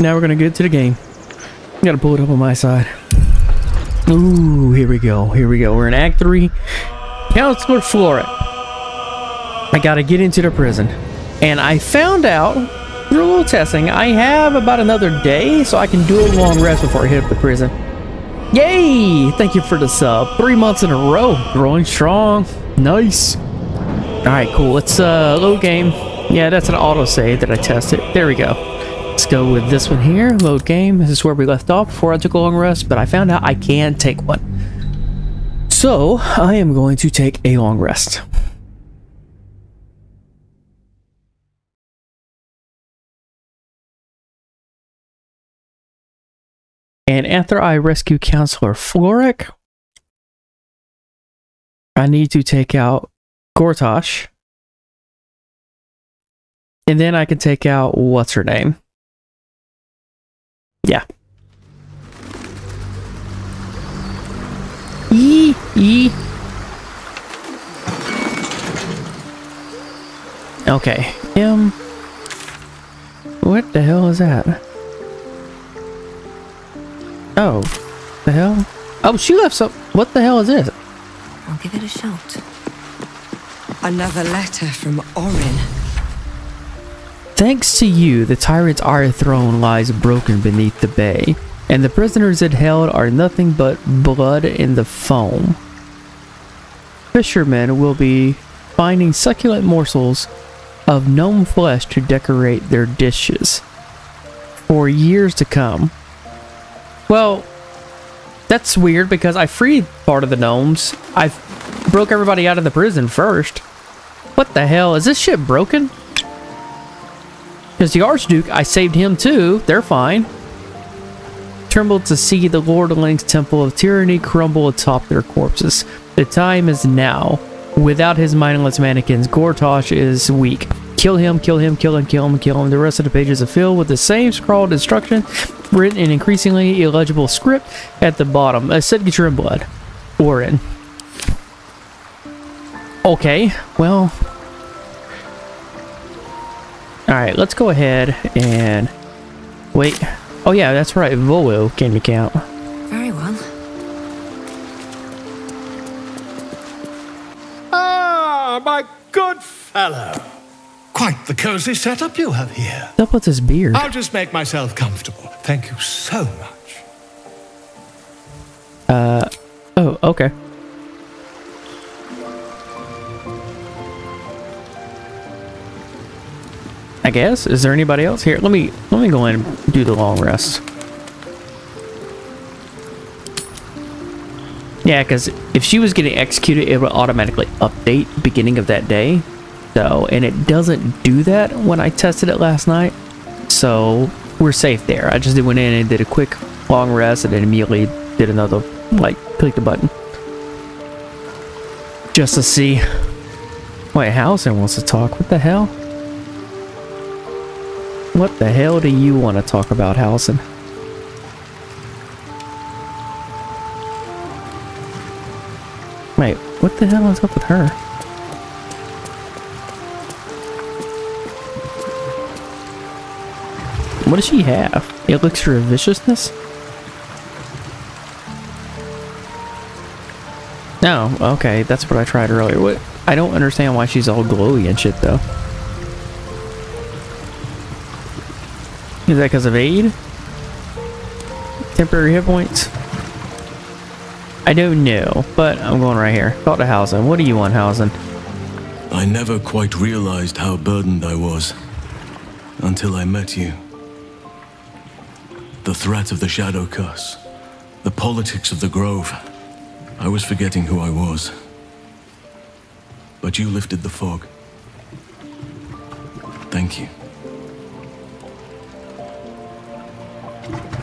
now we're gonna get to the game. Gotta pull it up on my side. Ooh, here we go. Here we go. We're in Act 3. Counselor Florrick. I gotta get into the prison. And I found out through a little testing, I have about another day, so I can do a long rest before I hit up the prison. Yay! Thank you for the sub. Three months in a row. Growing strong. Nice. Alright, cool. Let's uh, load game. Yeah, that's an autosave that I tested. There we go. Go with this one here. Load game. This is where we left off before I took a long rest, but I found out I can take one. So, I am going to take a long rest. And after I rescue Counselor Florrick, I need to take out Gortash. And then I can take out what's her name? Yeah. E E. Okay. Um. What the hell is that? Oh, the hell? Oh, she left some. What the hell is this? I'll give it a shot. Another letter from Orin. Thanks to you, the tyrant's iron throne lies broken beneath the bay, and the prisoners it held are nothing but blood in the foam. Fishermen will be finding succulent morsels of gnome flesh to decorate their dishes for years to come. Well, that's weird because I freed part of the gnomes. I broke everybody out of the prison first. What the hell? Is this shit broken? Because the Archduke, I saved him too. They're fine. Trembled to see the Lordling's Temple of Tyranny crumble atop their corpses. The time is now. Without his mindless mannequins, Gortash is weak. Kill him, kill him, kill him, kill him, kill him. The rest of the pages are filled with the same scrawled instruction written in increasingly illegible script at the bottom. Uh, A signature in blood. Orin. Okay, well... Alright, let's go ahead and... Wait. Oh yeah, that's right, Volo can count. Very well. Ah, my good fellow. Quite the cozy setup you have here. What's up with his beard? I'll just make myself comfortable. Thank you so much. Uh, oh, okay. I guess. Is there anybody else here? Let me let me go in and do the long rest. Yeah, because if she was getting executed, it would automatically update beginning of that day. So, and it doesn't do that when I tested it last night. So, we're safe there. I just went in and did a quick long rest and then immediately did another, like, click the button. Just to see. Wait, Halsin wants to talk. What the hell? What the hell do you want to talk about, Halsin? Wait, what the hell is up with her? What does she have? Elixir of Viciousness? No, okay, that's what I tried earlier. What? I don't understand why she's all glowy and shit, though. Is that because of aid? Temporary hit points? I don't know, but I'm going right here. Talk to Halsin. What do you want, Halsin? I never quite realized how burdened I was until I met you. The threat of the Shadow Curse, the politics of the Grove. I was forgetting who I was. But you lifted the fog. Thank you.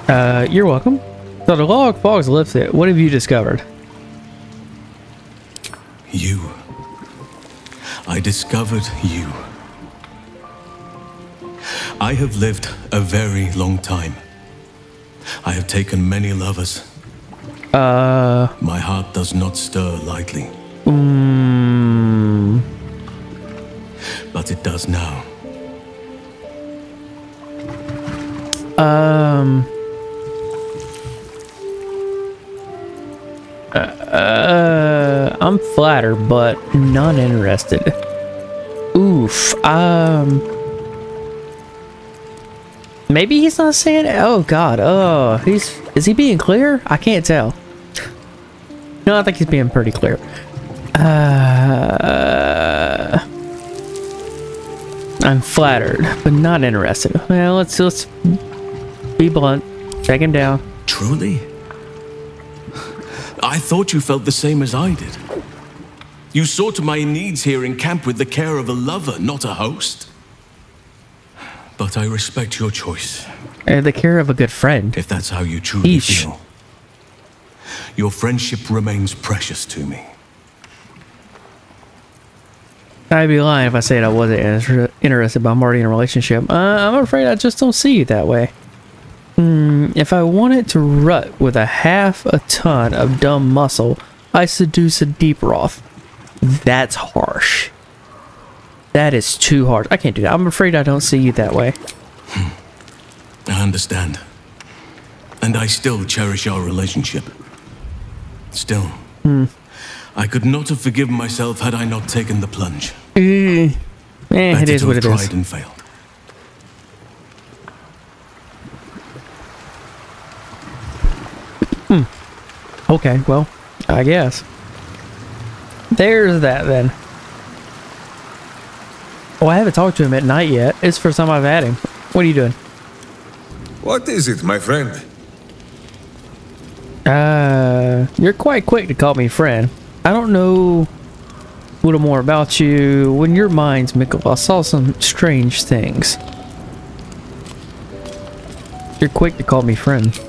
Uh, you're welcome. So the log fog's lifted. What have you discovered? You. I discovered you. I have lived a very long time. I have taken many lovers. Uh, My heart does not stir lightly, mm, but it does now. Um. Uh, I'm flattered, but not interested. Oof. Um. Maybe he's not saying. Oh God. Oh, he's. Is he being clear? I can't tell. No, I think he's being pretty clear. Uh. I'm flattered, but not interested. Well, let's let's be blunt. Check him down. Truly? I thought you felt the same as I did. You saw to my needs here in camp with the care of a lover, not a host. But I respect your choice, Uh, the care of a good friend. if that's how you truly Eesh. feel. Your friendship remains precious to me. I'd be lying if I said I wasn't inter- interested by Marty in a relationship. Uh, I'm afraid I just don't see you that way. Hmm, if I wanted to rut with a half a ton of dumb muscle, I seduce a deep rothé. That's harsh. That is too harsh. I can't do that. I'm afraid I don't see you that way. I understand. And I still cherish our relationship. Still, I could not have forgiven myself had I not taken the plunge. Eh, eh, it is what it tried is. and failed. Okay, well, I guess. There's that then. Oh, I haven't talked to him at night yet. It's the first time I've had him. What are you doing? What is it, my friend? Uh, you're quite quick to call me friend. I don't know a little more about you. When your mind's Mikkel, I saw some strange things. You're quick to call me friend.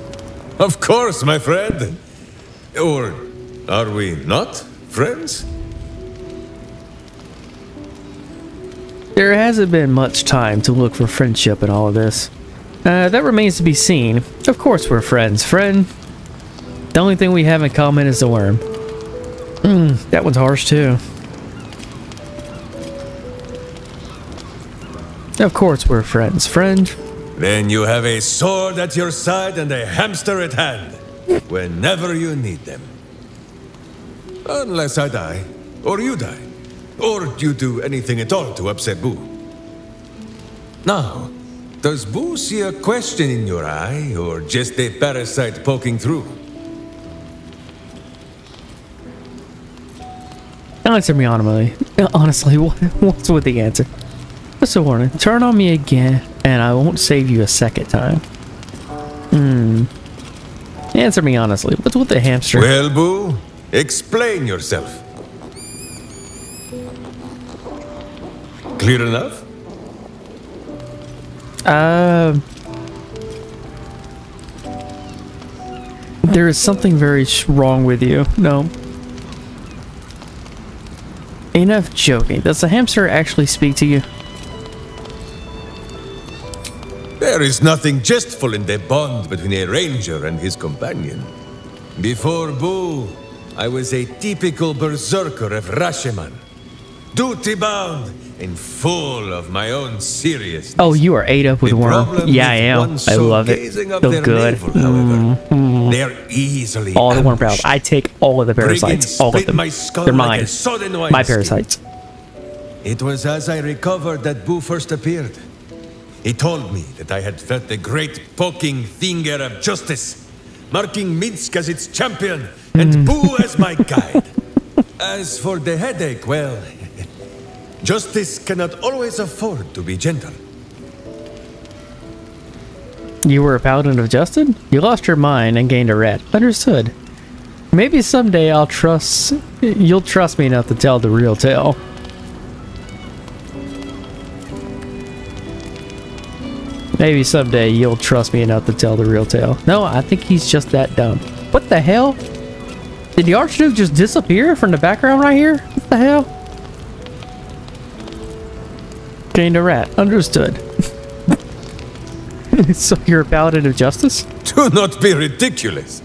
Of course, my friend. Or are we not friends? There hasn't been much time to look for friendship in all of this. Uh, that remains to be seen. Of course we're friends, friend. The only thing we have in common is the worm. Mm, that one's harsh too. Of course we're friends, friend. Then you have a sword at your side and a hamster at hand, whenever you need them. Unless I die, or you die, or you do anything at all to upset Boo. Now, does Boo see a question in your eye, or just a parasite poking through? Answer me honestly. Honestly, what, what's with the answer? What's the warning? Turn on me again, and I won't save you a second time. Answer me honestly. What's with the hamster? Well, Boo, explain yourself. Clear enough? Um. there is something very wrong with you. No. Enough joking. Does the hamster actually speak to you? There is nothing jestful in the bond between a ranger and his companion. Before Boo, I was a typical berserker of Rashemen. Duty bound and full of my own seriousness. Oh, you are ate up with The worm. Yeah, I am. I love it. Feel good. navel, however, mm. They're easily all the worm. I take all of the parasites. All of them. They're mine. sodden My parasites. It was as I recovered that Boo first appeared. He told me that I had felt the great poking finger of justice, marking Minsc as its champion and mm. Boo as my guide. As for the headache, well, justice cannot always afford to be gentle. You were a paladin of Justin? You lost your mind and gained a rat. Understood. Maybe someday I'll trust. You'll trust me enough to tell the real tale. Maybe someday you'll trust me enough to tell the real tale. No, I think he's just that dumb. What the hell? Did the Archduke just disappear from the background right here? What the hell? Gained a rat. Understood. so you're a paladin of justice? Do not be ridiculous.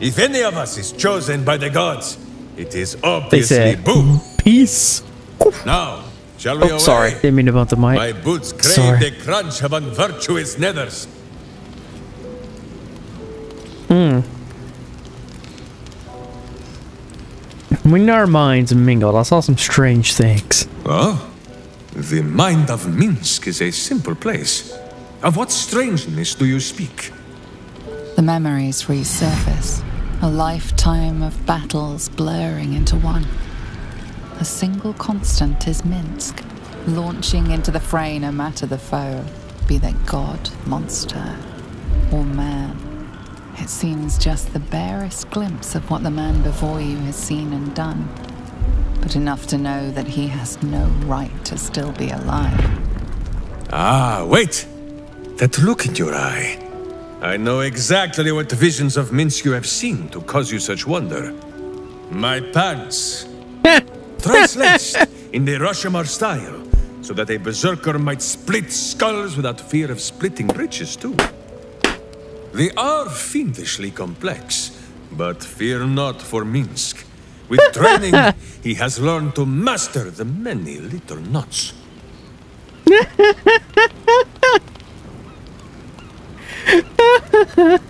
If any of us is chosen by the gods, it is They obviously said, Boo. peace. Now, shall we Oh, away? sorry. Didn't mean to bump the mic. My boots crave Sorry. the crunch of unvirtuous nethers. Hmm. When our minds mingled, I saw some strange things. Oh, the mind of Minsc is a simple place. Of what strangeness do you speak? The memories resurface, a lifetime of battles blurring into one. A single constant is Minsc, launching into the fray no matter the foe, be they god, monster, or man. It seems just the barest glimpse of what the man before you has seen and done, but enough to know that he has no right to still be alive. Ah, wait! That look in your eye. I know exactly what visions of Minsc you have seen to cause you such wonder. My pants. Thrice laced in the Rashomar style, so that a berserker might split skulls without fear of splitting breeches too. They are fiendishly complex, but fear not for Minsc. With training, he has learned to master the many little knots.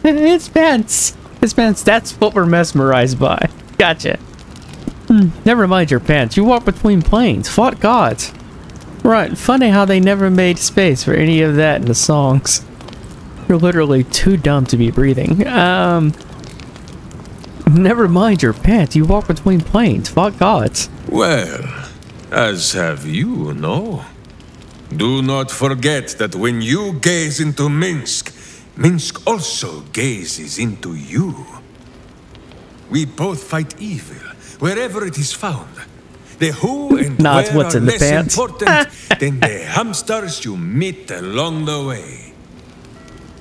it's pants. It's pants. That's what we're mesmerized by. Gotcha. Never mind your pants. You walk between planes, fought gods. Right, funny how they never made space for any of that in the songs. You're literally too dumb to be breathing. Um. Never mind your pants. You walk between planes, fought gods. Well, as have you, no? Do not forget that when you gaze into Minsc, Minsc also gazes into you. We both fight evil wherever it is found. The who and it's where what's are in the less pants. important than the hamsters you meet along the way.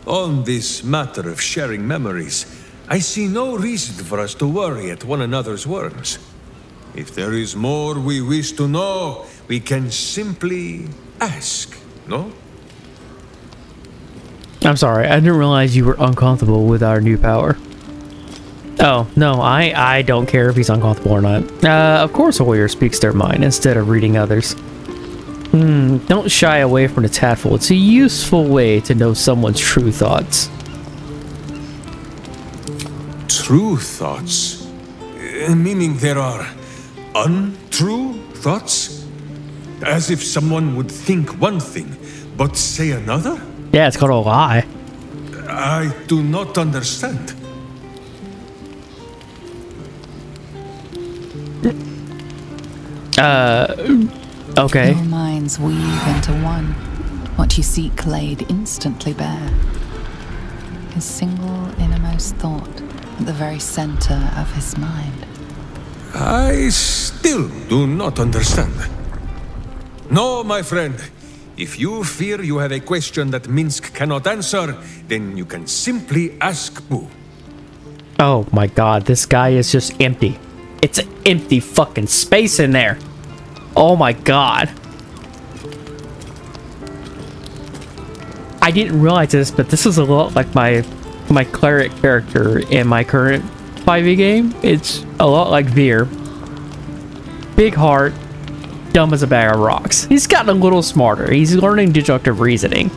On this matter of sharing memories, I see no reason for us to worry at one another's words. If there is more we wish to know, we can simply ask, no? I'm sorry, I didn't realize you were uncomfortable with our new power. Oh, no, I, I don't care if he's uncomfortable or not. Uh, of course a warrior speaks their mind instead of reading others. Hmm, don't shy away from the tactful. It's a useful way to know someone's true thoughts. True thoughts? Uh, Meaning there are untrue thoughts? As if someone would think one thing, but say another? Yeah, it's called a lie. I do not understand. Uh, okay. Your minds weave into one. What you seek laid instantly bare. His single innermost thought at the very center of his mind. I still do not understand. No, my friend. If you fear you have a question that Minsc cannot answer, then you can simply ask Boo. Oh my god, this guy is just empty. It's an empty fucking space in there. Oh my god. I didn't realize this, but this is a lot like my my cleric character in my current 5e game. It's a lot like Veer. Big heart, dumb as a bag of rocks. He's gotten a little smarter. He's learning deductive reasoning.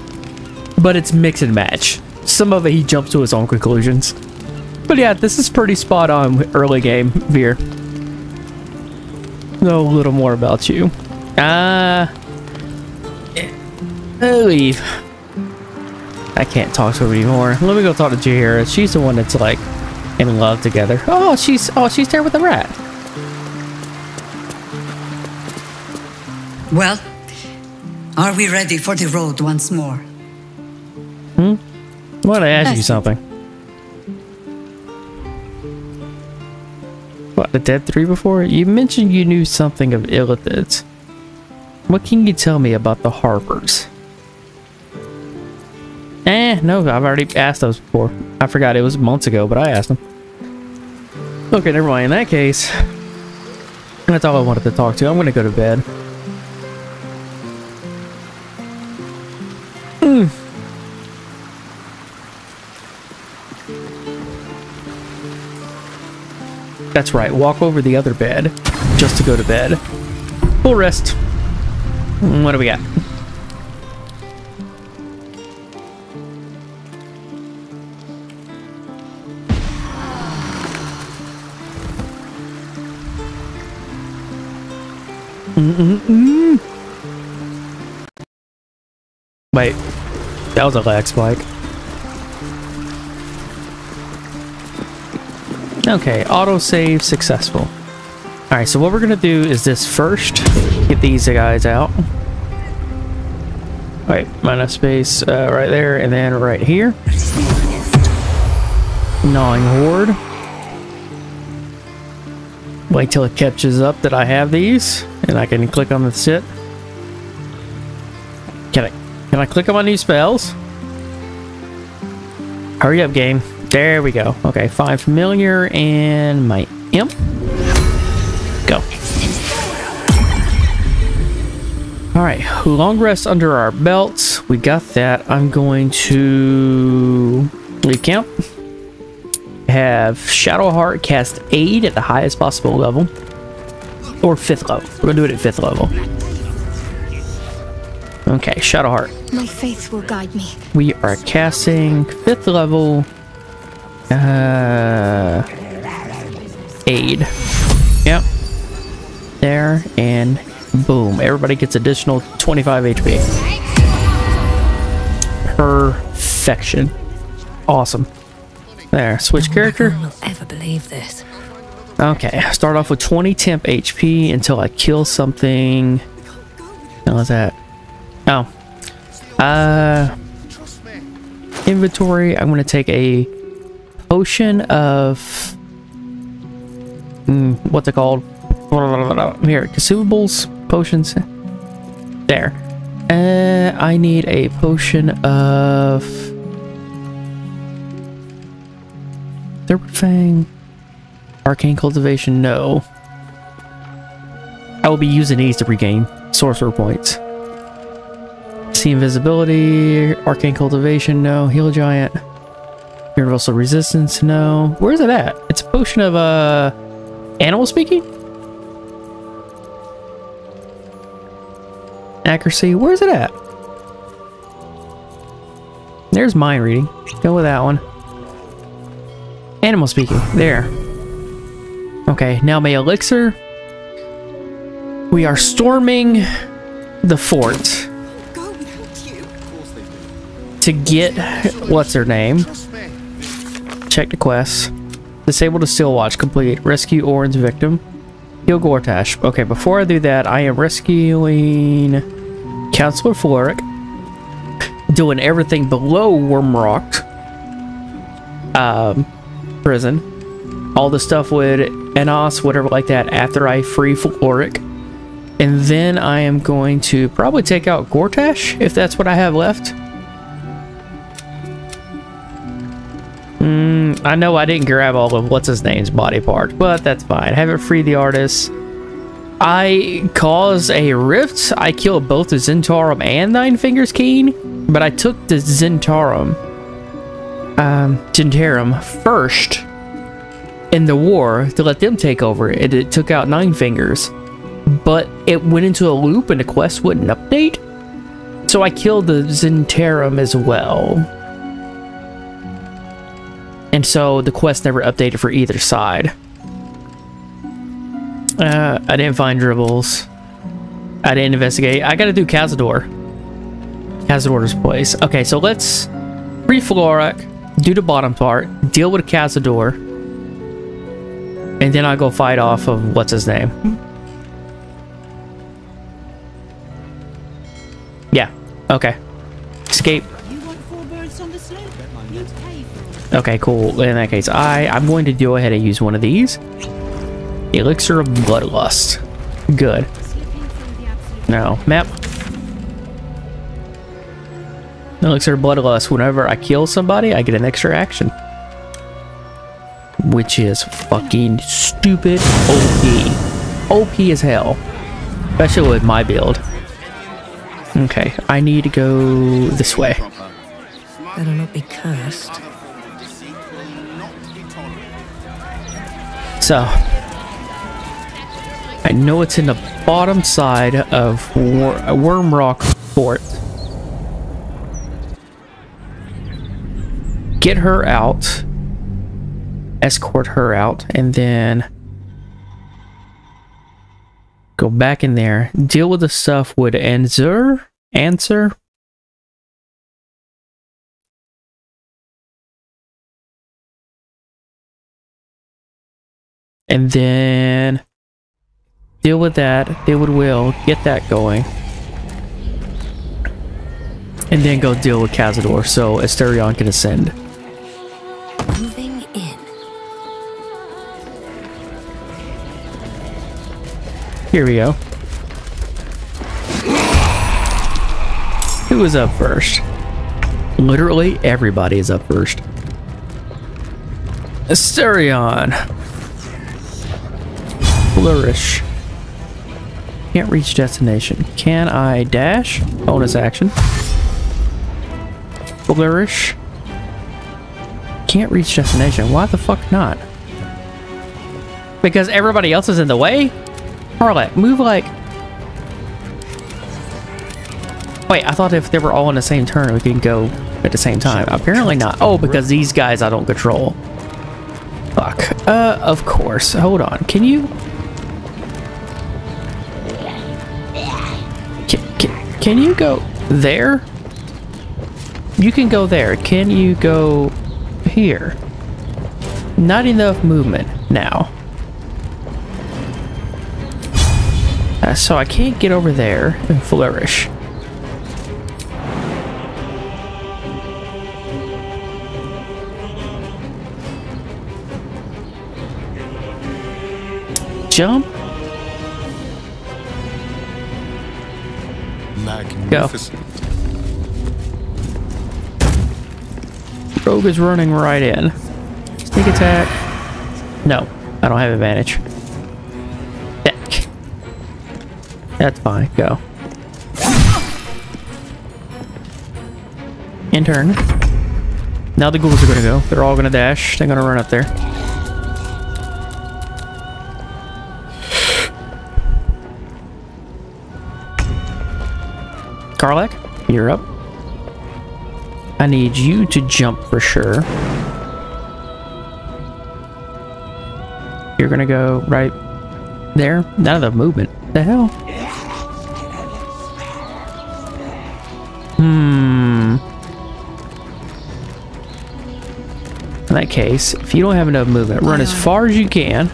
But it's mix and match. Some of it he jumps to his own conclusions. But yeah, this is pretty spot on early game, Veer. Know a little more about you. Uh, uh leave. I can't talk to her anymore. Let me go talk to Jaheira. She's the one that's like in love together. Oh, she's oh she's there with the rat. Well, are we ready for the road once more? Hmm? I want to ask you something. The Dead 3 before? You mentioned you knew something of Illithids. What can you tell me about the Harpers? Eh, no, I've already asked those before. I forgot it was months ago, but I asked them. Okay, never mind. In that case, that's all I wanted to talk to. I'm gonna go to bed. That's right, walk over the other bed just to go to bed. Full rest. What do we got? Mm -mm -mm. Wait, that was a lag spike. Okay, autosave successful. Alright, so what we're gonna do is this first. Get these guys out. Wait, minus space uh, right there, and then right here. Gnawing Horde. Wait till it catches up that I have these, and I can click on the sit. Can I, can I click on my new spells? Hurry up, game. There we go. Okay, five familiar and my imp. Go. Alright, long rest under our belts. We got that. I'm going to leave camp. Have Shadowheart cast aid at the highest possible level. Or fifth level. We're gonna do it at fifth level. Okay, Shadowheart. My faith will guide me. We are casting fifth level uh aid. Yep. There and boom. Everybody gets additional 25 HP. Perfection. Awesome. There, switch character. No will ever believe this. Okay, start off with 20 temp HP until I kill something. What was that? Oh. Uh. Inventory. I'm going to take a potion of. Mm, what's it called? Here, consumables, potions. There. Uh, I need a potion of. Thurfang. Arcane Cultivation, no. I will be using these to regain sorcerer points. See Invisibility, Arcane Cultivation, no. Hill Giant. Universal Resistance, no. Where's it at? It's a potion of, uh, animal speaking? Accuracy, where's it at? There's mind reading. Go with that one. Animal speaking, there. Okay, now my elixir. We are storming the fort to get what's her name. Check the quests. Disable the steel watch. Complete. Rescue Orin's victim. Kill Gortash. Okay, before I do that, I am rescuing Counselor Florrick. Doing everything below Wormrock um, prison all the stuff with Enos, whatever like that, after I free Florrick. And then I am going to probably take out Gortash, if that's what I have left. I know I didn't grab all of what's-his-name's body parts, but that's fine. Have it free the artist. I cause a rift. I killed both the Zhentarim and Nine Fingers Keen, but I took the Zhentarim, um, Zhentarim first in the war to let them take over. It, it took out Nine Fingers, but it went into a loop and the quest wouldn't update. So I killed the Zhentarim as well. And so the quest never updated for either side. Uh, I didn't find dribbles. I didn't investigate. I gotta do Cazador. Cazador's place. Okay, so let's free Florrick, do the bottom part, deal with Cazador. And then I'll go fight off of what's his name. Yeah. Okay. Escape. Okay, cool. In that case, I I'm going to go ahead and use one of these. Elixir of Bloodlust. Good. No. Map. Elixir of Bloodlust. Whenever I kill somebody, I get an extra action which is fucking stupid OP. OP as hell. Especially with my build. Okay, I need to go this way. Better not be cursed. So, uh, I know it's in the bottom side of Wor Rock Fort. Get her out escort her out, and then Go back in there. Deal with the stuff with Ansur. Ansur. And then deal with that. Deal with Will. Get that going. And then go deal with Cazador so Astarion can ascend. Moving in. Here we go. Who is up first? Literally everybody is up first. Astarion. Flourish. Can't reach destination. Can I dash? Bonus action. Flourish. Can't reach destination. Why the fuck not? Because everybody else is in the way? Karlach, move like... Wait, I thought if they were all in the same turn, we could go at the same time. Apparently not. Oh, because these guys I don't control. Fuck. Uh, of course. Hold on. Can you... Can, you go there? You can go there. Can you go here? Not enough movement now. Uh, so I can't get over there and flourish. Jump? Magnificent. Rogue is running right in. Sneak attack. No, I don't have advantage. Heck. That's fine. Go. In turn. Now the ghouls are gonna go. They're all gonna dash. They're gonna run up there. Karlach, you're up. I need you to jump for sure. You're gonna go right there. None of the movement. The hell? Hmm. In that case, if you don't have enough movement, run as far as you can.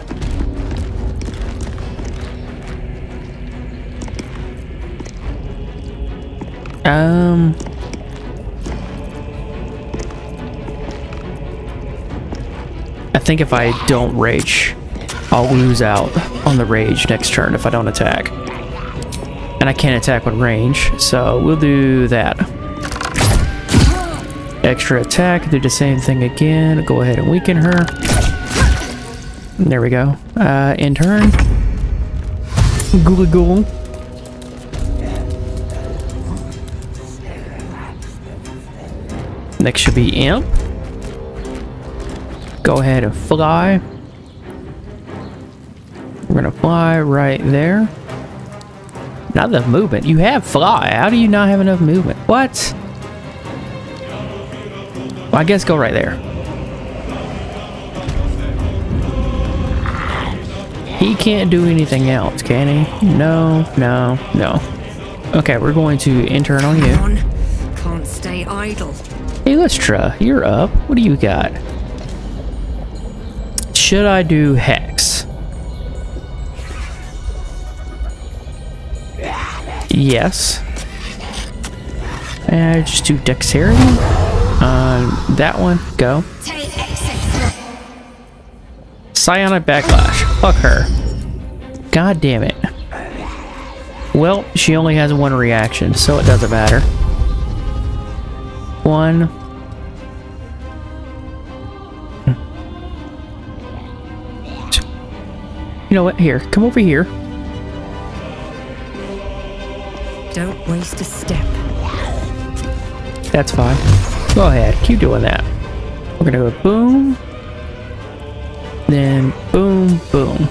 Think if I don't rage, I'll lose out on the rage next turn if I don't attack. And I can't attack with range, so we'll do that. Extra attack, do the same thing again. Go ahead and weaken her. There we go. Uh, in turn. Google Google. Next should be Imp. Go ahead and fly. We're gonna fly right there. Not enough movement. You have fly. How do you not have enough movement? What? Well, I guess go right there. He can't do anything else, can he? No, no, no. Okay, we're going to intern on you. Can't stay idle. Hey, Lystra, you're up. What do you got? Should I do Hex? Yes. And I just do Dexterity. On that one, go. Psionic Backlash. Fuck her. God damn it. Well, she only has one reaction, so it doesn't matter. One. You know what? Here, come over here. Don't waste a step. That's fine. Go ahead, keep doing that. We're gonna go boom. Then boom, boom.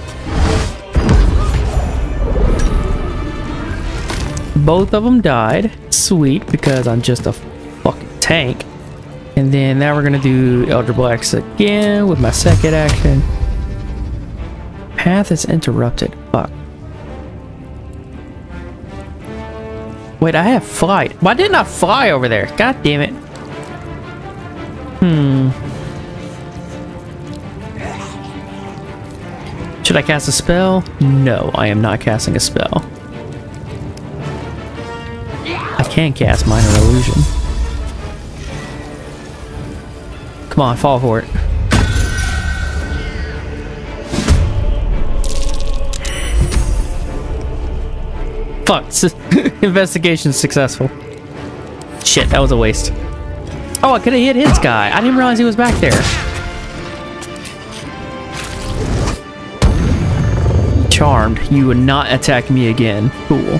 Both of them died. Sweet, because I'm just a fucking tank. And then now we're gonna do Eldritch Blast again with my second action. Path is interrupted. Fuck. Wait, I have flight. Why didn't I fly over there? God damn it. Hmm. Should I cast a spell? No, I am not casting a spell. I can cast Minor Illusion. Come on, fall for it. Investigation successful. Shit, that was a waste. Oh, I could have hit his guy. I didn't realize he was back there. Charmed. You would not attack me again. Cool.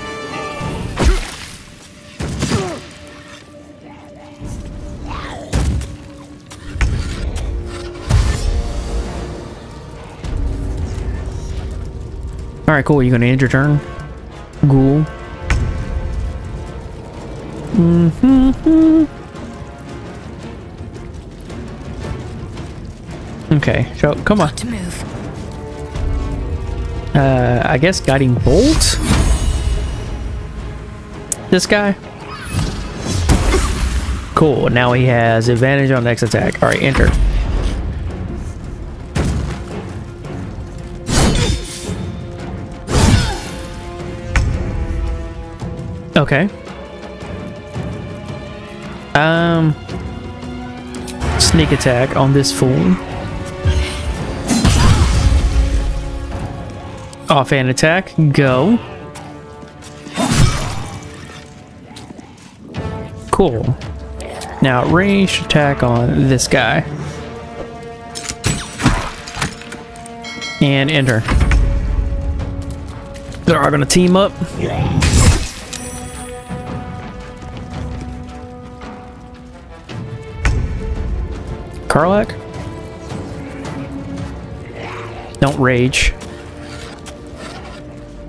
Alright, cool. You gonna end your turn? Ghoul. Mm-hmm. Okay, so come on. To move. Uh, I guess guiding bolt. This guy. Cool. Now he has advantage on next attack. All right, enter. Okay. Um. Sneak attack on this fool. Offhand attack. Go. Cool. Now ranged attack on this guy. And enter. They're all gonna team up. Karlach? Don't rage.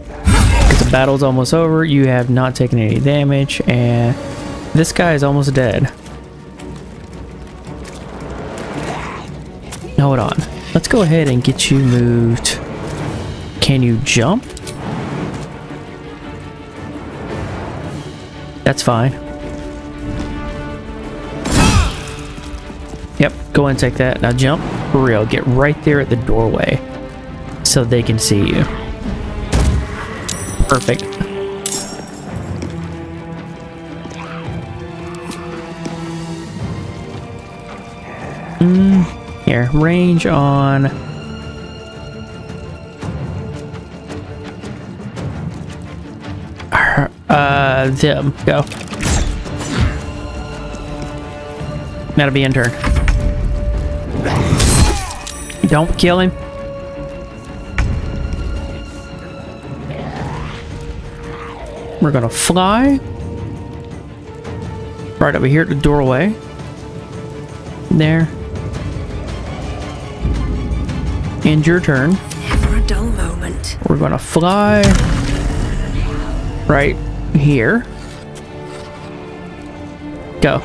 Because the battle's almost over, you have not taken any damage, and this guy is almost dead. Hold on. Let's go ahead and get you moved. Can you jump? That's fine. Go and take that. Now jump for real. Get right there at the doorway so they can see you. Perfect. Mm, here, range on... Uh, them. Go. That'll be in turn. Don't kill him. We're gonna fly. Right over here at the doorway. There. End your turn. Never a dull moment. We're gonna fly right here. Go.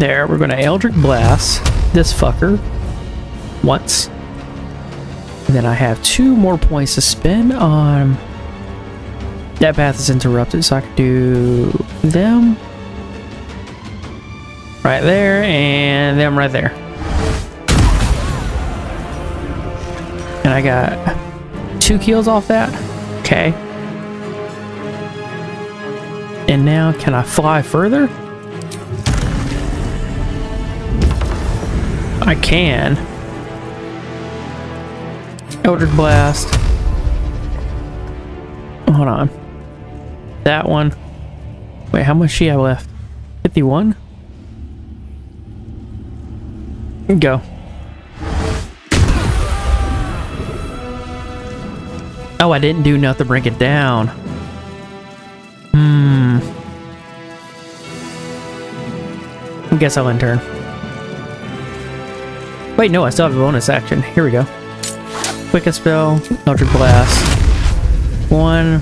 There, we're gonna Eldritch Blast this fucker once. And then I have two more points to spend on... That path is interrupted, so I can do them. Right there, and them right there. And I got two kills off that. Okay. And now, can I fly further? I can. Eldritch Blast. Hold on. That one. Wait, how much she have left? 51? Go. Oh, I didn't do enough to bring it down. Hmm. I guess I'll end turn. Wait, no, I still have a bonus action. Here we go. Quicken spell, Eldritch Blast. One,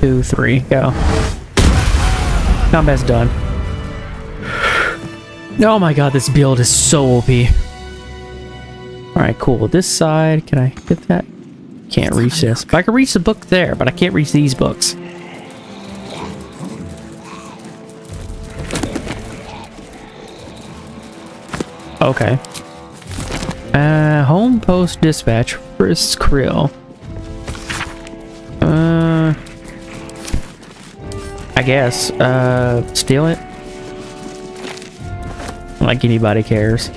two, three, go. Combat's done. Oh my god, this build is so OP. Alright, cool. This side, can I get that? Can't reach this. But I can reach the book there, but I can't reach these books. Okay. Uh, home post dispatch. Frisk Krill. Uh, I guess. Uh, steal it. Like anybody cares.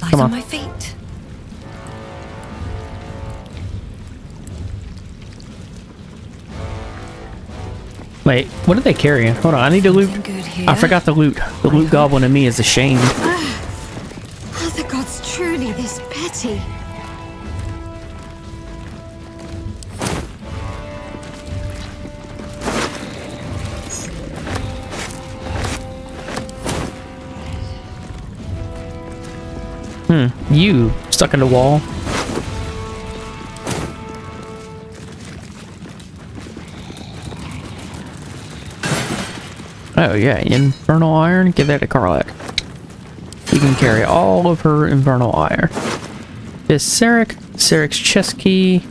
Come on on. my feet. Wait, what are they carrying? Hold on, I need to loot. Nothing good here. I forgot the loot. The loot goblin in me is ashamed. Are the gods truly this petty? Hmm, You stuck in the wall. Oh yeah, infernal iron. Give that to Karlach. You can carry all of her infernal iron. This Sarek, Sarek's chest key.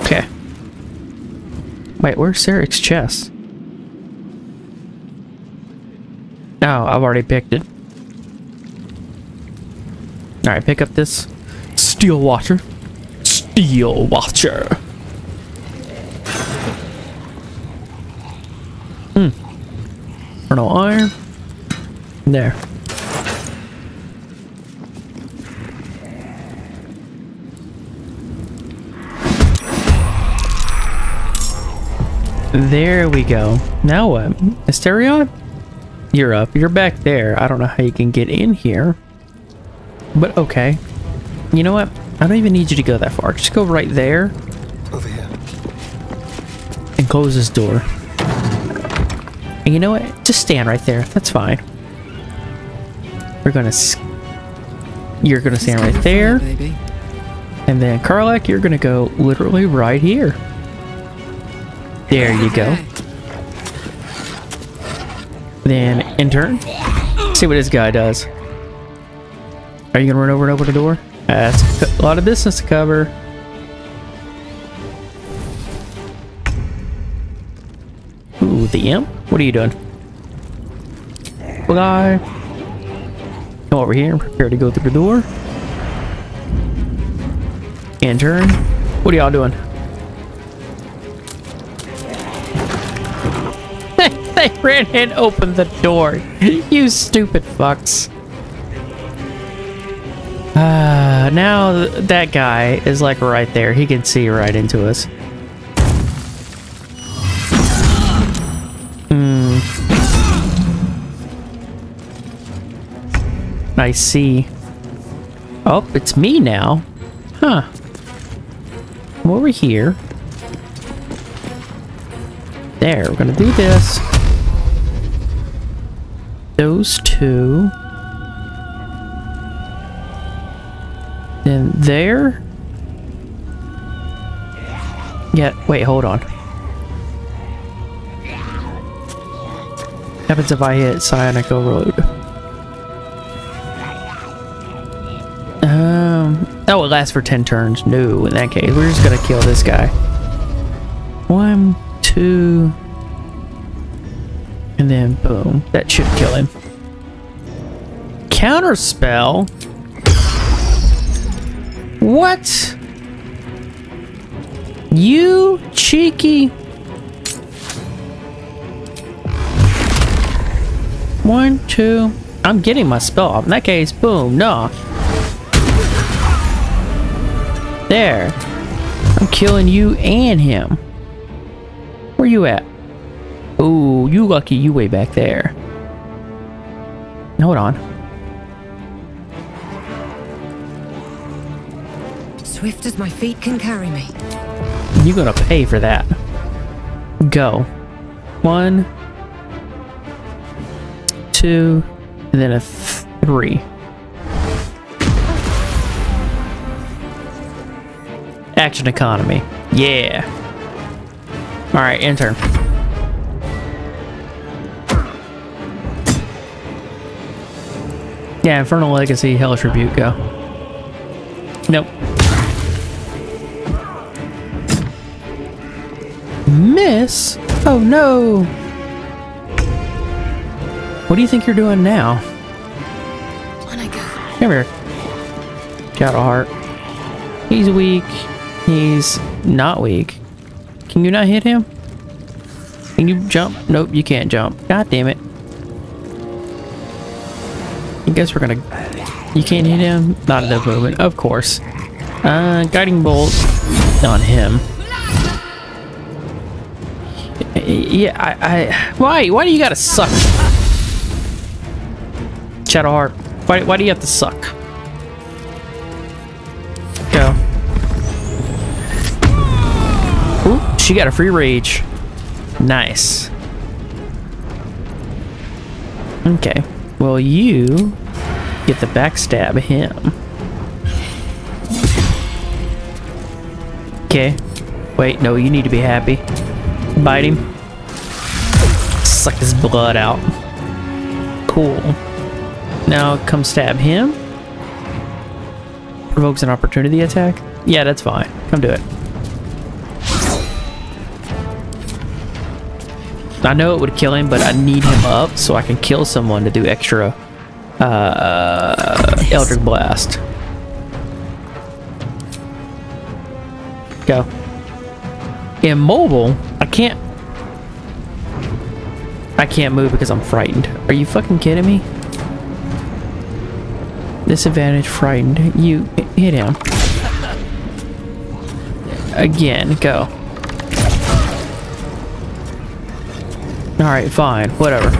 Okay. Wait, where's Sarek's chest? Oh, I've already picked it. Alright, pick up this steel watcher. Steel watcher. Infernal iron. There. There we go. Now what? Astarion? You're up. You're back there. I don't know how you can get in here. But okay. You know what? I don't even need you to go that far. Just go right there. Over here. And close this door. And you know what? Just stand right there. That's fine. We're gonna... You're gonna stand right there. baby. And then Karlach, you're gonna go literally right here. There you go. Then intern. See what this guy does. Are you gonna run over and open the door? Uh, That's a lot of business to cover. Ooh, the imp? What are you doing? Fly. Come over here and prepare to go through the door. Intern. What are y'all doing? they ran and opened the door. you stupid fucks. Ah, now th- that guy is like right there. He can see right into us. I see. Oh, it's me now. Huh. Come over here. There, we're gonna do this. Those two. Then there. Yeah, wait, hold on. happens if I hit Psionic Overload? Oh, it lasts for 10 turns. No, in that case, we're just gonna kill this guy. One, two, and then boom. That should kill him. Counterspell? What? You cheeky. One, two. I'm getting my spell off. In that case, boom, no. There. I'm killing you and him. Where you at? Ooh, you lucky you way back there. Hold on. Swift as my feet can carry me. You're gonna pay for that. Go. One, two, and then a th- three. Action economy. Yeah. Alright, intern. Yeah, Infernal Legacy, Hellish Rebuke, go. Nope. Miss? Oh no! What do you think you're doing now? Come here. Got a heart. He's weak. He's not weak. Can you not hit him? Can you jump? Nope, you can't jump. God damn it. I guess we're gonna... You can't hit him? Not at enough movement, of course. Uh, guiding bolt on him. Yeah, I, I... Why? Why do you gotta suck? Shadowheart. Why, why do you have to suck? She got a free rage. Nice. Okay. Well, you get the backstab him. Okay. Wait, no, you need to be happy. Bite him. Suck his blood out. Cool. Now come stab him. Provokes an opportunity attack. Yeah, that's fine. Come do it. I know it would kill him, but I need him up so I can kill someone to do extra uh, Eldritch Blast. Go. Immobile? I can't... I can't move because I'm frightened. Are you fucking kidding me? Disadvantage, frightened. You hit him. Again, go. Alright, fine. Whatever.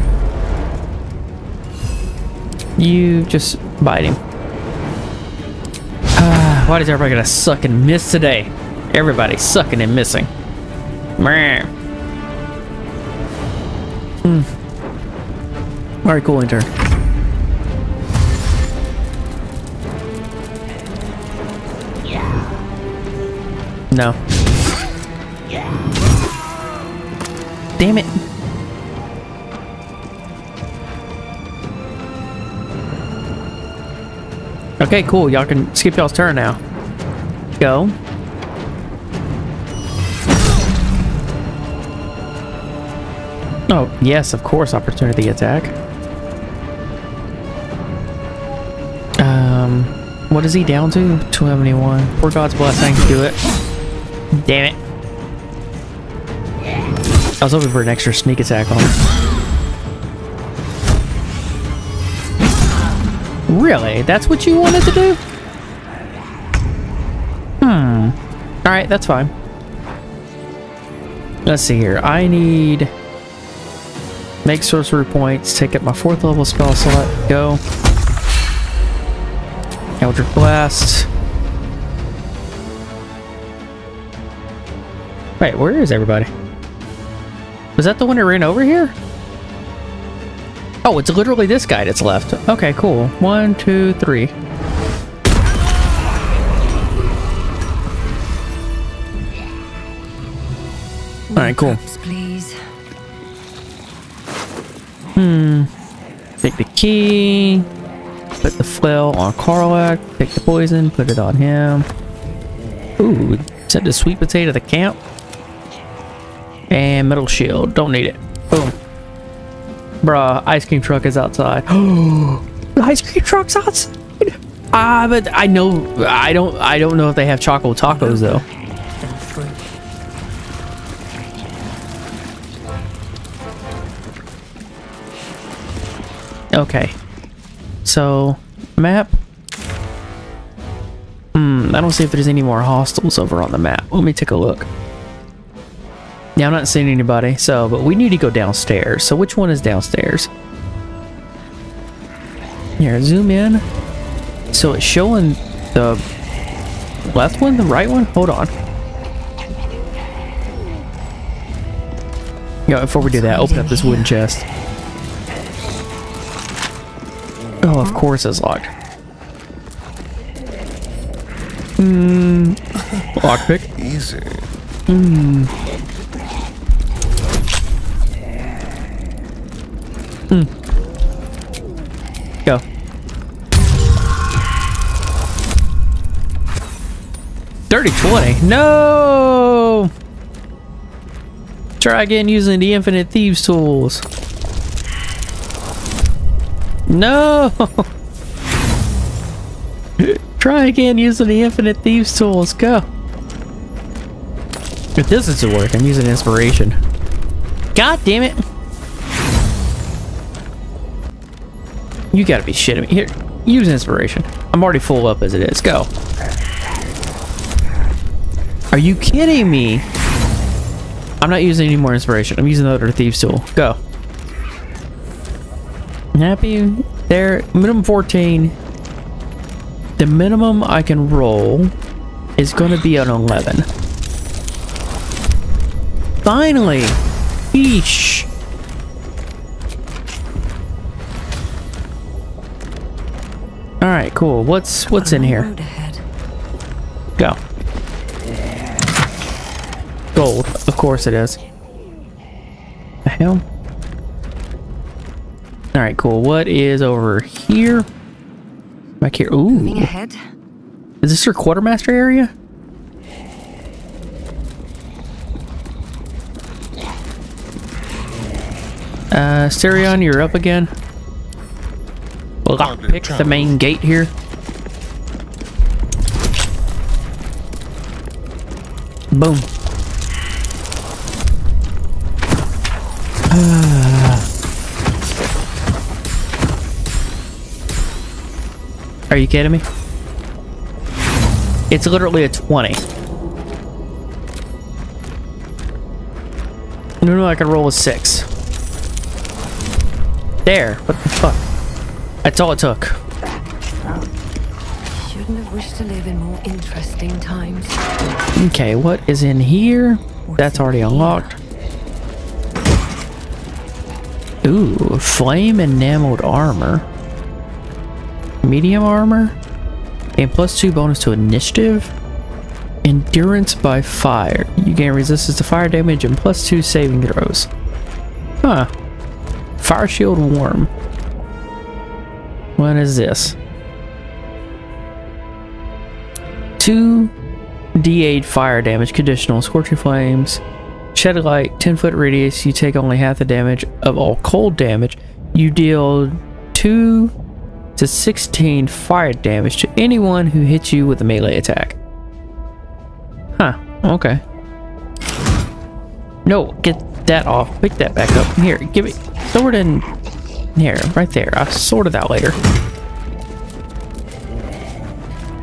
You just bite him. Ah, why does everybody gonna suck and miss today? Everybody sucking and missing. Hmm. Alright, cool, intern. No. Damn it. Okay, cool. Y'all can skip y'all's turn now. Go. Oh, yes, of course, opportunity attack. Um, what is he down to? 271. Poor God's blessing. Do it. Damn it. I was hoping for an extra sneak attack on him. Really? That's what you wanted to do? Hmm. Alright, that's fine. Let's see here. I need... Make sorcery points, take up my fourth level spell slot, go. Eldritch Blast. Wait, where is everybody? Was that the one that ran over here? Oh, it's literally this guy that's left. Okay, cool. One, two, three. Alright, cool. Please. Hmm. Take the key. Put the flail on Karlach. Take the poison. Put it on him. Ooh. Send the sweet potato to the camp. And metal shield. Don't need it. Boom. Bruh, ice cream truck is outside. Oh, the ice cream truck's outside. Ah, but I know I don't I don't know if they have chocolate tacos though. Okay. So, map. Hmm, I don't see if there's any more hostels over on the map. Let me take a look. Yeah, I'm not seeing anybody, so, but we need to go downstairs. So which one is downstairs? Here, zoom in. So it's showing the left one, the right one? Hold on. Yeah, before we do that, open up this wooden chest. Oh, of course it's locked. Hmm. Lockpick. Easy. Hmm. Hmm. Go. Dirty 20. No! Try again using the infinite thieves tools. No! Try again using the infinite thieves tools. Go. If this is to work, I'm using inspiration. God damn it! You gotta be shitting me. Here, use inspiration. I'm already full up as it is. Go. Are you kidding me? I'm not using any more inspiration. I'm using the other thieves tool. Go. Happy? There. Minimum 14. The minimum I can roll is going to be an 11. Finally! Eesh! Alright, cool. What's what's in here? Go. Gold. Of course it is. The hell? Alright, cool. What is over here? Back here. Moving Ooh. ahead. Is this your quartermaster area? Uh, Stereon, you're up again. We'll Hardly a pick the main gate here. Boom. Are you kidding me? It's literally a 20. No, no, I can roll a 6. There. What the fuck? That's all it took. Shouldn't have wished to live in more interesting times. Okay, what is in here? That's already unlocked. Ooh, flame enameled armor. Medium armor. And plus two bonus to initiative. Endurance by fire. You gain resistance to fire damage and plus two saving throws. Huh. Fire shield warm. What is this? Two D8 fire damage conditional. Scorching flames. Shed light, 10 foot radius. You take only half the damage of all cold damage. You deal 2 to 16 fire damage to anyone who hits you with a melee attack. Huh, okay. No, get that off. Pick that back up. Here, give it. Throw it in. Here, right there. I'll sort it out later.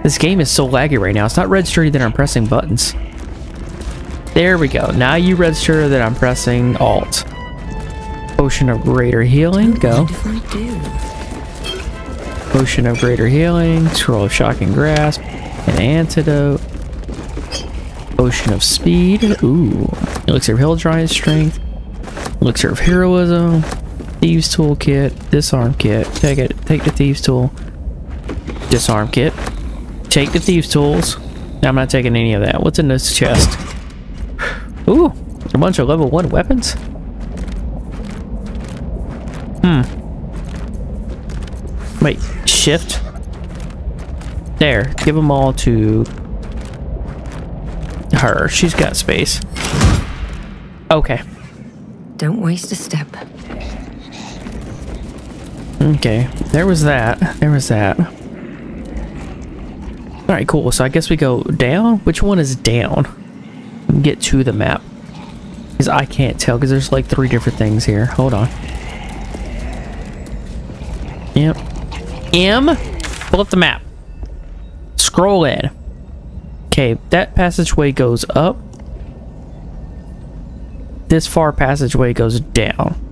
This game is so laggy right now. It's not registering that I'm pressing buttons. There we go. Now you register that I'm pressing Alt. Potion of Greater Healing. Go. What if I do? Potion of Greater Healing. Scroll of Shocking Grasp. An Antidote. Potion of Speed. Ooh. Elixir of Hill Giant Strength. Elixir of Heroism. Thieves Toolkit. Disarm Kit. Take it. Take the Thieves Tool. Disarm Kit. Take the Thieves Tools. I'm not taking any of that. What's in this chest? Ooh. A bunch of level 1 weapons? Hmm. Wait. Shift? There. Give them all to her. She's got space. Okay. Don't waste a step. Okay. There was that. There was that. Alright, cool. So I guess we go down? Which one is down? Get to the map. Because I can't tell, because there's like three different things here. Hold on. Yep. M. Pull up the map. Scroll in. Okay, that passageway goes up. This far passageway goes down.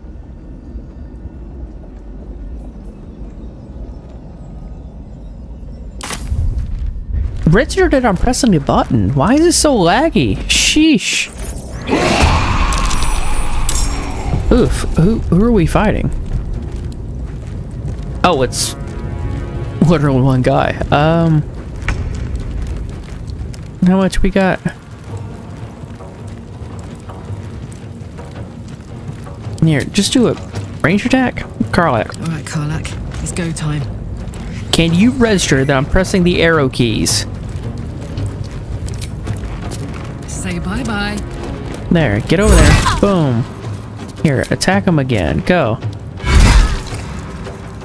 Register that I'm pressing the button. Why is it so laggy? Sheesh. Oof. Who, who are we fighting? Oh, it's literally one guy. Um, how much we got? Here, just do a range attack. Karlach, All right, Karlach, it's go time. can you register that I'm pressing the arrow keys? Say bye bye. There, get over there. Boom. Here, attack him again. Go.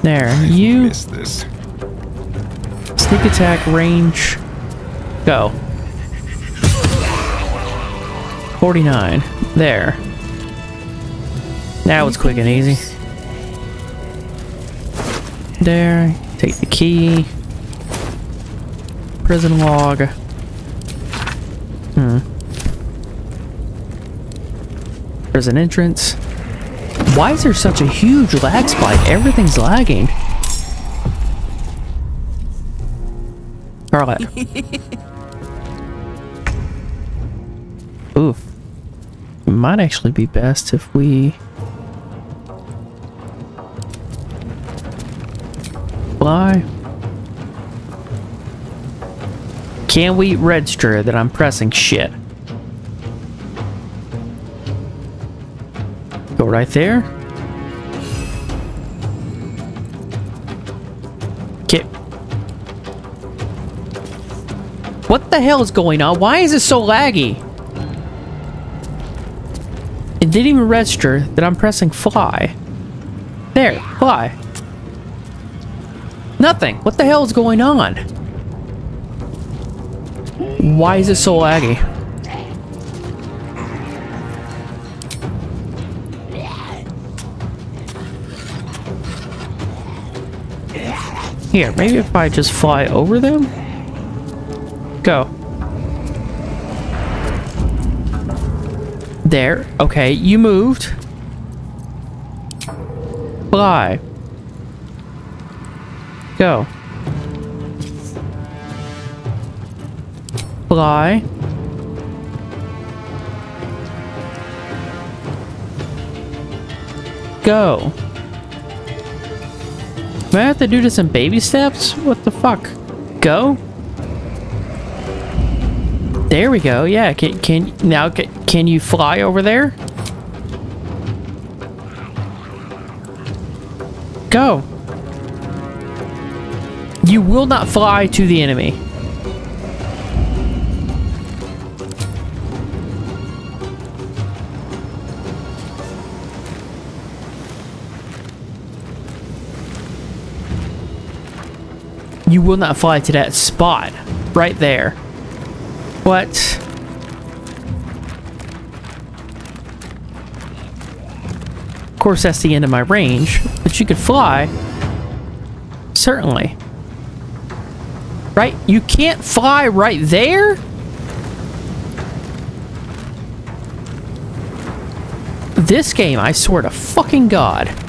There, you Miss this. sneak attack range. Go. 49. There. Now it's quick and easy. There, take the key. Prison log. Hmm. Prison entrance. Why is there such a huge lag spike? Everything's lagging. Carla. Oof. It might actually be best if we... Fly. Can we register that I'm pressing shit? Right there. Okay. What the hell is going on? Why is it so laggy? It didn't even register that I'm pressing fly. There, fly. Nothing. What the hell is going on? Why is it so laggy? Here, maybe if I just fly over them? Go. There. Okay, you moved. Fly. Go. Fly. Go. Do I have to do this in baby steps? What the fuck? Go? There we go. Yeah, can, can now can, can you fly over there? Go. You will not fly to the enemy. You will not fly to that spot. Right there. What? Of course, that's the end of my range, but you could fly. Certainly. Right? You can't fly right there? This game, I swear to fucking God.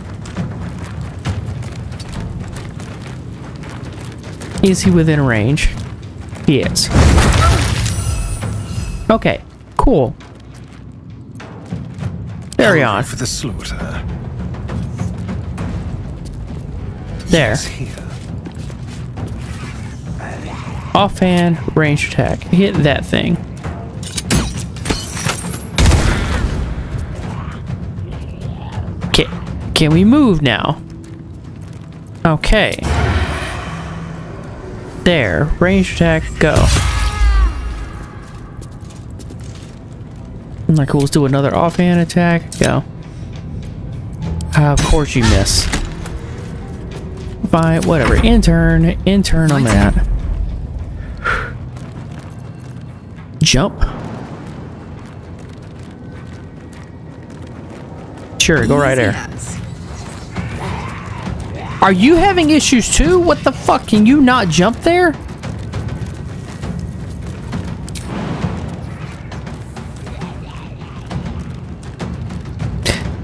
Is he within range? He is. Okay, cool. Carry on. For the slaughter. There. Offhand range attack. Hit that thing. Okay. can we move now? Okay. There. Range attack, go. Like, let's do another offhand attack. Go. Uh, of course you miss. Fine, whatever. Intern, intern on that. Jump. Sure, go right there. Are you having issues too? What the fuck? Can you not jump there?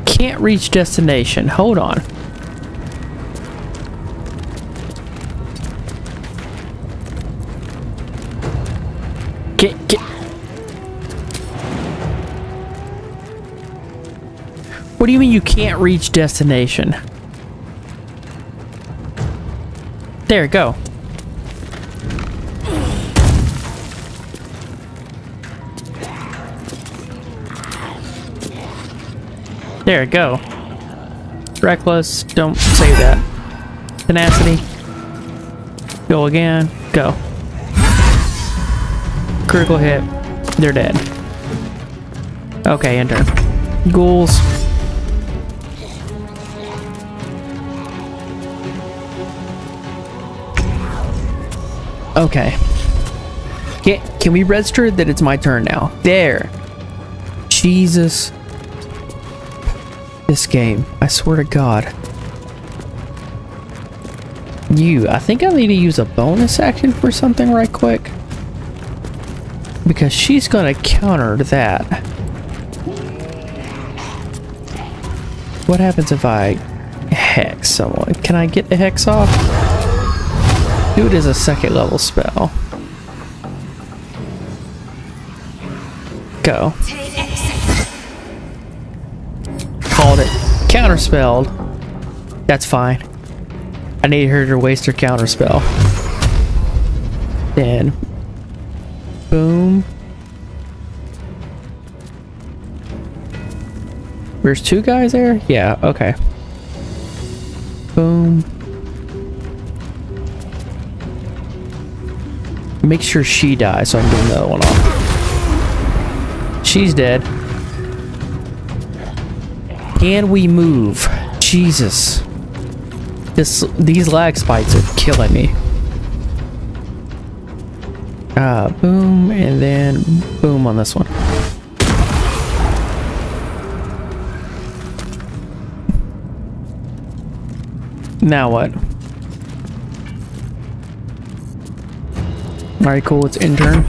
Can't reach destination. Hold on. Get, get. What do you mean you can't reach destination? There, go. There, go. Reckless, don't say that. Tenacity. Go again, go. Critical hit. They're dead. Okay, enter. Ghouls. Okay. Can, can we register that it's my turn now? There. Jesus. This game. I swear to God. You. I think I need to use a bonus action for something right quick. Because she's going to counter that. What happens if I hex someone? Can I get the hex off? Do is a second level spell. Go. Called it. Counterspelled. That's fine. I need her to waste her counterspell. Then. Boom. There's two guys there? Yeah, okay. Boom. Make sure she dies so I can get another one off. She's dead. Can we move? Jesus. This these lag spikes are killing me. Uh, boom, and then boom on this one. Now what? Alright, cool, it's intern.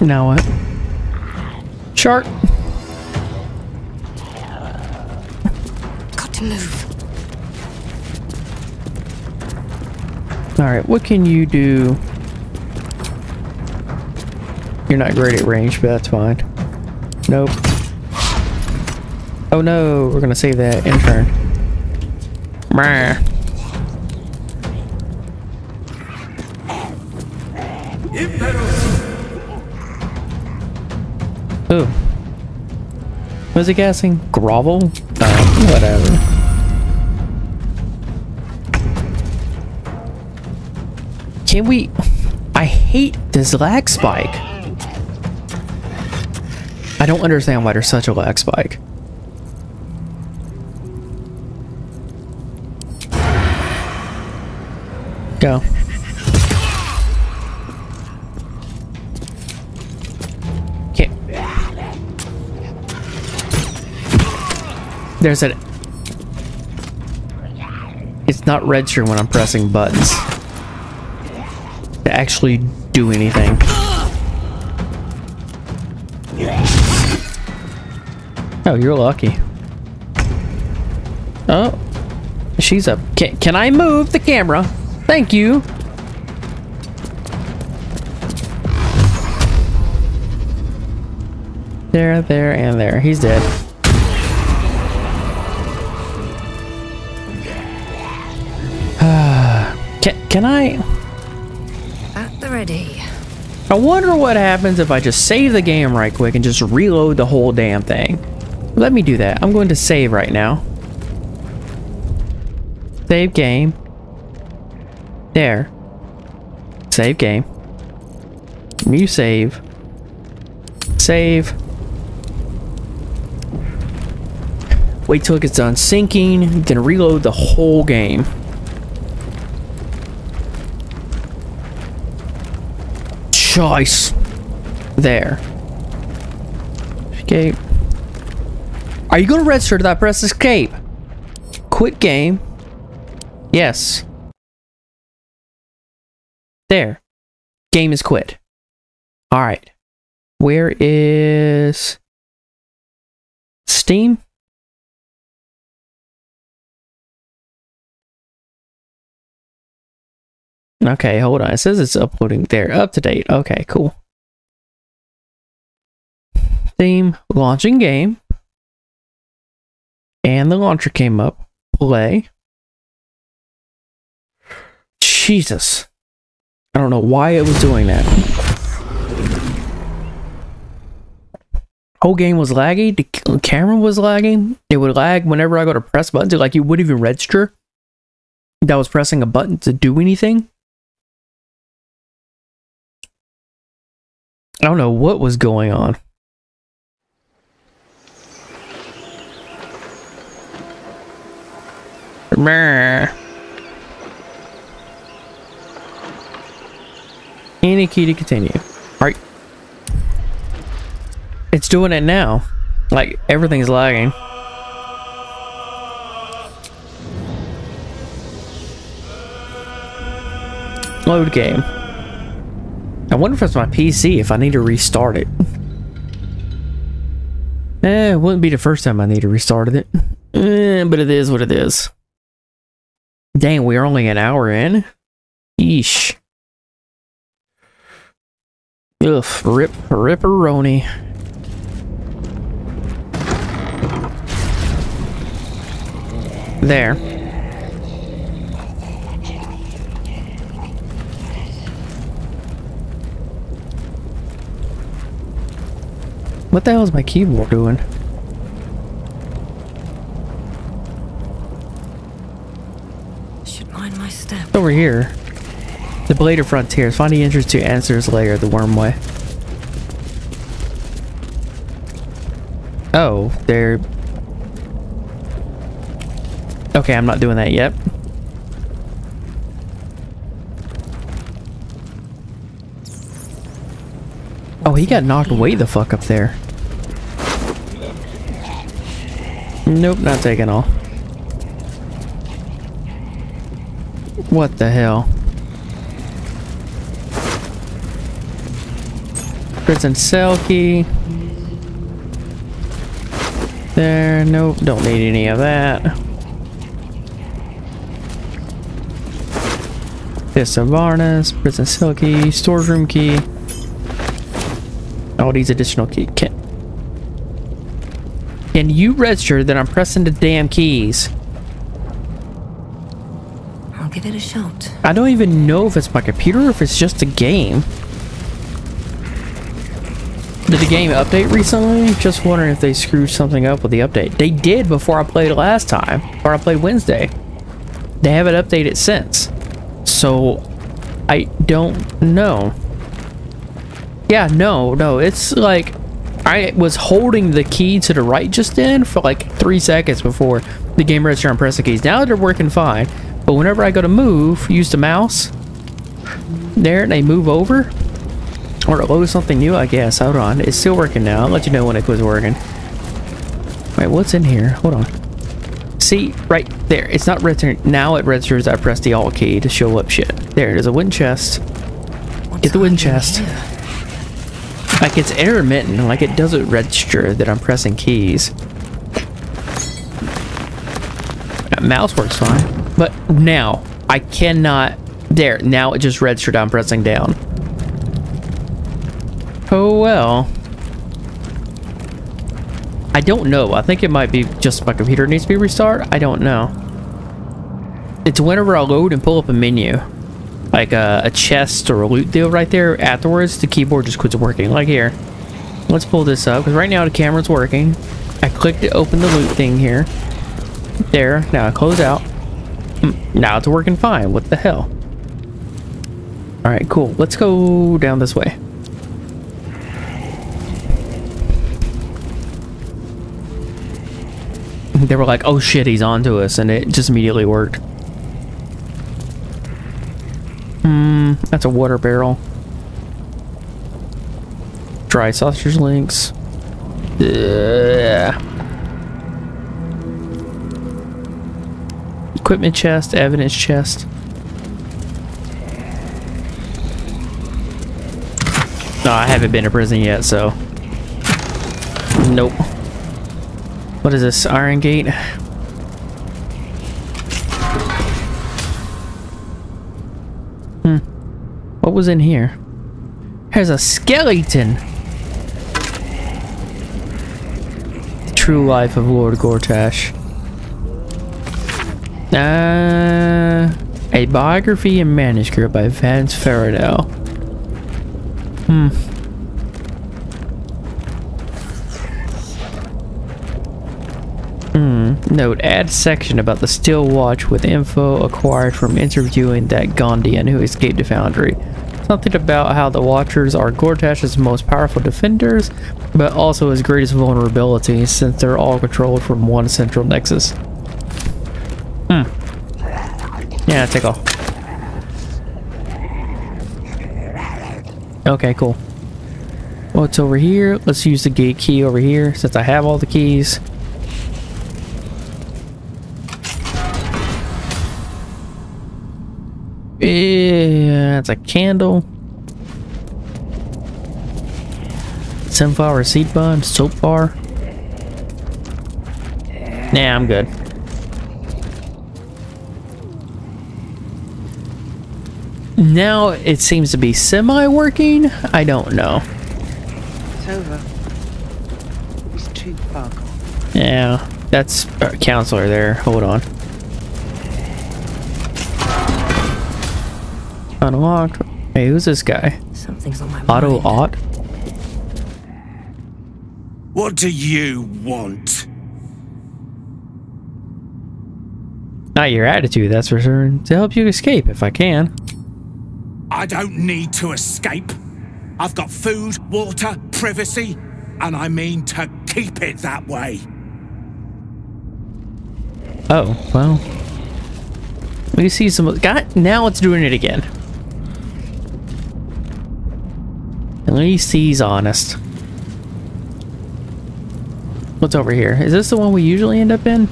Now what? Shark! Got to move. Alright, what can you do? You're not great at range, but that's fine. Nope. Oh no, we're gonna save that intern. Brr. Ooh. Was he guessing? Grovel? Oh, uh, whatever. Can we... I hate this lag spike. I don't understand why there's such a lag spike. There's a... It's not registering when I'm pressing buttons. To actually do anything. Oh, you're lucky. Oh. She's up. Can, can I move the camera? Thank you. There, there, and there. He's dead. Can, I... At the ready. I wonder what happens if I just save the game right quick and just reload the whole damn thing. Let me do that. I'm going to save right now. Save game. There. Save game. New save. Save. Wait till it gets done syncing, then reload the whole game. Choice. There. Escape. Are you to register that press escape? Quit game. Yes. There. Game is quit. Alright. Where is... Steam? Okay, hold on. It says it's uploading there. Up to date. Okay, cool. Theme, launching game. And the launcher came up. Play. Jesus. I don't know why it was doing that. Whole game was laggy. The camera was lagging. It would lag whenever I go to press buttons. Like you wouldn't even register. that was pressing a button to do anything. I don't know what was going on. Brr. Any key to continue. Alright. It's doing it now. Like, everything's lagging. Load game. I wonder if it's my PC, if I need to restart it. Eh, it wouldn't be the first time I need to restart it. Eh, but it is what it is. Dang, we're only an hour in? Yeesh. Ugh, rip, ripperoni. There. What the hell is my keyboard doing? Should mind my step. Over here. The Blade of Frontiers. Find the entrance to Ansur's Lair, the Wyrmway. Oh, they're... Okay, I'm not doing that yet. Oh, he got knocked way the fuck up there. Nope, not taking all. What the hell? Prison cell key. There, nope, don't need any of that. This a Varnas, prison key, storage room key. All these additional key. Can, can you register that I'm pressing the damn keys? I'll give it a shot. I don't even know if it's my computer or if it's just a game. Did the game update recently? Just wondering if they screwed something up with the update. They did before I played last time, or I played Wednesday. They haven't updated since. So, I don't know. Yeah, no, no, it's like, I was holding the key to the right just then for like three seconds before the game registered and press the keys. Now they're working fine, but whenever I go to move, use the mouse, there, and they move over, or load something new, I guess. Hold on. It's still working now. I'll let you know when it quits working. Wait, what's in here? Hold on. See, right there. It's not registering. Now it registers I press the Alt key to show up shit. There, there's a wooden chest. Get the wooden hiding chest. here? Like, it's intermittent. Like, it doesn't register that I'm pressing keys. Uh, Mouse works fine. But now, I cannot... There, now it just registered I'm pressing down. Oh well. I don't know. I think it might be just my computer needs to be restarted. I don't know. It's whenever I load and pull up a menu. Like a, a chest or a loot deal right there. Afterwards, the keyboard just quits working. Like here. Let's pull this up. Because right now the camera's working. I clicked to open the loot thing here. There. Now I close out. Mm, Now it's working fine. What the hell? Alright, cool. Let's go down this way. they were like, oh shit, he's onto us, and it just immediately worked. That's a water barrel. Dry sausage links. Ugh. Equipment chest, evidence chest. No, I haven't been to prison yet, so. Nope. What is this? Iron Gate? What was in here? There's a skeleton! The true life of Lord Gortash. Uh, a biography and manuscript by Vance Faradell. Hmm. Note, add section about the Steel Watch with info acquired from interviewing that Gondian who escaped the Foundry. Something about how the Watchers are Gortash's most powerful defenders, but also his greatest vulnerability since they're all controlled from one central nexus. Hmm. Yeah, take off. Okay, cool. What's over here? Let's use the gate key over here since I have all the keys. Yeah, it's a candle. Sunflower seed bun, soap bar. Nah, I'm good. Now it seems to be semi-working. I don't know. It's over. It's too far gone. Yeah, that's a counselor there. Hold on. Unlocked. Hey, who's this guy? Something's on my Otto mind. Ott? What do you want? Not your attitude, that's for sure. To help you escape, if I can. I don't need to escape. I've got food, water, privacy, and I mean to keep it that way. Oh, well. We see some... God, now it's doing it again. At least he's honest. What's over here? Is this the one we usually end up in?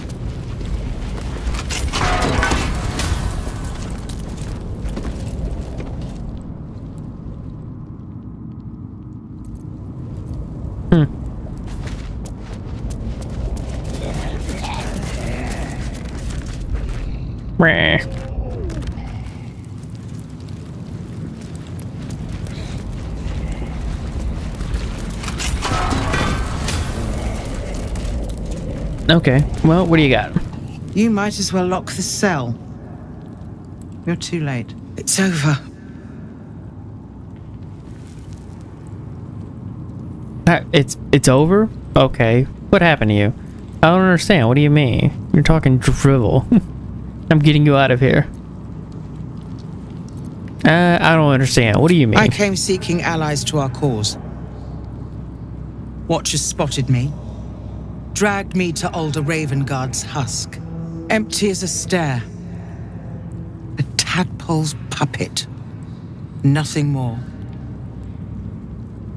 Hmm. Meh. Okay, well, what do you got? You might as well lock the cell. You're too late. It's over. Uh, It's it's over? Okay. What happened to you? I don't understand. What do you mean? You're talking drivel. I'm getting you out of here. Uh, I don't understand. What do you mean? I came seeking allies to our cause. Watchers spotted me, dragged me to Ulder Ravengard's husk, empty as a stare. A tadpole's puppet. Nothing more.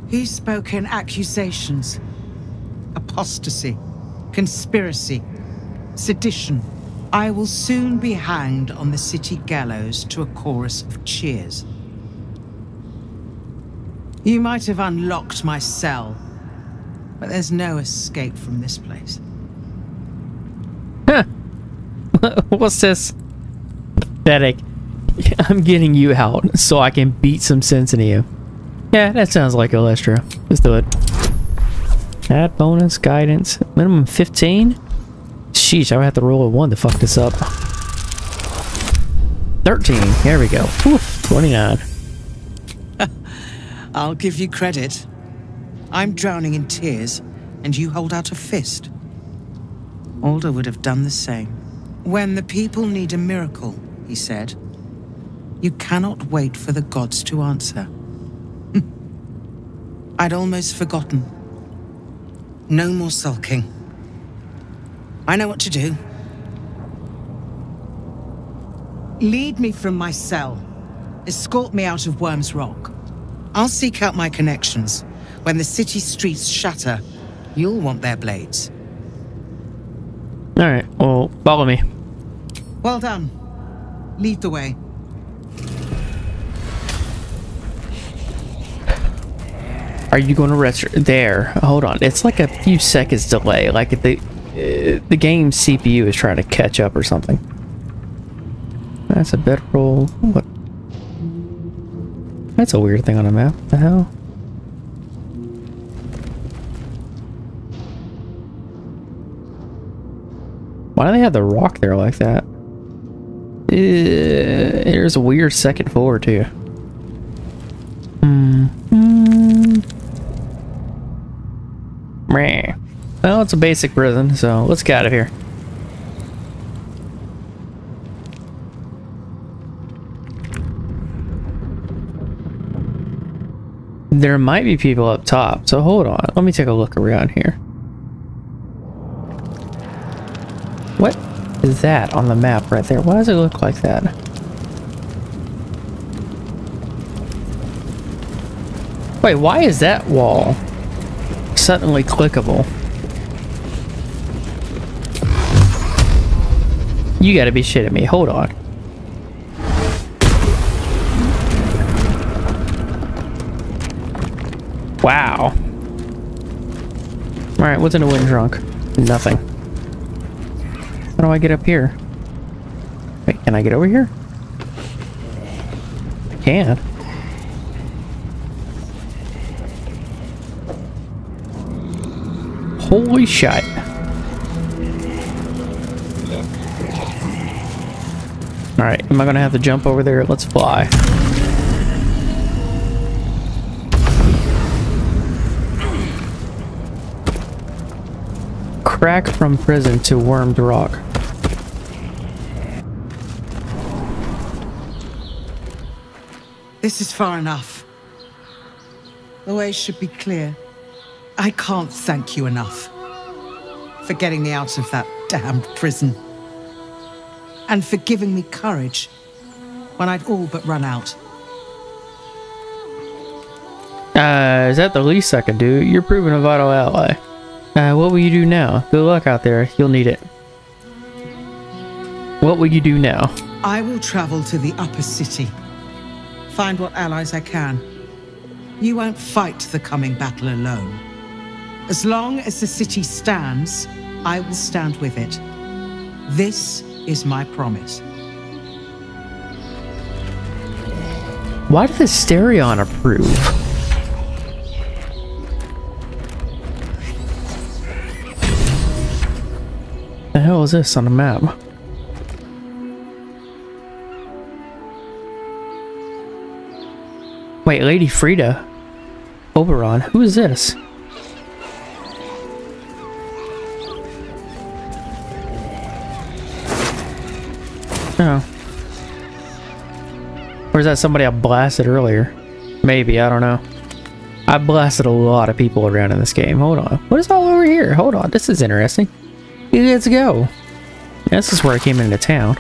He spoke in accusations apostasy, conspiracy, sedition. I will soon be hanged on the city gallows to a chorus of cheers. You might have unlocked my cell, but there's no escape from this place. Huh. What's this? Pathetic. I'm getting you out so I can beat some sense into you. Yeah, that sounds like Alestra. Let's do it. Add bonus, guidance, minimum 15? Sheesh, I would have to roll a 1 to fuck this up. 13, there we go. Whew, 29. I'll give you credit. I'm drowning in tears, and you hold out a fist. Ulder would have done the same. When the people need a miracle, he said, you cannot wait for the gods to answer. I'd almost forgotten. No more sulking. I know what to do. Lead me from my cell. Escort me out of Wyrm's Rock. I'll seek out my connections. When the city streets shatter, you'll want their blades. Alright, well, follow me. Well done. Lead the way. Are you going to rest there? Hold on. It's like a few seconds delay. Like the uh, the game's CPU is trying to catch up or something. That's a bedroll. What? That's a weird thing on a map. The hell? Why do they have the rock there like that? Uh, there's a weird second floor too. Mm -hmm. hmm. Well, it's a basic prison, so let's get out of here. There might be people up top, so hold on. Let me take a look around here. What is that on the map right there? Why does it look like that? Wait, why is that wall suddenly clickable? You gotta be shitting me. Hold on. Wow. Alright, what's in a wind drunk? Nothing. How do I get up here? Wait, can I get over here? I can. Holy shit. Alright, am I gonna have to jump over there? Let's fly. Crack from prison to Wyrm's Rock. This is far enough. The way should be clear. I can't thank you enough for getting me out of that damned prison. And for giving me courage when I'd all but run out. Uh, is that the least I can do? You're proving a vital ally. Uh, what will you do now? Good luck out there. You'll need it. What will you do now? I will travel to the upper city. Find what allies I can. You won't fight the coming battle alone. As long as the city stands, I will stand with it. This is my promise. Why did Astarion approve? The hell is this on the map? Wait, Lady Frida. Oberon, who is this? Oh. Or is that somebody I blasted earlier? Maybe, I don't know. I blasted a lot of people around in this game. Hold on. What is all over here? Hold on. This is interesting. Let's go. This is where I came into town.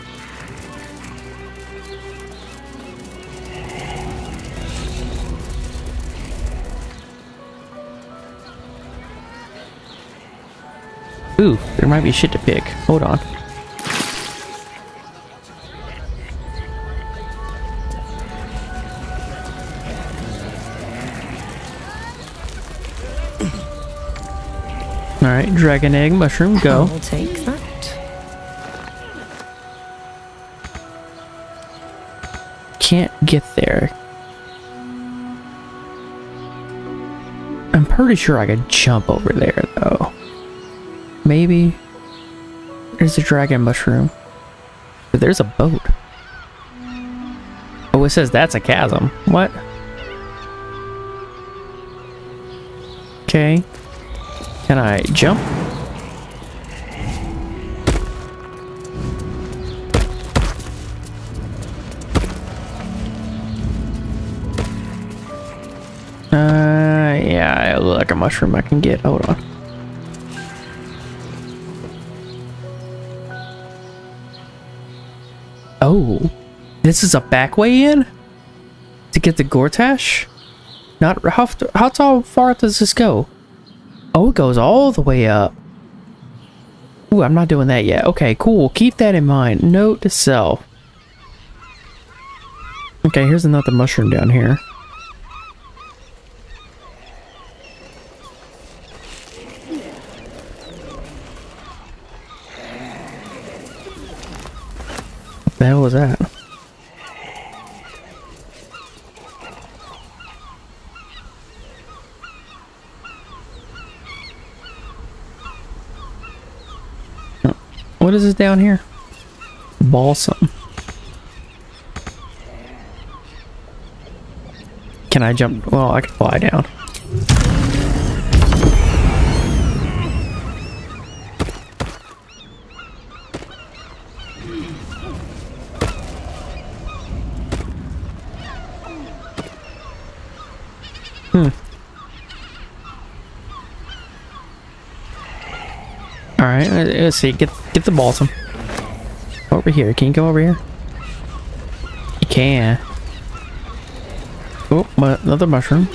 Might be shit to pick. Hold on. Alright, dragon egg, mushroom, go. I'll take that. Can't get there. I'm pretty sure I could jump over there, though. Maybe. There's a dragon mushroom. There's a boat. Oh, it says that's a chasm. What? Okay. Can I jump? Uh, yeah, it look like a mushroom I can get. Hold on. Oh, this is a back way in to get the Gortash. Not how how tall far does this go? Oh, it goes all the way up. Ooh, I'm not doing that yet. Okay, cool. Keep that in mind. Note to self. Okay, here's another mushroom down here. The hell was that? What is this down here? Balsam. Can I jump? Well, I can fly down. Let's see. Get get the balsam. Over here. Can you go over here? You can. Oh, another mushroom.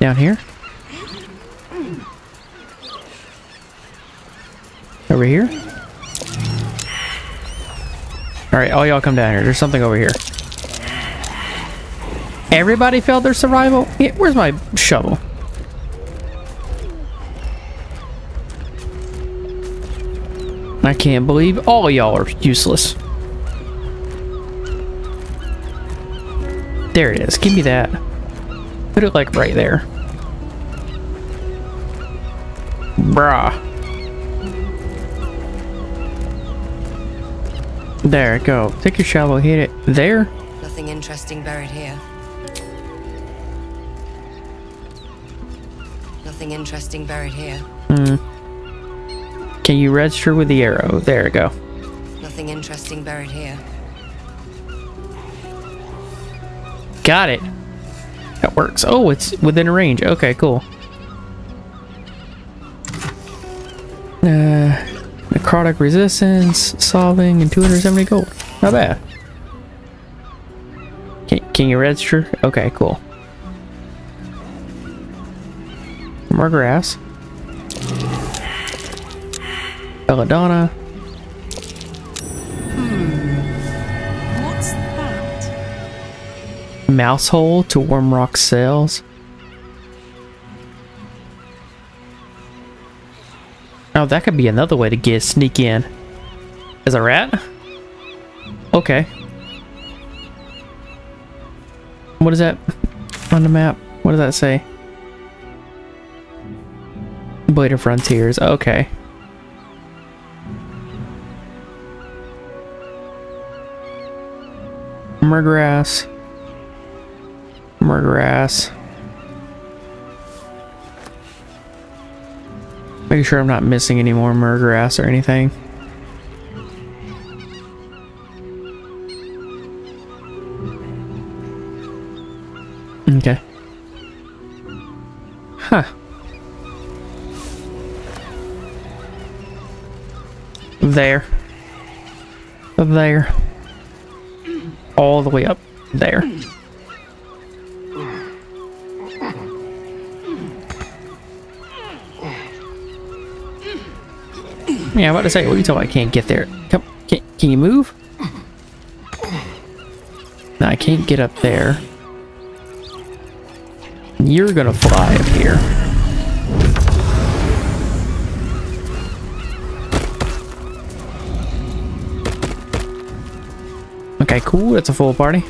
Down here? Over here? Alright, all y'all come down here. There's something over here. Everybody failed their survival? Yeah, where's my shovel? I can't believe all y'all are useless. There it is. Give me that. Put it like right there. Bruh. There, go. Take your shovel, hit it. There. Nothing interesting buried here. Nothing interesting buried here. Hmm. Can you register with the arrow? There we go. Nothing interesting buried here. Got it. That works. Oh, it's within range. Okay, cool. Uh, necrotic resistance, solving, and 270 gold. Not bad. Can, can you register? Okay, cool. More grass. Belladonna. Hmm. What's that? Mouse hole to warm rock cells. Oh, that could be another way to get sneak in. As a rat? Okay. What is that on the map? What does that say? Blade of Frontiers. Okay. Murgrass. Murgrass. Making sure I'm not missing any more murgrass or anything. Okay. Huh. There. There. All the way up there. Yeah, I'm about to say, what are you talking? I can't get there. Come, can, can you move? No, I can't get up there. You're gonna fly up here. Okay, cool. That's a full party.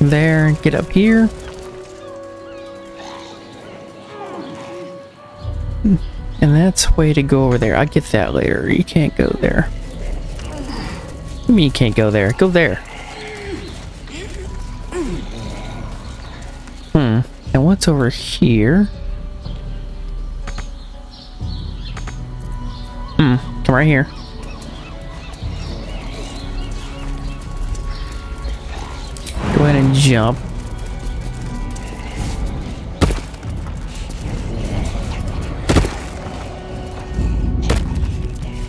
There, get up here. And that's way to go over there. I'll get that later. You can't go there. I mean you can't go there. Go there. Hmm. And what's over here? Right here. Go ahead and jump.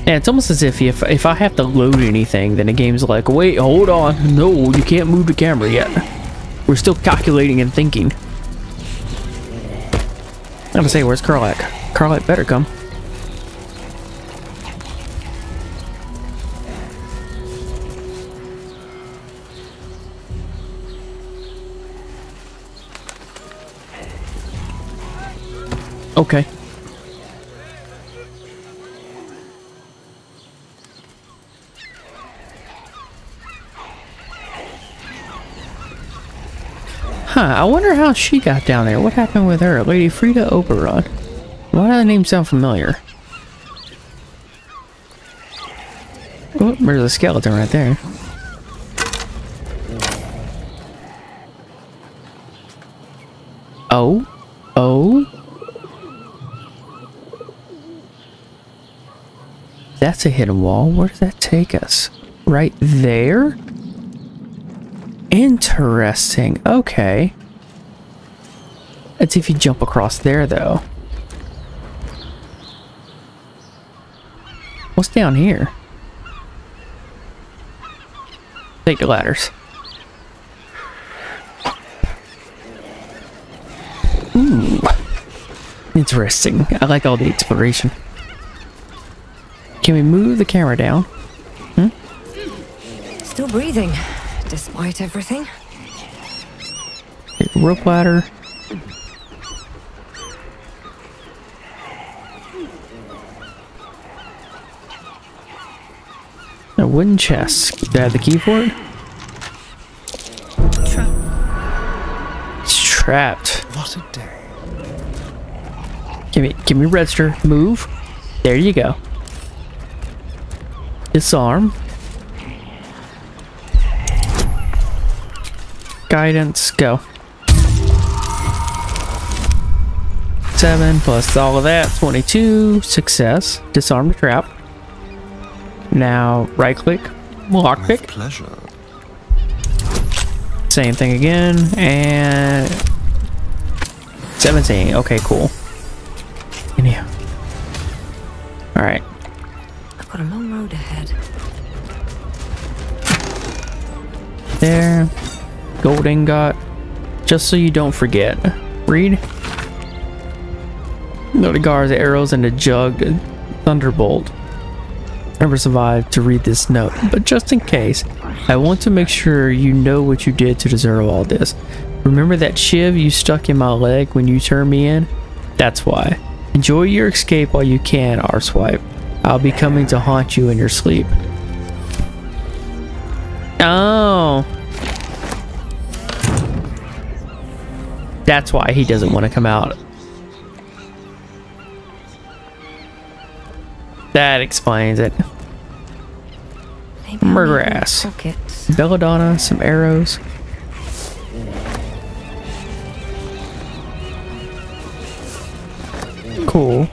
Yeah, it's almost as if if, if I have to load anything, then the game's like, wait, hold on. No, you can't move the camera yet. We're still calculating and thinking. I'm gonna say, where's Karlach? Karlach better come. How she got down there. What happened with her? Lady Frida Oberon. Why does that name sound familiar? Oh, there's a skeleton right there. Oh? Oh? That's a hidden wall. Where does that take us? Right there? Interesting. Okay. Let's see if you jump across there, though. What's down here? Take the ladders. Ooh. Interesting. I like all the exploration. Can we move the camera down? Hmm? Still breathing, despite everything. Okay, rope ladder. Wooden chest. Do I have the key for it? It's trapped. What a day. Give me, give me register. Move. There you go. Disarm. Guidance. Go. Seven plus all of that. Twenty-two. Success. Disarm the trap. Now right click. Lockpick. Pleasure. Same thing again. And 17. Okay, cool. Anyhow. Alright. I've got a long road ahead. There. Gold ingot. Just so you don't forget. Read. No the guards, arrows, and a jug. Thunderbolt. Never survived to read this note, but just in case, I want to make sure you know what you did to deserve all this. Remember that shiv you stuck in my leg when you turned me in? That's why. Enjoy your escape while you can, Arswipe. I'll be coming to haunt you in your sleep. Oh. That's why he doesn't want to come out. That explains it. Maybe I Murder ass. Pockets. Belladonna, some arrows. Cool.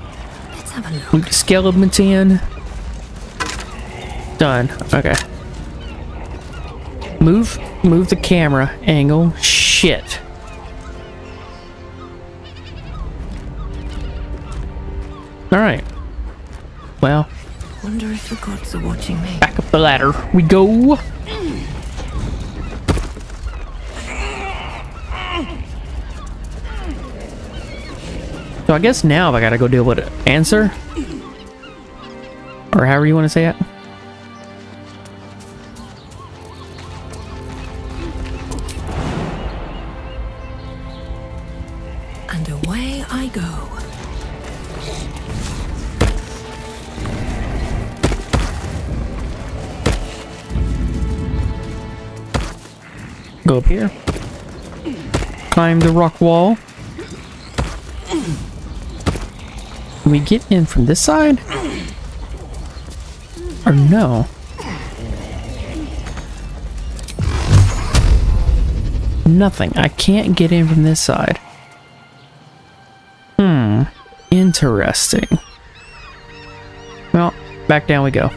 Let's have a look. Loot the skeleton. Done. Okay. Move, move the camera angle. Shit. Are watching me. back up the ladder we go. So I guess now I gotta go deal with it. Ansur? Or however you want to say it. Here. Climb the rock wall. Can we get in from this side? Or no? Nothing. I can't get in from this side. Hmm. Interesting. Well, back down we go.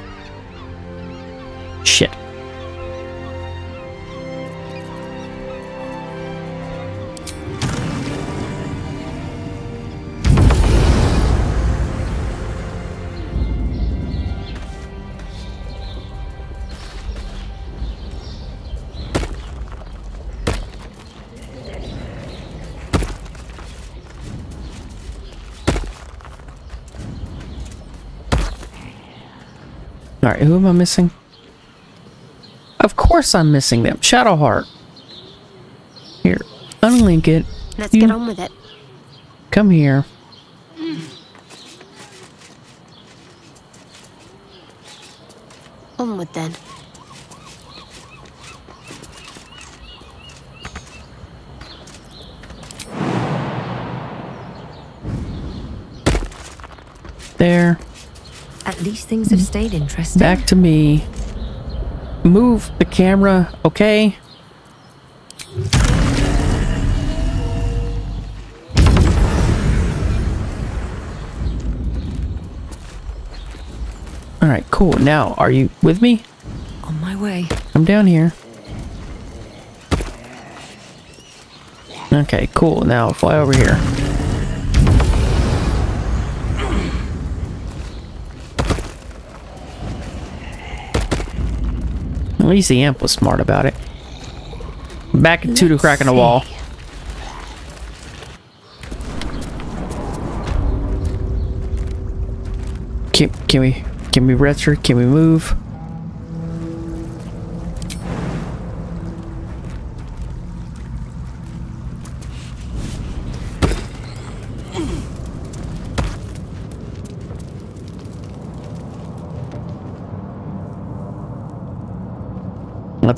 Who am I missing? Of course I'm missing them. Shadowheart. Here, unlink it. Let's You- get on with it. Come here. Onward then. There. Least things have stayed interesting. Back to me. Move the camera, okay? Alright, cool. Now, are you with me? On my way. I'm down here. Okay, cool. Now fly over here. Least the imp was smart about it. Back into the crack in the wall. Can, can we can we retro? Can we move?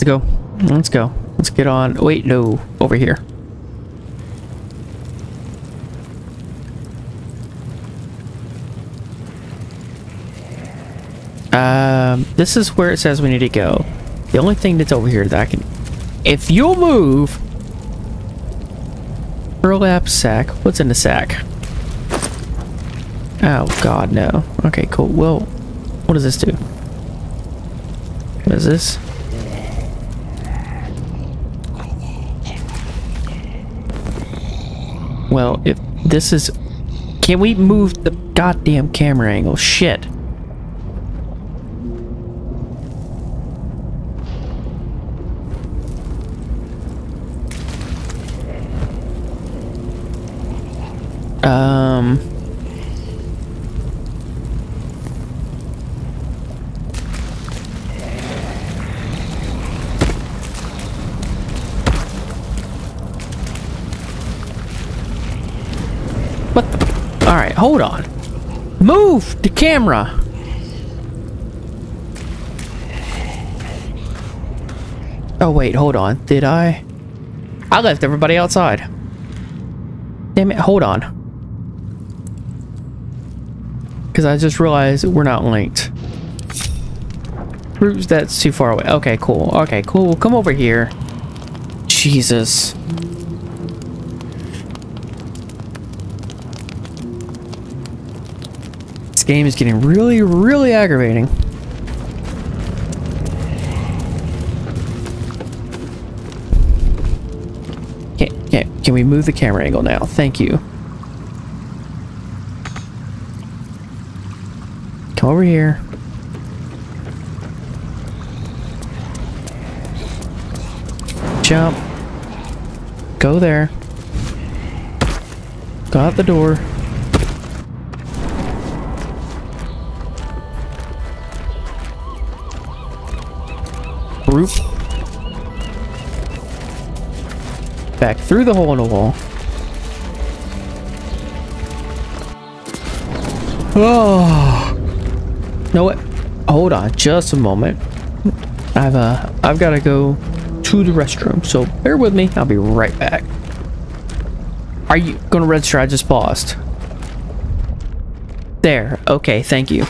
Let's go. Let's go. Let's get on. Wait, no. Over here. Um, this is where it says we need to go. The only thing that's over here that I can... If you'll move... Burlap sack. What's in the sack? Oh, God, no. Okay, cool. Well, what does this do? What is this? Well, if this is... Can we move the goddamn camera angle? Shit. The camera! Oh wait, hold on. Did I? I left everybody outside. Damn it, hold on. Because I just realized we're not linked. Proves that's too far away. Okay, cool. Okay, cool. Come over here. Jesus. Game is getting really, really aggravating. Can, can, can we move the camera angle now? Thank you. Come over here. Jump. Go there. Go out the door. Group. Back through the hole in the wall. Oh. No what? Hold on, just a moment. I've uh I've gotta go to the restroom, so bear with me. I'll be right back. Are you gonna register? I just paused. There. Okay, thank you.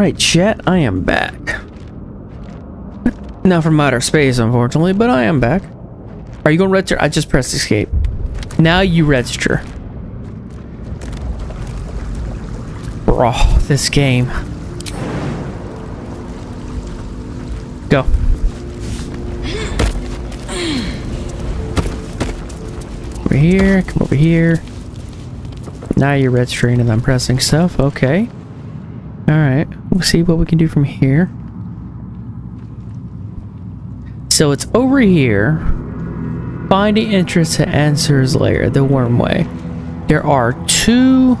All right, chat. I am back. Not from outer space, unfortunately, but I am back. Are you going to register? I just pressed escape. Now you register. Bro, this game. Go. Over here, come over here. Now you're registering and I'm pressing stuff. Okay. See what we can do from here. So it's over here. Find the entrance to Ansur's Lair, the Wyrmway. There are two...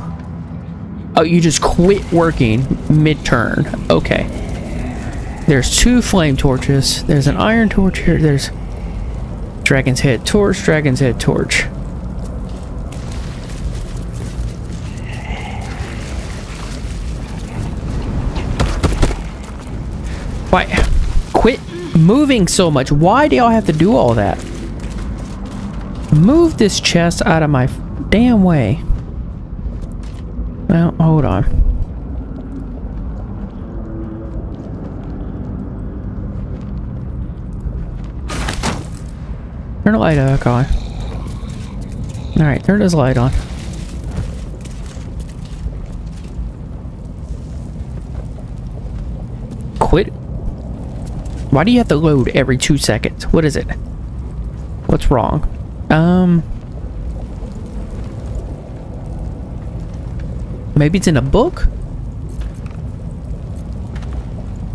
Oh, you just quit working mid-turn. Okay. There's two flame torches. There's an iron torch here. There's Dragon's Head torch, Dragon's Head torch. Moving so much. Why do y'all have to do all that? Move this chest out of my damn way. Well, hold on. Turn the light on. Alright, turn this light on. Quit. Why do you have to load every two seconds? What is it? What's wrong? Um... Maybe it's in a book?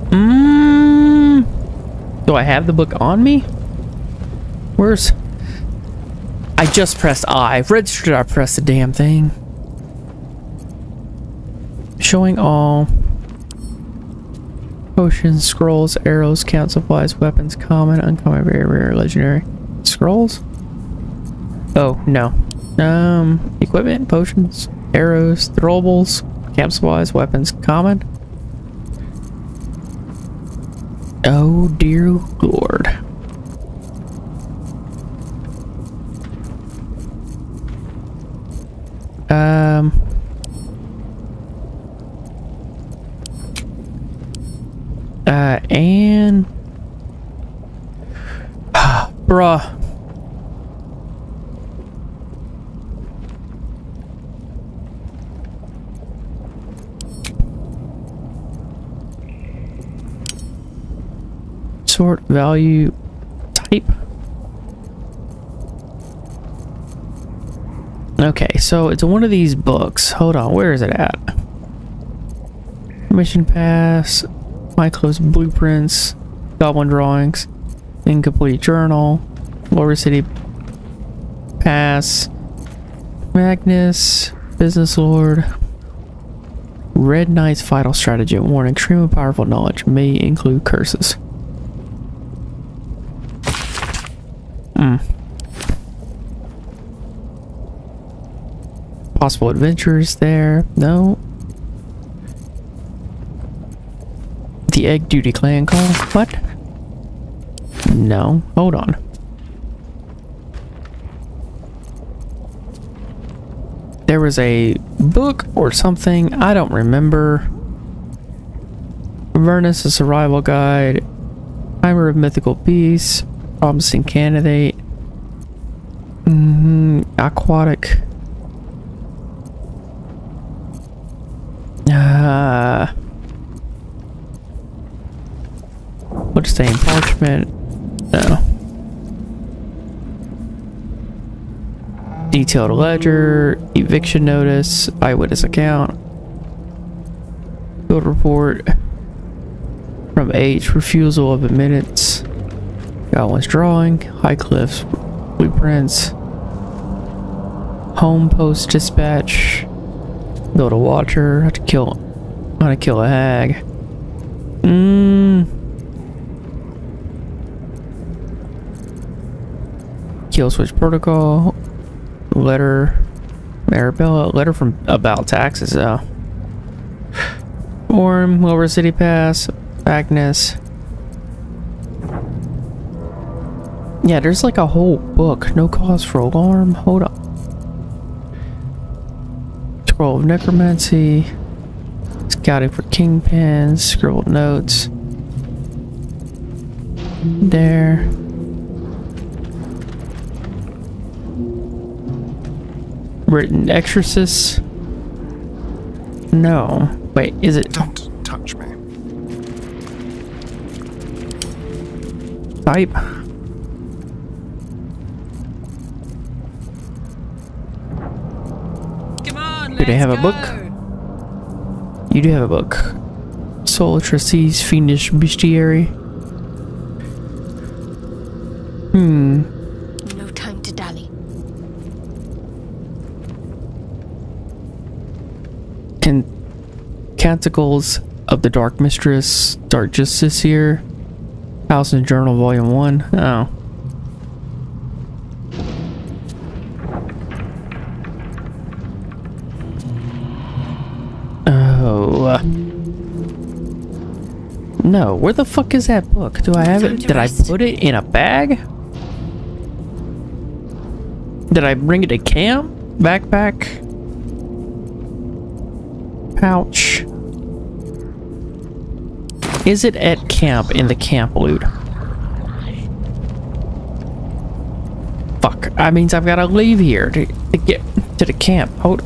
Mmm... Do I have the book on me? Where's... I just pressed I. Registered I pressed the damn thing. Showing all. Potions, scrolls, arrows, count supplies, weapons, common, uncommon, very rare, legendary. Scrolls? Oh, no. Um, equipment, potions, arrows, throwables, camp supplies, weapons, common. Oh dear lord. Um... Uh, and... Bruh. Sort, value, type. Okay, so it's one of these books. Hold on, where is it at? Mission pass, my close blueprints, goblin drawings, incomplete journal, Lower City pass, Magnus, business lord, Red Knight's vital strategy. Warning, extremely powerful knowledge may include curses. Hmm. Possible adventures there. No. The Egg Duty Clan call? What? No. Hold on. There was a book or something. I don't remember. Vernus, a survival guide. Timer of Mythical Beasts. Promising candidate. Mm -hmm. Aquatic. Uh, what's the name? Parchment? No. Detailed ledger, eviction notice, eyewitness account. Field report from H. Refusal of admittance. Godwin's drawing. High Cliffs blueprints. Home post dispatch. Build a watcher. How to kill. How to kill a hag. Mmm. Kill switch protocol. Letter. Arabella. Letter from about taxes though. Form. Lower City Pass. Agnes. Yeah, there's like a whole book. No cause for alarm. Hold up. Scroll of Necromancy. Scouting for kingpins. Scribbled notes. There. Written exorcist. No. Wait, is it? Don't touch me. Type. Do they have a book? You do have a book. Soul Trustees Fiendish Bestiary. Hmm. No time to dally. Can Canticles of the Dark Mistress, Dark Justice here. House and Journal Volume 1. Oh. Oh. No, where the fuck is that book? Do I have it? Did I put it in a bag? Did I bring it to camp? Backpack? Pouch? Is it at camp in the camp loot? Fuck, that means I've got to leave here to, to get to the camp. Hold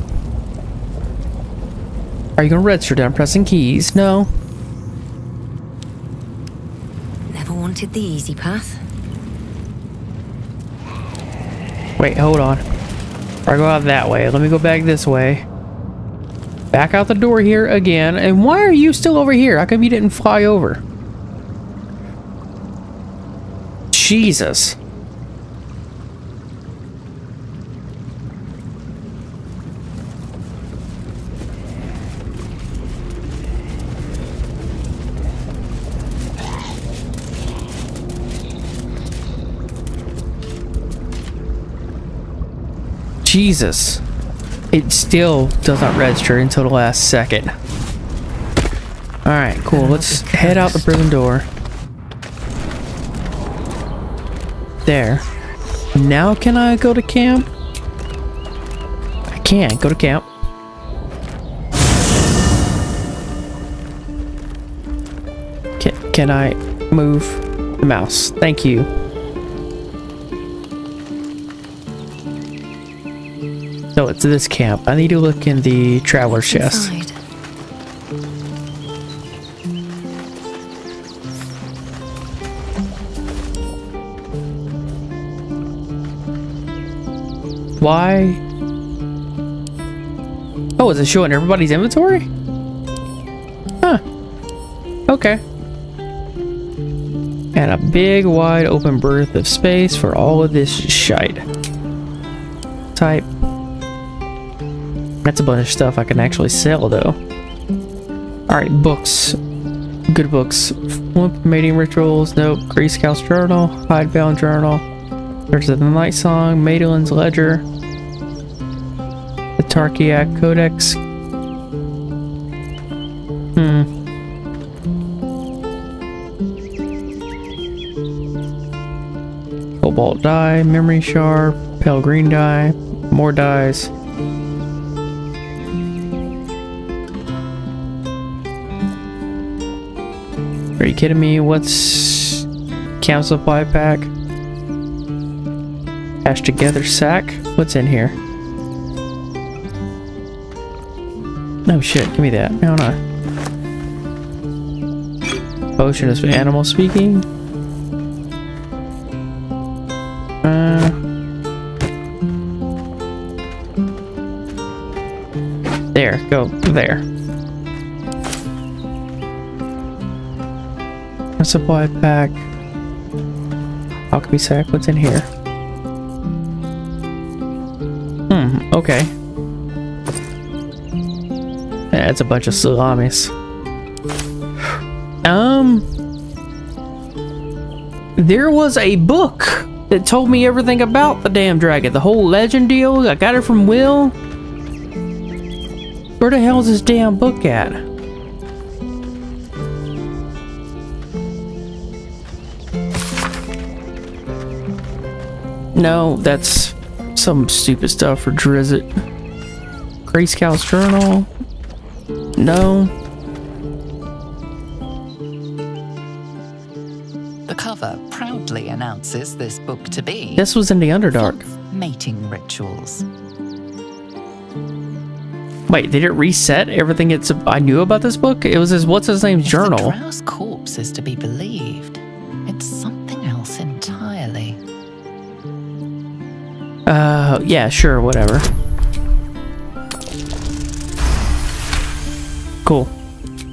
Are you gonna register that I'm pressing keys? No. Wanted the easy path. Wait, hold on. I go out that way. Let me go back this way. Back out the door here again. And why are you still over here? How come you didn't fly over? Jesus. Jesus. It still does not register until the last second. Alright, cool. Let's head out the prison door. There. Now can I go to camp? I can. Go to camp. Can, can I move the mouse? Thank you. So it's this camp. I need to look in the traveler chest. Inside. Why? Oh, is it showing everybody's inventory? Huh. Okay. And a big wide open berth of space for all of this shite. Type. That's a bunch of stuff I can actually sell though. Alright, books. Good books. Flip mating rituals, nope. Grey Scout's journal, Hidebound journal. There's the Night Song, Madelin's Ledger, the Tharchiate Codex. Hmm. Cobalt dye, memory shard, pale green dye, more dyes. Kidding me? What's camp supply pack? Hash together sack? What's in here? No shit, give me that. No, no. Potion is animal speaking. Uh. There, go there. Supply pack. Alchemy sack. What's in here? Hmm. Okay. That's a bunch of salamis. Um. There was a book that told me everything about the damn dragon. The whole legend deal. I got it from Wyll. Where the hell's this damn book at? No, that's some stupid stuff for Drizzt. Grayscale's journal. No. The cover proudly announces this book to be This was in the Underdark. mating rituals. Wait, did it reset everything it's I knew about this book? It was his what's his name's If the journal. Drow's corpse is to be believed, Uh, yeah, sure, whatever. Cool.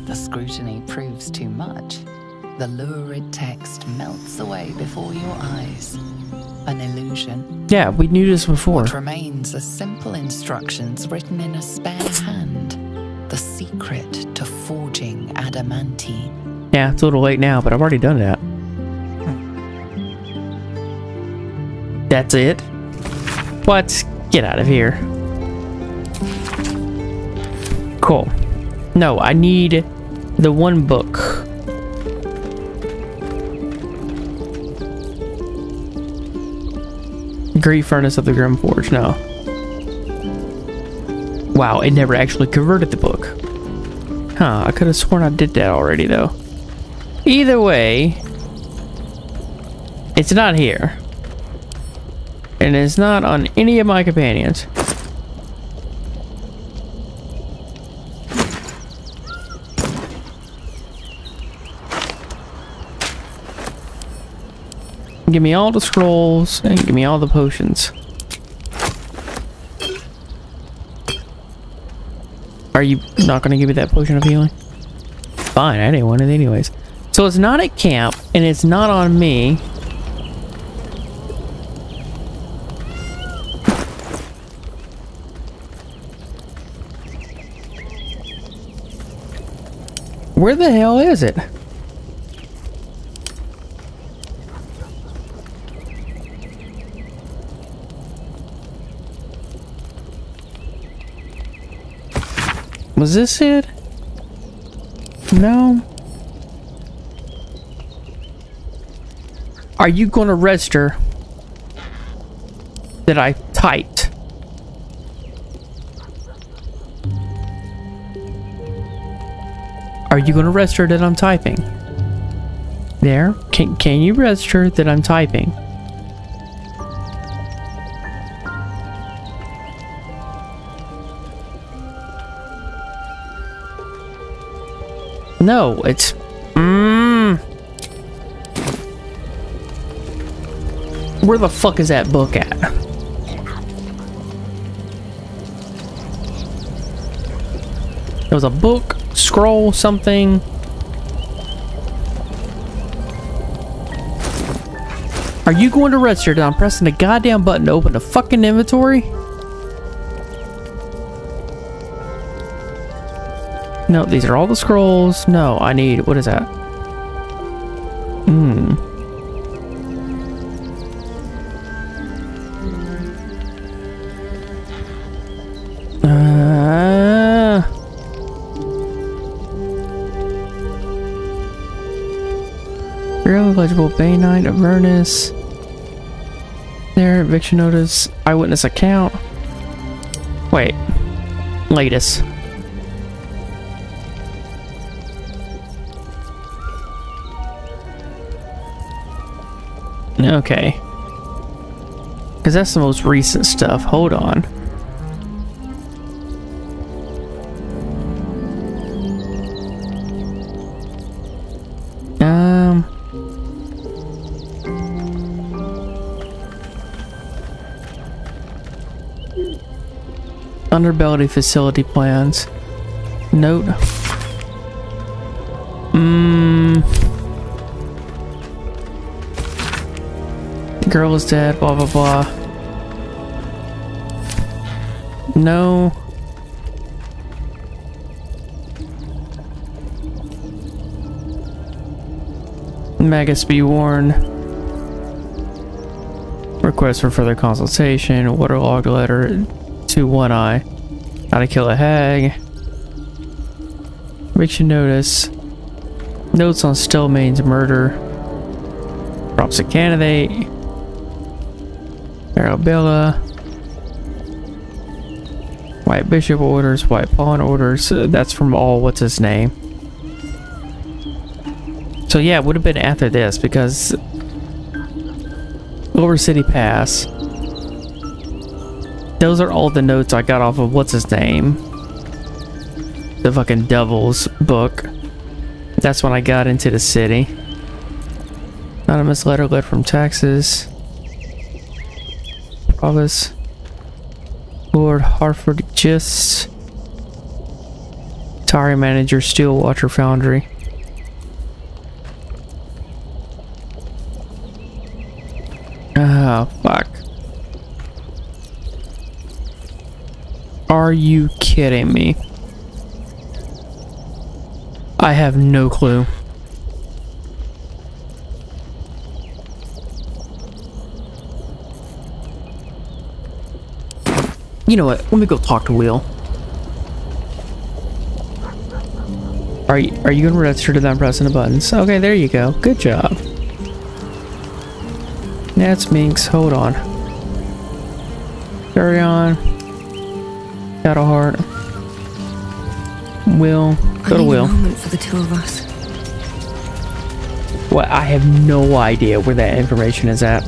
The scrutiny proves too much. The lurid text melts away before your eyes. An illusion. Yeah, we knew this before. What remains are simple instructions written in a spare hand. The secret to forging adamantine. Yeah, it's a little late now, but I've already done that. That's it? What? Get out of here. Cool. No, I need the one book. Great Furnace of the Grymforge, no. Wow, it never actually converted the book. Huh, I could have sworn I did that already, though. Either way, it's not here. And it's not on any of my companions. Give me all the scrolls and give me all the potions. Are you not going to give me that potion of healing? Fine, I didn't want it anyways. So it's not at camp, and it's not on me. Where the hell is it? Was this it? No. Are you going to register that I typed? Are you going to register that I'm typing? There. Can, can you register that I'm typing? No, it's... Mm, where the fuck is that book at? There was a book, scroll, something. Are you going to register that I'm pressing the goddamn button to open the fucking inventory? No, these are all the scrolls. No, I need, what is that? Real Bay Avernus. There, eviction notice, eyewitness account. Wait. Latest. Okay. Because that's the most recent stuff. Hold on. vulnerability facility plans. Note. Mmm. Girl is dead, blah blah blah. No. Magus be warned. Request for further consultation. Waterlogged letter to One Eye. How to kill a hag. Eviction notice. Notes on Stelmane's murder. Props a candidate. Arabella. White Bishop orders, White Pawn orders. Uh, that's from all what's his name. So yeah, it would have been after this because Over City Pass. Those are all the notes I got off of what's his name. The fucking Devil's book. That's when I got into the city. Anonymous letter led from Texas. Province. Lord Hartford Gist. Tire manager, Steel Watcher Foundry. Oh, fuck. Are you kidding me? I have no clue. You know what? Let me go talk to Wyll. Are you, are you gonna register to them pressing the buttons? Okay, there you go. Good job. Nats Minsc, hold on. Carry on. Got a heart. Wyll, go to Wyll. moment for the two of us. Well, I have no idea where that information is at.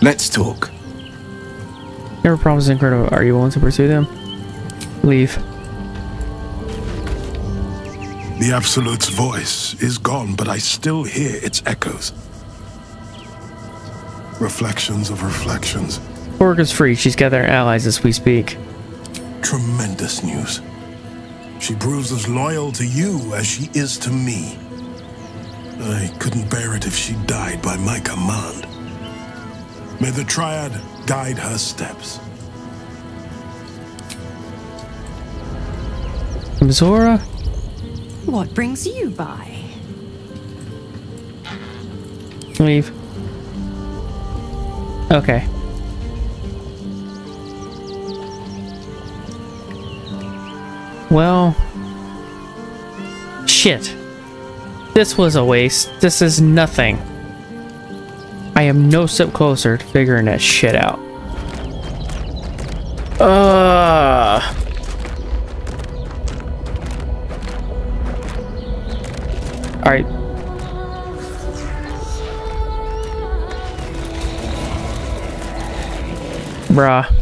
Let's talk. Never promised incredible. Are you willing to pursue them? Leave. The Absolute's voice is gone, but I still hear its echoes. Reflections of reflections. Borg is free. She's gathering allies as we speak. Tremendous news. She proves as loyal to you as she is to me. I couldn't bear it if she died by my command. May the Triad guide her steps. Zora? What brings you by? Leave. Okay. Well. Shit. This was a waste. This is nothing. I am no step closer to figuring that shit out. Uh. Alright. Bruh.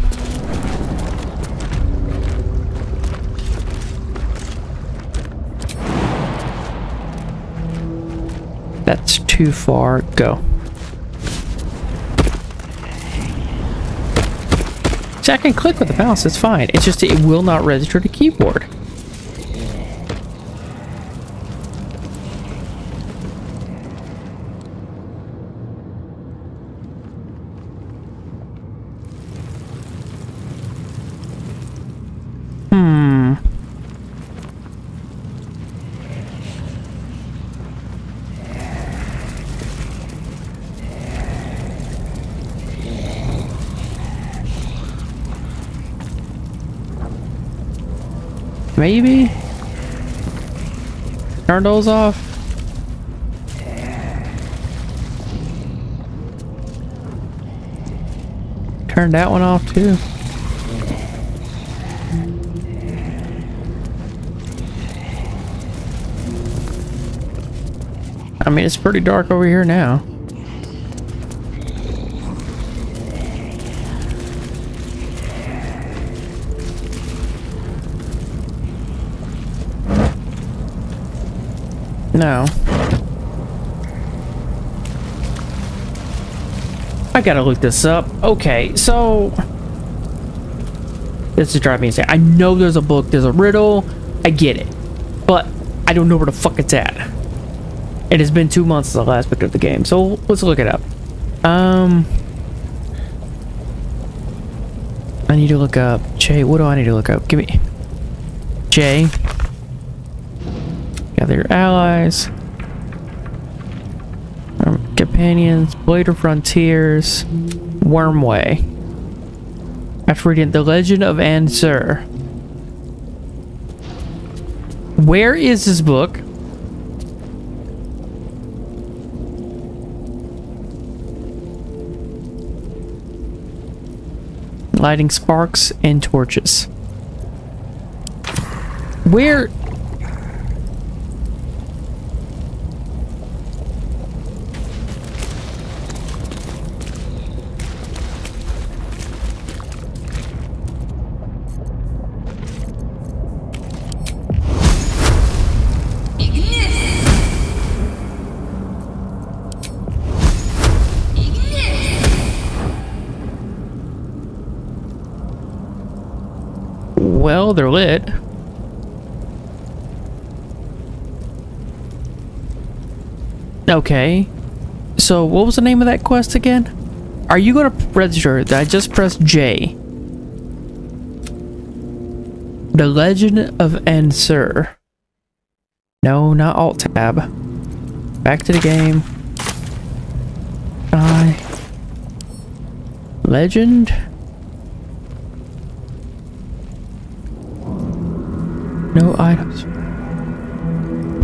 That's too far. Go. See, I can click with the mouse. It's fine. It's just it will not register to keyboard. Hmm. Maybe? Turn those off? Turn that one off too. I mean, it's pretty dark over here now. I gotta look this up. Okay, so... This is driving me insane. I know there's a book, there's a riddle. I get it. But I don't know where the fuck it's at. It has been two months since the last picture of the game, so let's look it up. Um... I need to look up... Jay, what do I need to look up? Give me... Jay. Gather your allies. Companions. Blade of Frontiers. Wyrmway. After reading The Legend of Ansur. Where is this book? lighting sparks and torches. Where... They're lit. Okay. So, what was the name of that quest again? Are you going to register that I just pressed J? The Legend of Ansur. No, not Alt Tab. Back to the game. I. Legend. No items.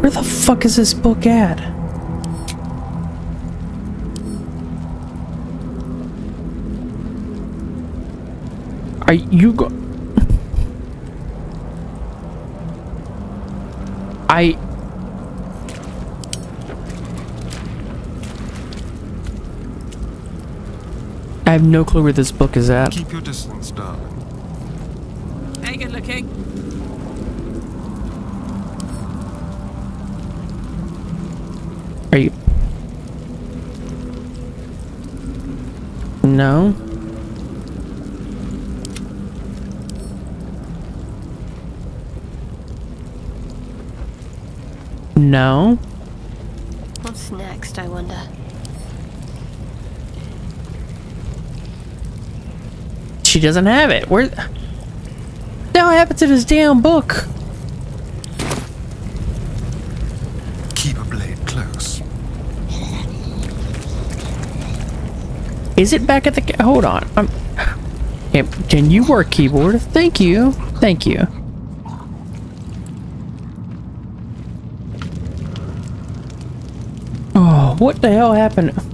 Where the fuck is this book at? Are you go- I- I have no clue where this book is at. Keep your distance, darling. Hey, good looking. No. No. What's next, I wonder? She doesn't have it. Where? What the hell happened to this damn book? Keep a blade close. Is it back at the? Hold on. I'm. Can, can you work keyboard? Thank you. Thank you. Oh, what the hell happened?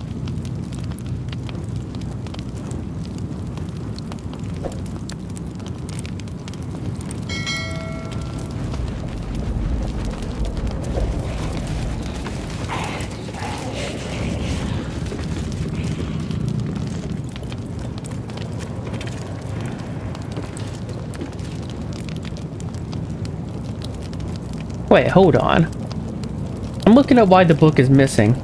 Wait, hold on. I'm looking at why the book is missing.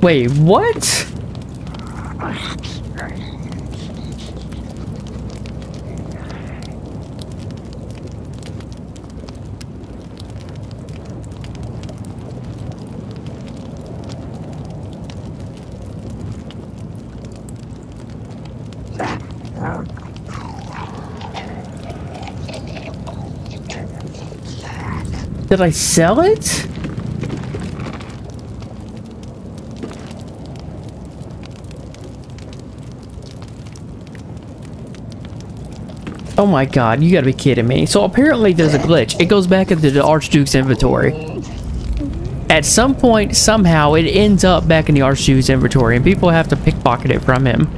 Wait, what? Did I sell it? Oh my god, you gotta be kidding me. So apparently there's a glitch. It goes back into the Archduke's inventory. At some point, somehow, it ends up back in the Archduke's inventory and people have to pickpocket it from him.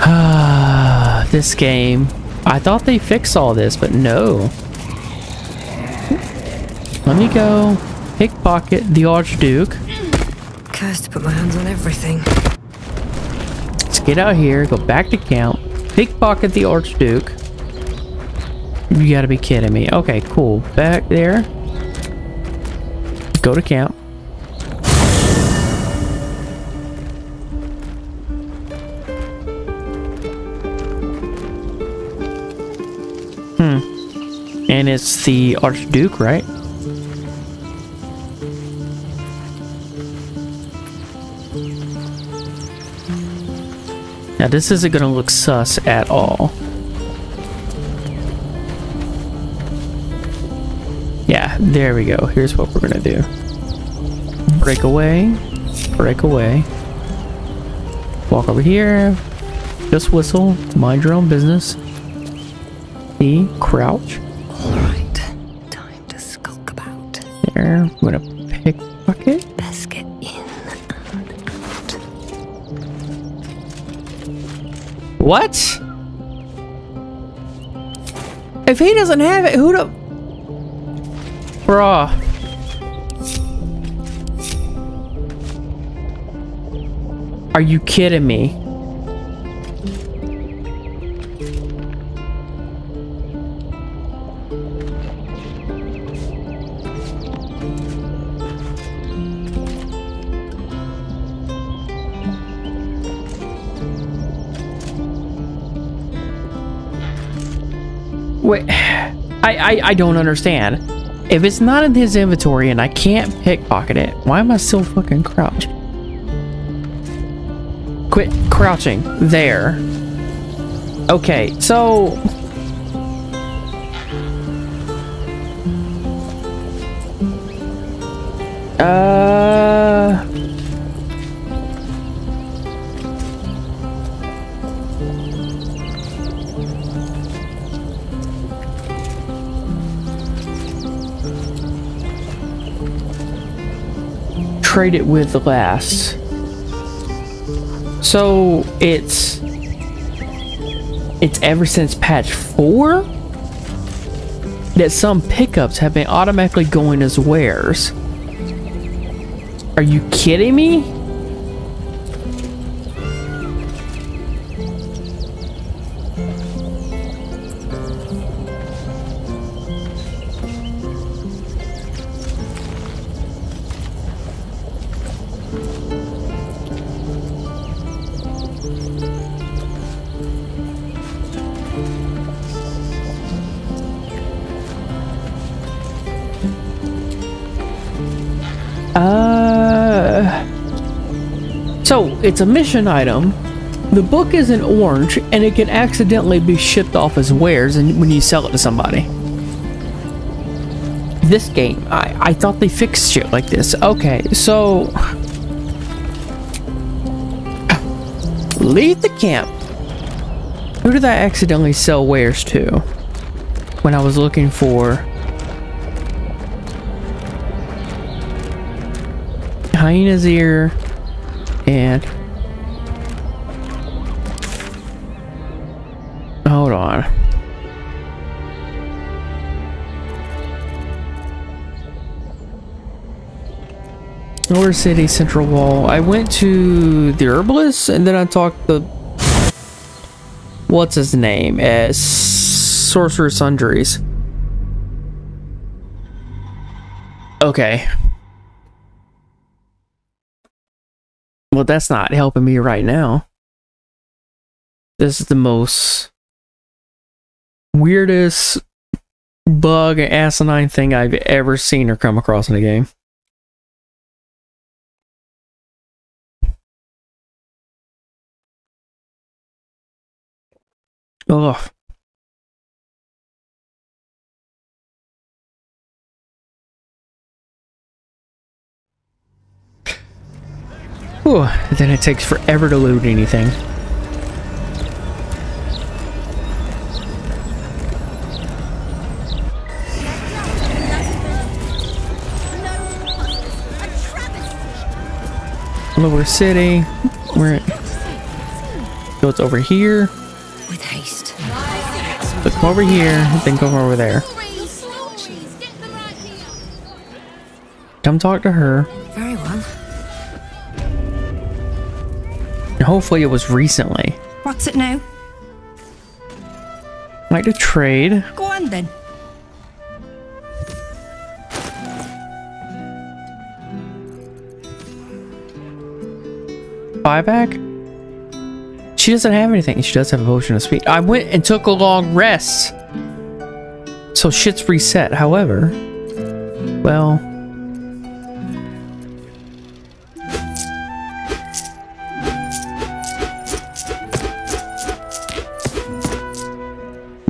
This game. I thought they fixed all this, but no. Let me go pickpocket the Archduke. Cursed to put my hands on everything. Let's get out here, go back to camp, pickpocket the Archduke. You gotta be kidding me. Okay, cool. Back there. Go to camp. Hmm. And it's the Archduke, right? Now this isn't gonna look sus at all. Yeah, there we go. Here's what we're gonna do. Break away. Break away. Walk over here. Just whistle. Mind your own business. E. Crouch. Alright. Time to skulk about. There. I'm gonna pickpocket. If he doesn't have it, who the... Bruh. Are you kidding me? I, I, don't understand. If it's not in his inventory and I can't pickpocket it, why am I still fucking crouched? Quit crouching. There. Okay, so... Trade it with the last. So it's it's ever since patch 4 that some pickups have been automatically going as wares. Are you kidding me? It's a mission item. The book is in orange, and it can accidentally be shipped off as wares, and when you sell it to somebody. This game, I I thought they fixed shit like this. Okay, so leave the camp. Who did I accidentally sell wares to when I was looking for? Hyena's ear and City Central Wall. I went to the herbalist and then I talked the what's his name eh, as Sorcerous Sundries. Okay. Well, that's not helping me right now. This is the most weirdest bug asinine thing I've ever seen or come across in a game. Ugh. Whew, then it takes forever to loot anything. Lower City. Where? So it's over here. Haste. So come over here, then come over there. Come talk to her. Very well. And hopefully it was recently. What's it now? Like to trade. Go on then. Buyback? She doesn't have anything. She does have a potion of speed. I went and took a long rest. So shit's reset. However, well...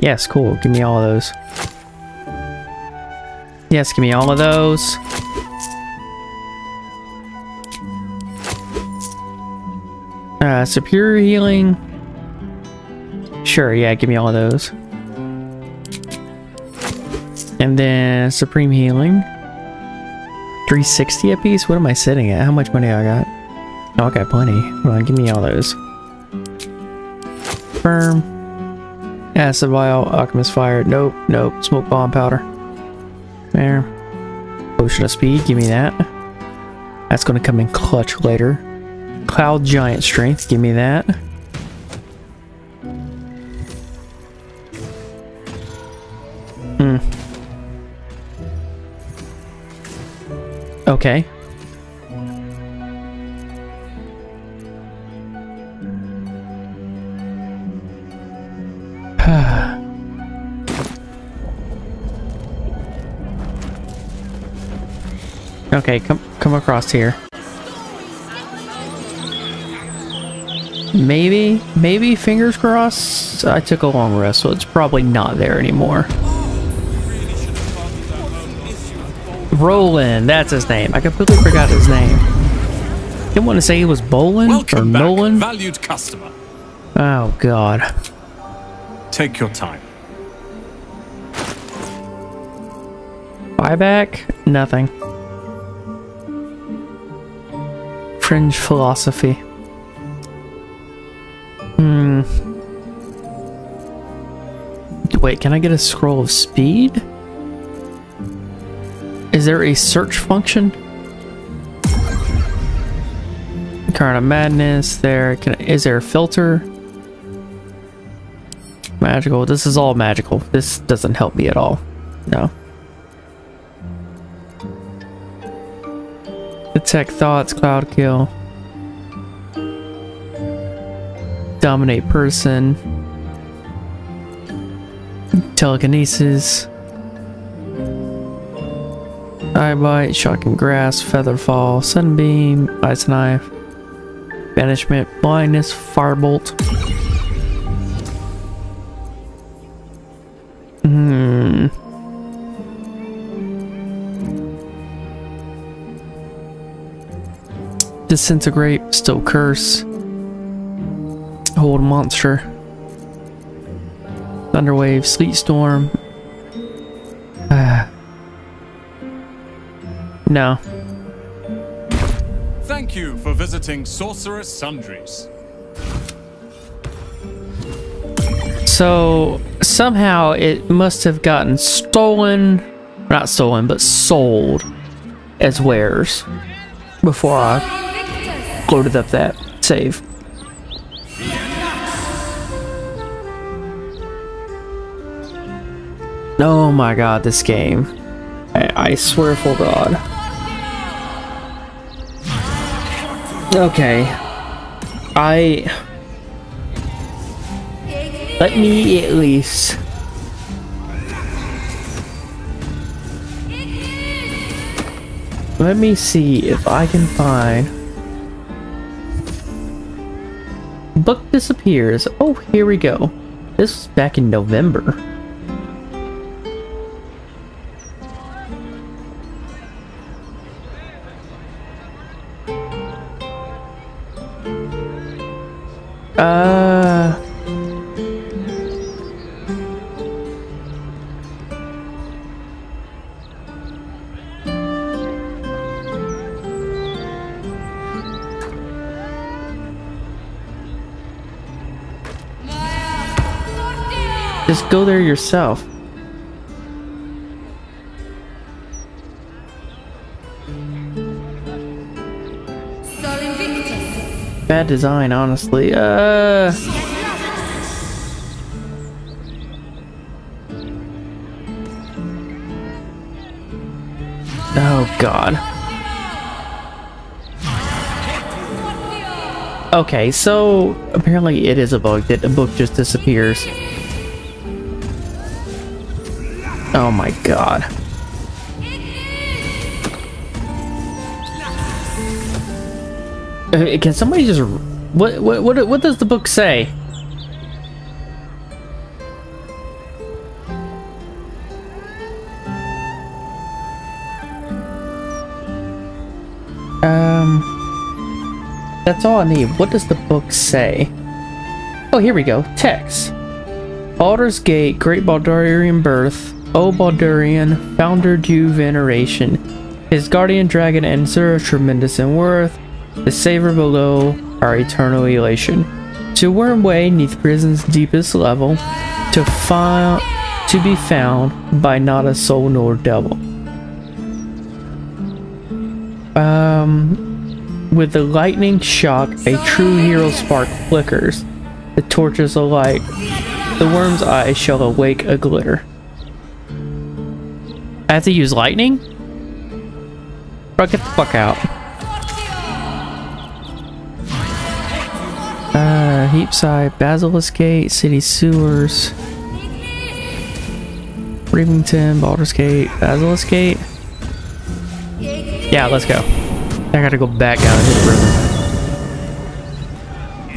Yes, cool. Give me all of those. Yes, give me all of those. Uh, superior healing. Sure, yeah, give me all of those. And then supreme healing. 360 a piece? What am I sitting at? How much money I got? Oh, I got plenty. Hold on, give me all those. Firm. Acid vial, alchemist fire. Nope, nope. Smoke bomb powder. There. Potion of speed, give me that. That's gonna come in clutch later. Cloud Giant Strength, give me that. Hmm. Okay. okay, come come across here. Maybe, maybe, fingers crossed. I took a long rest, so it's probably not there anymore. Rolan, that's his name. I completely forgot his name. Didn't want to say he was Bolin or back, Nolan. valued customer. Oh God. Take your time. Buyback? Nothing. Fringe philosophy. Wait, can I get a scroll of speed? Is there a search function? Crown of Madness, there. Can, is there a filter? Magical. This is all magical. This doesn't help me at all. No. Detect thoughts, cloud kill. Dominate person. Telekinesis. Eye bite, shocking grasp, feather fall, sunbeam, ice knife, banishment, blindness, firebolt. Hmm. Disintegrate, still curse. Hold monster. Thunderwave, sleet storm. No. Thank you for visiting Sorcerous Sundries. So somehow it must have gotten stolen, not stolen, but sold as wares before I loaded up that save. Oh my god, this game. I, I swear for God. Okay. I... Let me at least... Let me see if I can find... Book disappears. Oh, here we go. This was back in November. Uh... Just go there yourself. design, honestly. Uh... Oh, God. Okay, so apparently it is a bug that the book just disappears. Oh my god. Can somebody just what what what what does the book say? Um That's all I need. What does the book say? Oh, here we go. Text. Baldur's Gate, Great Balduran Birth, O Balduran, Founder due veneration. His guardian dragon Ansur, tremendous in worth. The savor below our eternal elation. To Wyrmway neath prison's deepest level, to find to be found by not a soul nor devil. Um, with the lightning shock, a true hero spark flickers. The torches alight. The worm's eye shall awake a glitter. I have to use lightning? Bro, get the fuck out. Heapside, Basilisk Gate, City Sewers. Remington, Baldur's Gate, Basilisk Gate. Yeah, let's go. I gotta go back out into the river.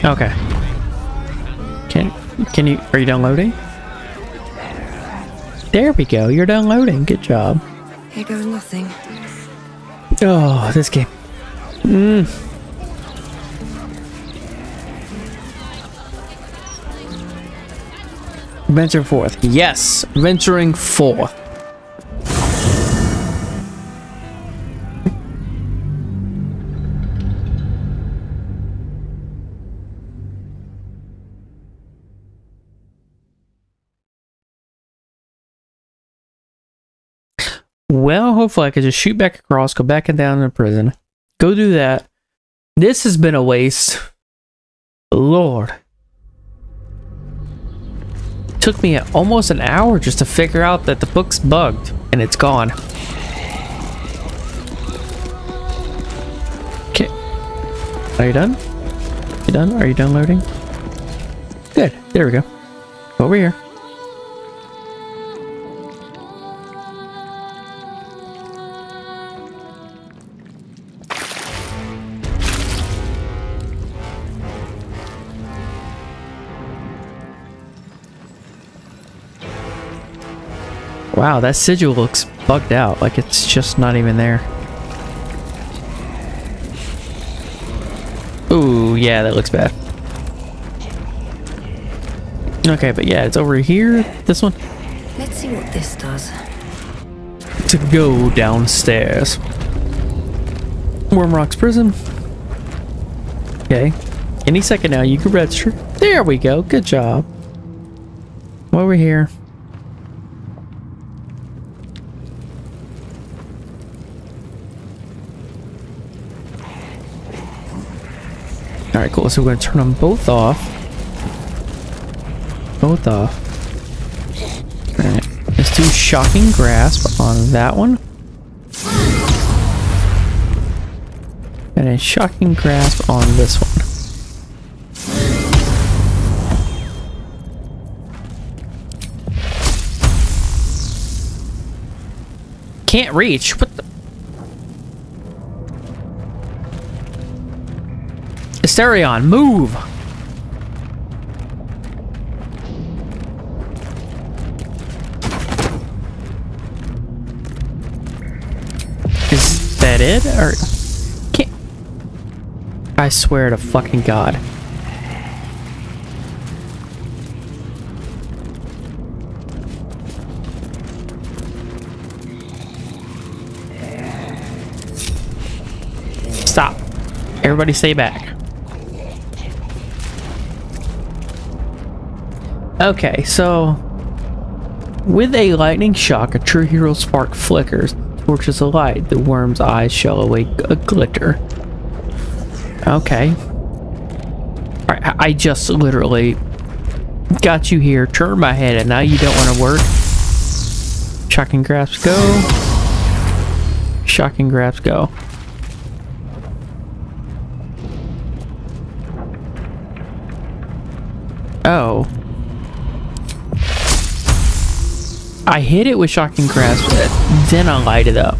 Okay. Can can you are you downloading? There we go. You're downloading. Good job. Here goes nothing. Oh, this game. Mm. Venture forth. Yes, venturing forth. Well, hopefully I could just shoot back across, go back and down in prison. Go do that. This has been a waste. Lord. Took me almost an hour just to figure out that the book's bugged and it's gone. Okay. Are you done? You done? Are you done loading? Good. There we go. Over here. Wow, that sigil looks bugged out. Like it's just not even there. Ooh, yeah, that looks bad. Okay, but yeah, it's over here. This one. Let's see what this does. To go downstairs. Wyrm's Rock prison. Okay. Any second now, you can register. There we go. Good job. Over here. Alright, cool. So we're going to turn them both off. Both off. Alright. Let's do Shocking Grasp on that one. And a Shocking Grasp on this one. Can't reach. What the? Astarion, move! Is that it? Or can't I swear to fucking god. Stop. Everybody stay back. Okay, so with a lightning shock, a true hero spark flickers, torches alight, the worm's eyes shall awake a glitter. Okay. Alright, I just literally got you here, turned my head, and now you don't want to work. Shocking grasp, go. shocking grabs go? I hit it with shocking grasp, then I light it up.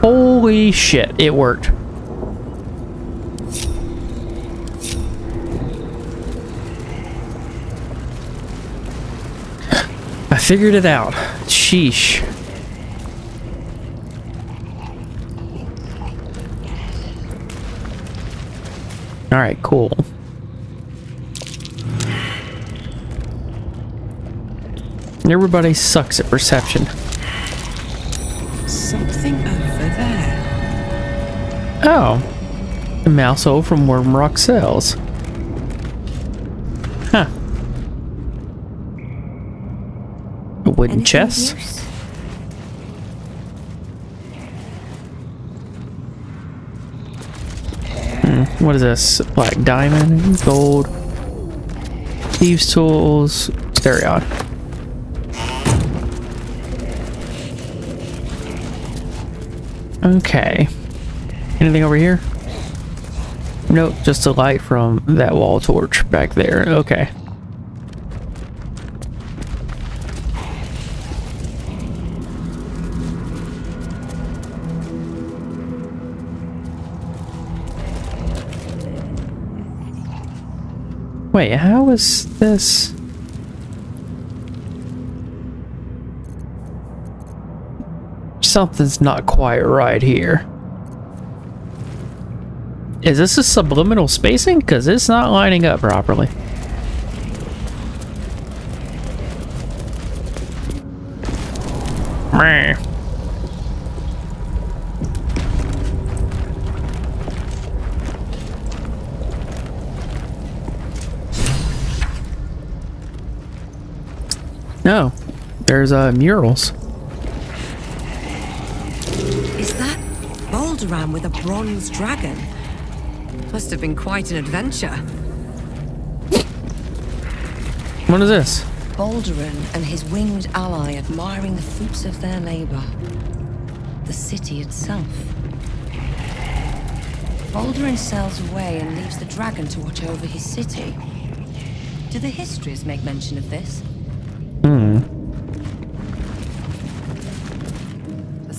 Holy shit, it worked. I figured it out. Sheesh. Alright, cool. Everybody sucks at perception. Something over there. Oh. A mouse hole from Worm Rock Cells. Huh. A wooden chest? Hmm, what is this? Black diamond, gold, thieves tools, stereo. Okay. Anything over here? Nope, just a light from that wall torch back there. Okay. Wait, how is this? Something's not quite right here. Is this a subliminal spacing? Because it's not lining up properly. Meh. No, there's uh, murals. Is that With a bronze dragon? Must have been quite an adventure. What is this? Balduran and his winged ally admiring the fruits of their labor. The city itself. Balduran sails away and leaves the dragon to watch over his city. Do the histories make mention of this?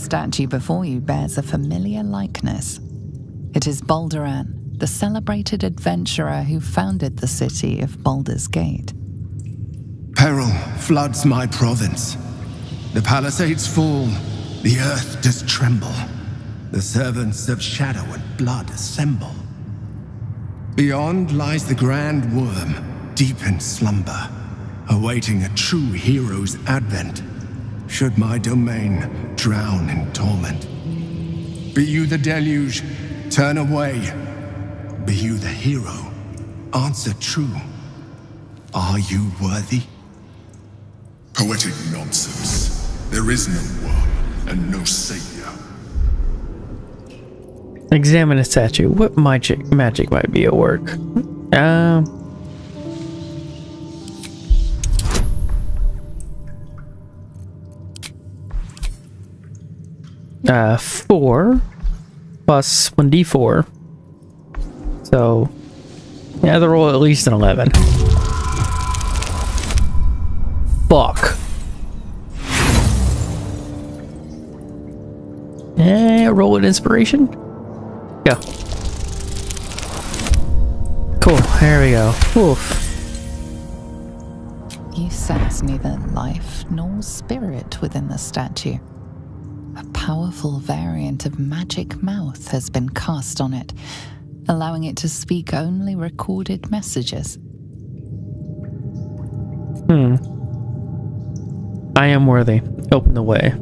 Statue before you bears a familiar likeness. It is Balduran, the celebrated adventurer who founded the city of Baldur's Gate. Peril floods my province. The palisades fall, the earth does tremble. The servants of shadow and blood assemble. Beyond lies the grand worm, deep in slumber, awaiting a true hero's advent. Should my domain drown in torment. Be you the deluge, turn away. Be you the hero, answer true. Are you worthy? Poetic nonsense. There is no worm and no savior. Examine a statue. What magic magic might be at work? Um. Uh, four plus one d four. So, yeah, the roll at least an eleven. Fuck. Eh, roll an inspiration. Go. Cool, there we go. Oof. You sense neither life nor spirit within the statue. A powerful variant of magic mouth has been cast on it, allowing it to speak only recorded messages. Hmm. I am worthy. Open the way.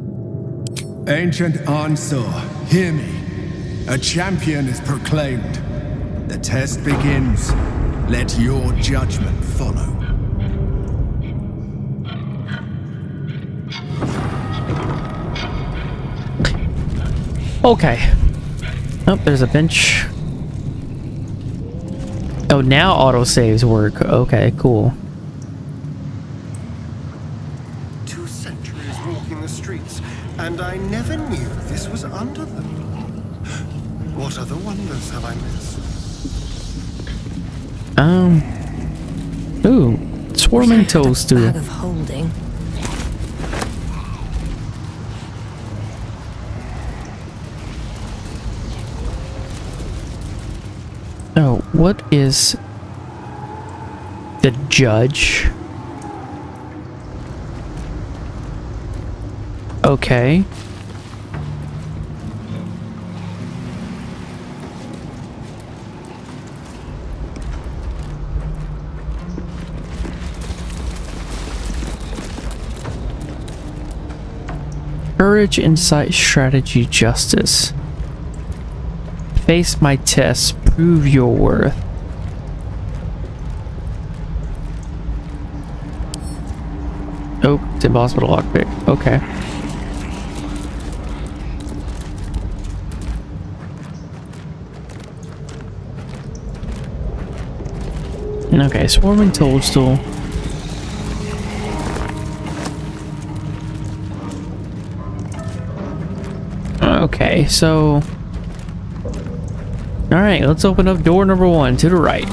Ancient Ansur, hear me. A champion is proclaimed. The test begins. Let your judgment follow. Okay. Oh, there's a bench. Oh, now autosaves work. Okay, cool. Two centuries walking the streets, and I never knew this was under them. What other wonders have I missed? Um. Ooh, swarming toadstool. Bag of holding. What is the judge? Okay. Courage, insight, strategy, justice. Face my tests, prove your worth. Oh, it's impossible to lockpick. Okay. Okay, swarming toadstool. Okay, so... Alright, let's open up door number one to the right.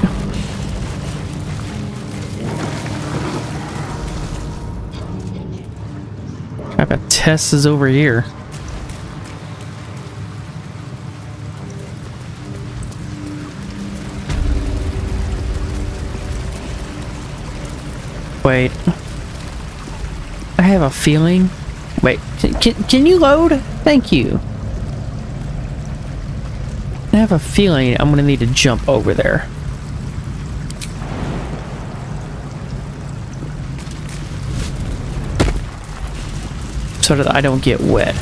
Type of test is over here? Wait. I have a feeling. Wait, can, can you load? Thank you. Have a feeling I'm gonna need to jump over there. So that I don't get wet.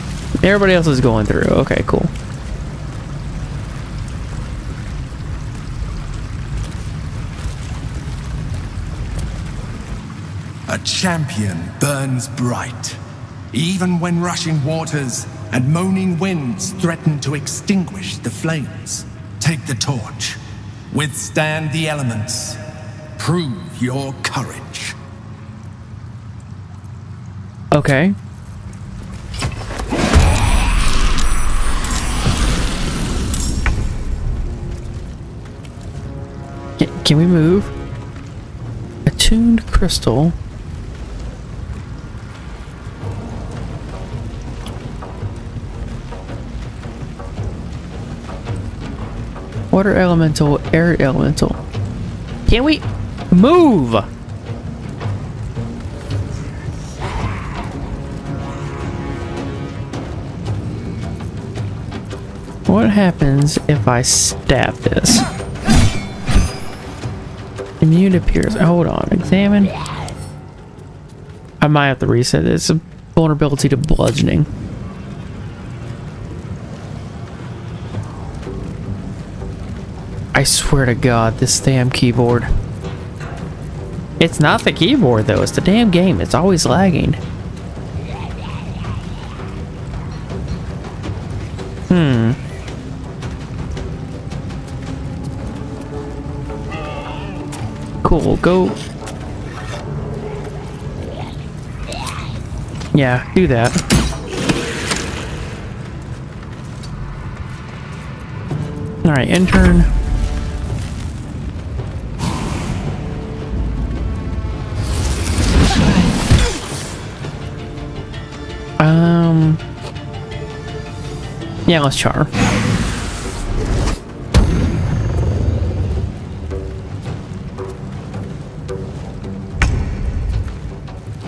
Everybody else is going through. Okay, cool. A champion burns bright, even when rushing waters and moaning winds threaten to extinguish the flames. Take the torch, withstand the elements, prove your courage. Okay. Can, we move? Attuned crystal. Water elemental, air elemental. Can we move? What happens if I stab this? Immune appears. Hold on. Examine. I might have to reset this. A vulnerability to bludgeoning. I swear to God, this damn keyboard. It's not the keyboard though, it's the damn game. It's always lagging. Hmm. Cool, go. Yeah, do that. Alright, intern. Um. Yeah, let's char.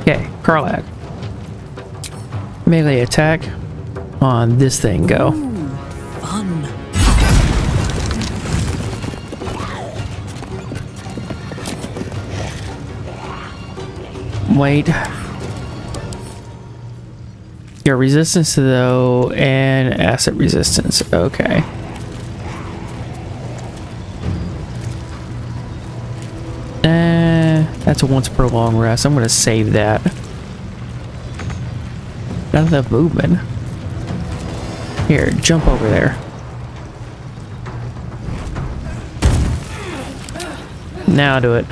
Okay, Karlach. Melee attack on this thing. Go. Fun. Wait. Your resistance though and acid resistance. Okay. Uh, that's a once per long rest. I'm gonna save that. Not enough movement. Here, jump over there. Now do it.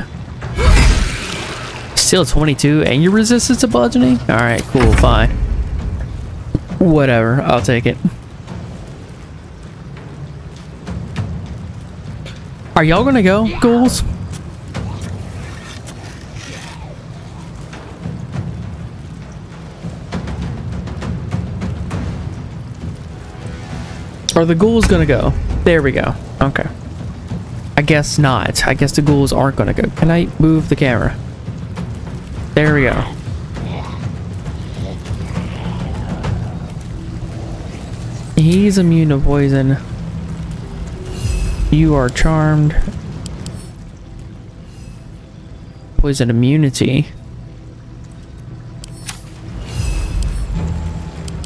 Still 22 and your resistance to bludgeoning? Alright, cool, fine. Whatever, I'll take it. Are y'all gonna go, ghouls? Are the ghouls gonna go? There we go. Okay. I guess not. I guess the ghouls aren't gonna go. Can I move the camera? There we go. He's immune to poison. You are charmed. Poison immunity.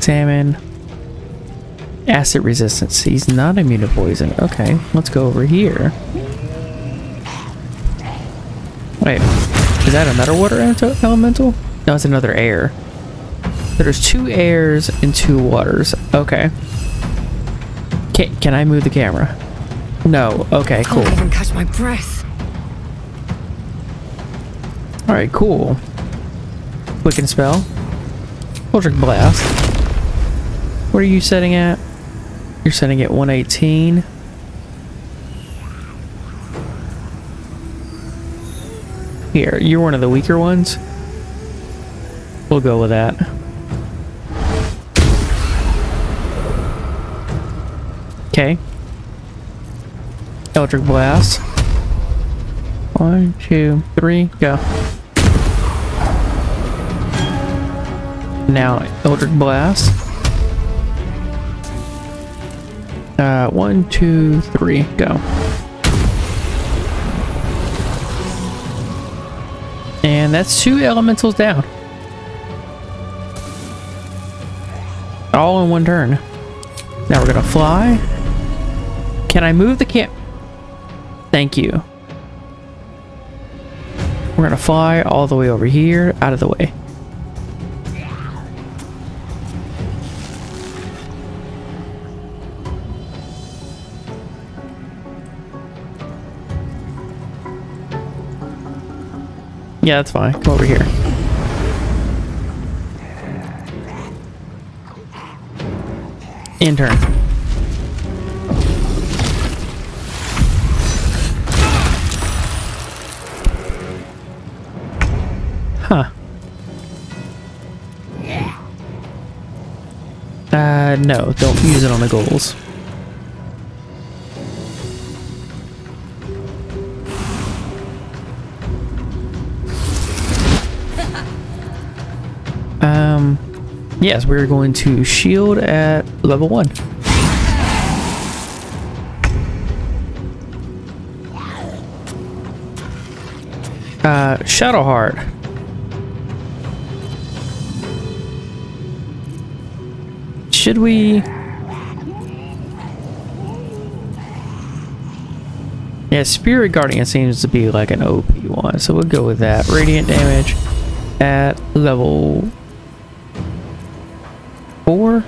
Salmon. Acid resistance. He's not immune to poison. Okay, let's go over here. Wait, is that another water elemental? No, it's another air. There's two airs and two waters. Okay. Can, can I move the camera? No. Okay, cool. Can't even catch my breath. Alright, cool. Quicken spell. Eldritch Blast. What are you setting at? You're setting at 118. Here, you're one of the weaker ones. We'll go with that. Eldritch Blast. One, two, three, go. Now, Eldritch Blast. Uh, one, two, three, go. And that's two elementals down. All in one turn. Now we're gonna fly. Can I move the camp? Thank you. We're gonna fly all the way over here, out of the way. Yeah, that's fine. Come over here. Intern. No, don't use it on the goals. Um, yes, we're going to shield at level one. Uh, Shadowheart. Should we... Yeah, Spirit Guardian seems to be like an OP one, so we'll go with that. Radiant damage at level four.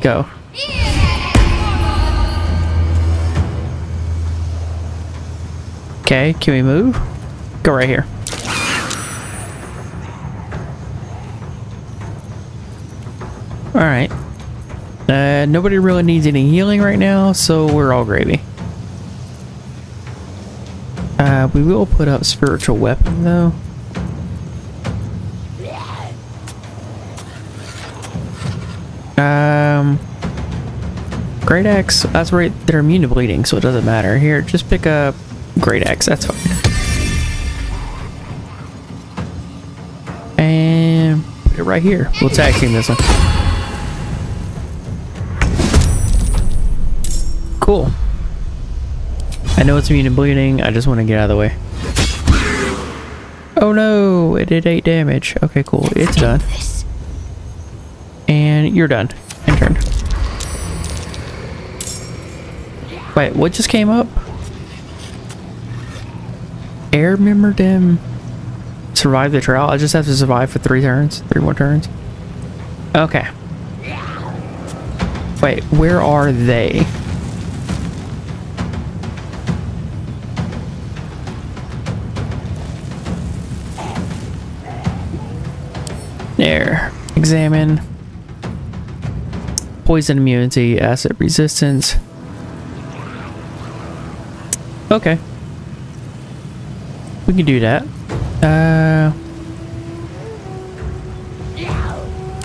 Go. Okay, can we move? Go right here. Nobody really needs any healing right now, so we're all gravy. Uh, we will put up spiritual weapon though. Um, Great Axe, that's right, they're immune to bleeding, so it doesn't matter. Here, just pick up Great Axe, that's fine. And put it right here. We'll tag team this one. Cool. I know it's to bleeding, I just want to get out of the way. Oh no, it did 8 damage. Okay, cool, it's done. And you're done. And turn. Wait, what just came up? Air Myrmidon. Survive the trial. I just have to survive for three turns. Three more turns. Okay. Wait, where are they? Examine. Poison immunity, acid resistance. Okay. We can do that. Uh...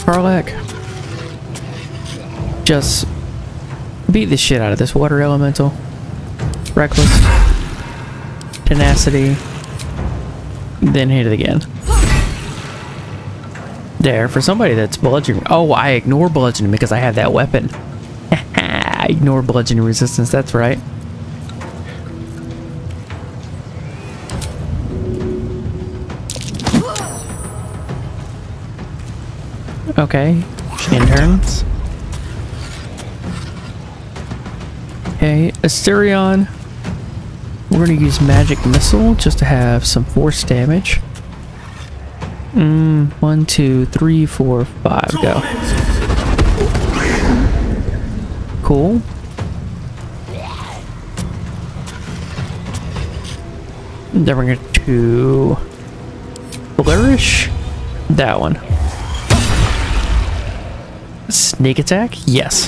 Karlach. Just beat the shit out of this water elemental. Reckless. Tenacity. Then hit it again. There, for somebody that's bludgeoning. Oh, I ignore bludgeoning because I have that weapon. I ignore bludgeoning resistance, that's right. Okay, in turns. Okay, Astarion. We're gonna use Magic Missile just to have some force damage. Mm, one, two, three, four, five, go. Cool. Then we're going to flourish that one. Sneak attack? Yes.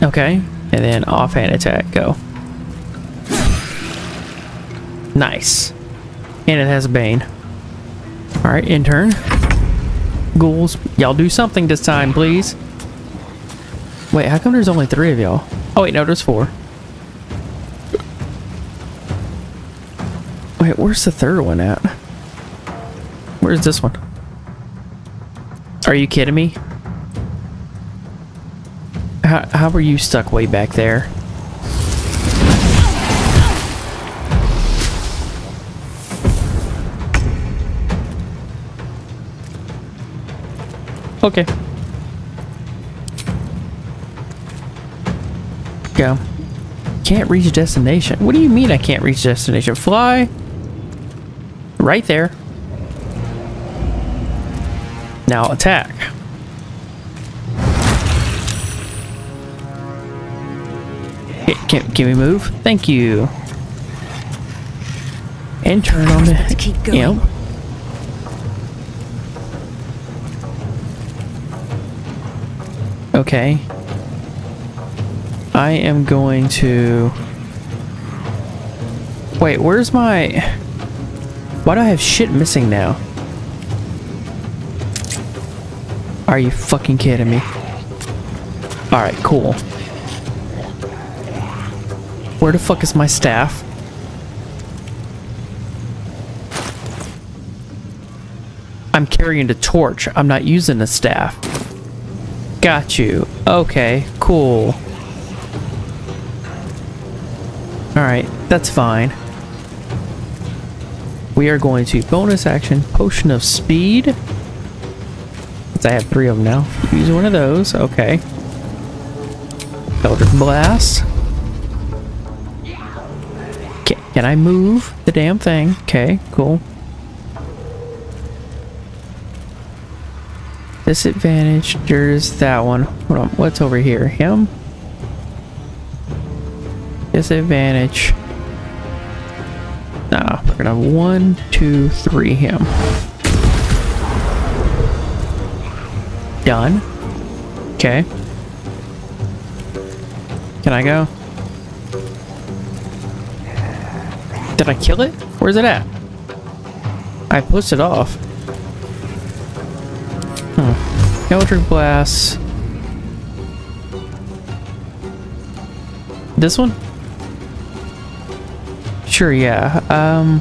Okay. And then offhand attack, go. Nice. And it has a Bane. Alright, intern. Ghouls, y'all do something this time, please. Wait, how come there's only three of y'all? Oh wait, no, there's four. Wait, where's the third one at? Where's this one? Are you kidding me? How, how were you stuck way back there? Okay. Go. Can't reach destination. What do you mean I can't reach destination? Fly. Right there. Now attack. Can, can we move? Thank you. And turn on the... Keep going. Yep. Okay. I am going to... Wait, where's my... Why do I have shit missing now? Are you fucking kidding me? Alright, cool. Where the fuck is my staff? I'm carrying the torch. I'm not using the staff. Got you. Okay, cool. Alright, that's fine. We are going to bonus action potion of speed. I have three of them now. Use one of those. Okay. Eldritch Blast. Can I move the damn thing? Okay, cool. Disadvantage. There's that one. Hold on. What's over here? Him? Disadvantage. Nah, we're gonna one, two, three him. Done. Okay. Can I go? Did I kill it? Where's it at? I pushed it off. Eldritch Blast. This one? Sure, yeah. Um,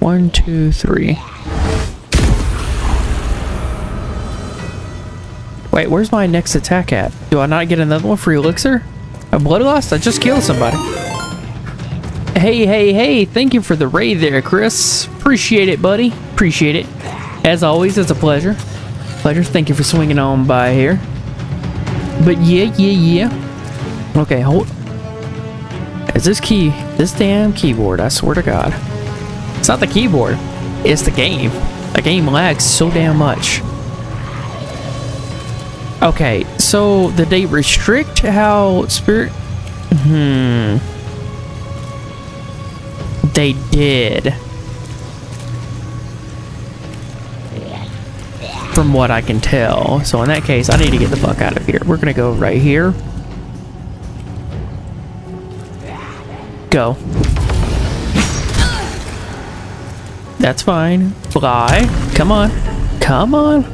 one, two, three. Wait, where's my next attack at? Do I not get another one for Elixir? A Bloodlust? I just killed somebody. Hey, hey, hey, thank you for the raid there, Chris. Appreciate it, buddy. Appreciate it. As always, it's a pleasure. Pleasure. Thank you for swinging on by here. But yeah, yeah, yeah. Okay, hold. Is this key, this damn keyboard, I swear to God. It's not the keyboard, it's the game. The game lags so damn much. Okay, so did they restrict how spirit... Hmm. They did. From what I can tell. So in that case, I need to get the fuck out of here. We're gonna go right here. Go. That's fine. Fly. Come on. Come on.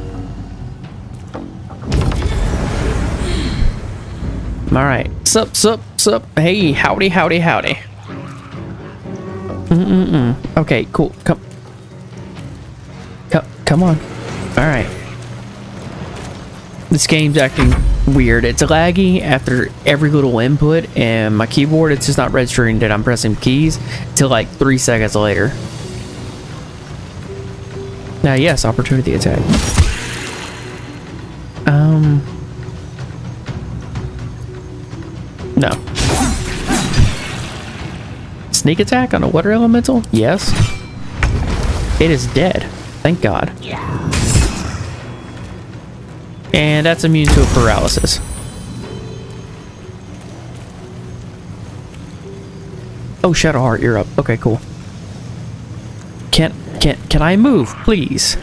Alright. Sup, sup, sup. Hey, howdy, howdy, howdy. Mm-mm-mm. Okay, cool. Come. Come, come on. Alright. This game's acting weird. It's laggy after every little input, and my keyboard, it's just not registering that I'm pressing keys till like three seconds later. Now, yes, opportunity attack. Um. No. Sneak attack on a water elemental? Yes. It is dead. Thank God. And that's immune to a paralysis. Oh, Shadowheart, you're up. Okay, cool. Can can can I move, please?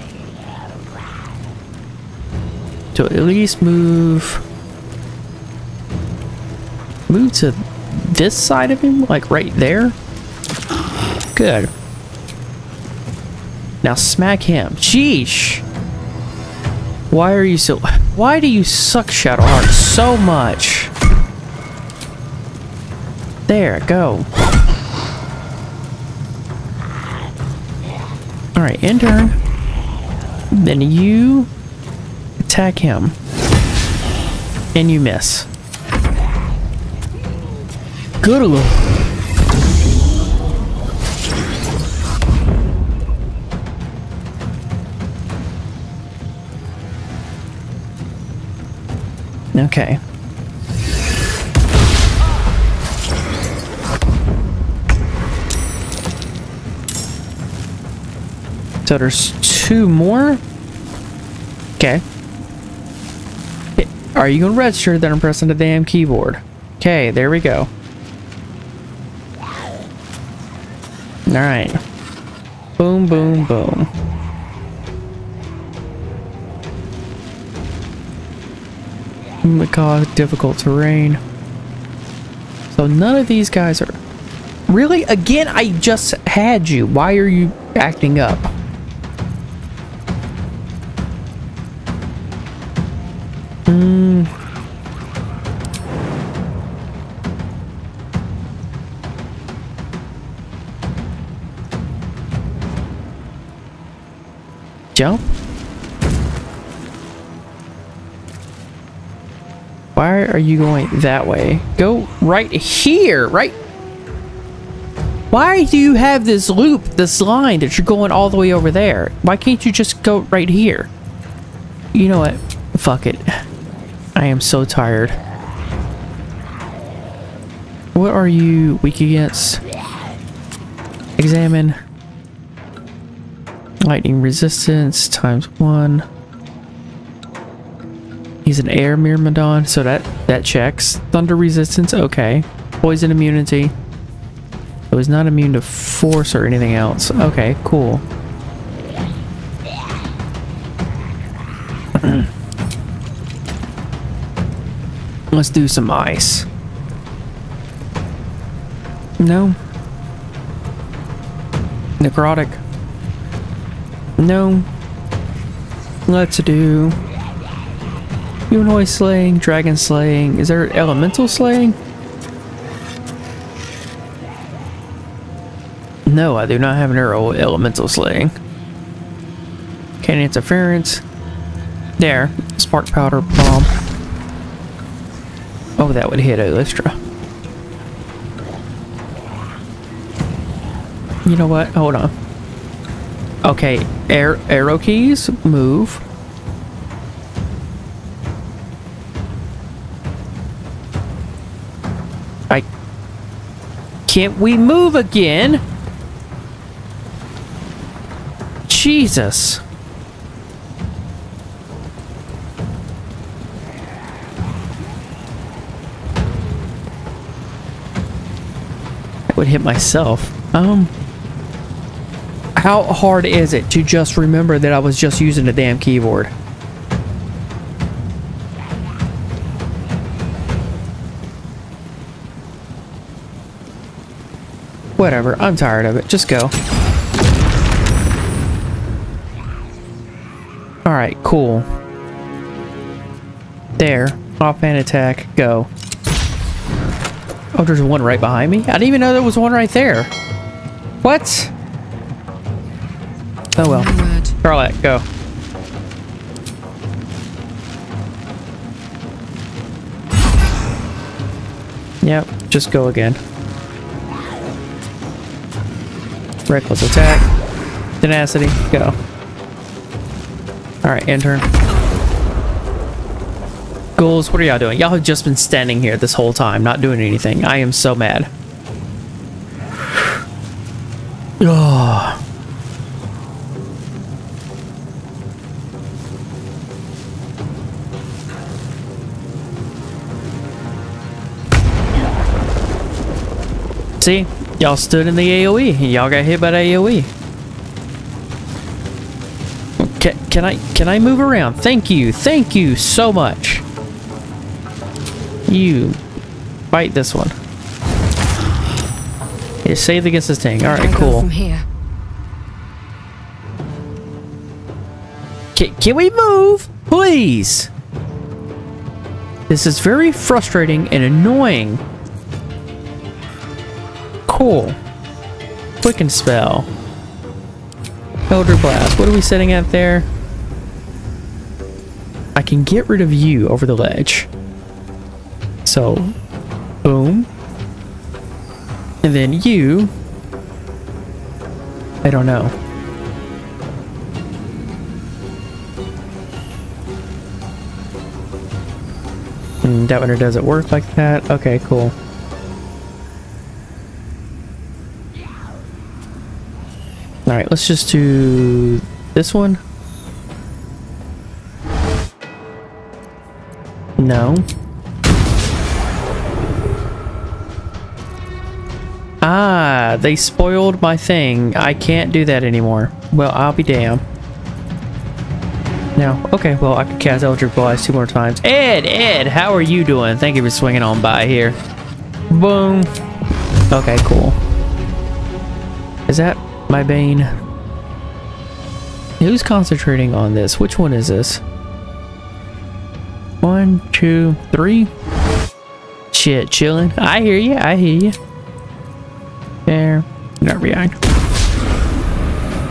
To at least move move to this side of him, like right there. Good. Now smack him. Sheesh. Why are you so... Why do you suck Shadowheart so much? There, go. Alright, in turn. Then you attack him. And you miss. Good lord. Okay. So there's two more? Okay. Are you to register that I'm pressing the damn keyboard? Okay, there we go. Alright. Boom, boom, boom. Cause difficult terrain. So none of these guys are... Really? Again, I just had you. Why are you acting up? Hmm. Jump? Why are you going that way? Go right here, right? Why do you have this loop, this line that you're going all the way over there? Why can't you just go right here? You know what? Fuck it. I am so tired. What are you weak against? Examine. Lightning resistance times one. He's an air myrmidon, so that that checks. Thunder resistance, okay. Poison immunity. So he's not immune to force or anything else. Okay, cool. Let's do some ice. No. Necrotic. No. Let's do Humanoid slaying, dragon slaying. Is there elemental slaying? No, I do not have an arrow elemental slaying. Cannon interference. There. Spark powder bomb. Oh, that would hit Lystra. You know what? Hold on. Okay, air arrow keys, move. Can't we move again? Jesus. I would hit myself. Um, how hard is it to just remember that I was just using the damn keyboard? Whatever, I'm tired of it. Just go. Alright, cool. There. Offhand attack, go. Oh, there's one right behind me? I didn't even know there was one right there. What? Oh well. Charlotte, go. Yep, just go again. Reckless attack. Tenacity, go. Alright, intern. Ghouls, what are y'all doing? Y'all have just been standing here this whole time, not doing anything. I am so mad. Oh. See? Y'all stood in the AoE and y'all got hit by the AoE. Can, can I can I move around? Thank you. Thank you so much. You fight this one. You're saved against this thing. Alright, cool. From here. Can, can we move? Please. This is very frustrating and annoying. Cool. Quicken spell. Eldritch Blast. What are we setting at there? I can get rid of you over the ledge. So, boom. And then you. I don't know. That one doesn't work like that. Okay, cool. Alright, let's just do this one. No. Ah, they spoiled my thing. I can't do that anymore. Well, I'll be damned. Now, Okay, well, I can cast Eldritch Blast two more times. Ed, Ed, how are you doing? Thank you for swinging on by here. Boom. Okay, cool. Is that my bane? Who's concentrating on this? Which one is this? One, two, three. Shit, chilling. I hear you. I hear you. There. Not behind.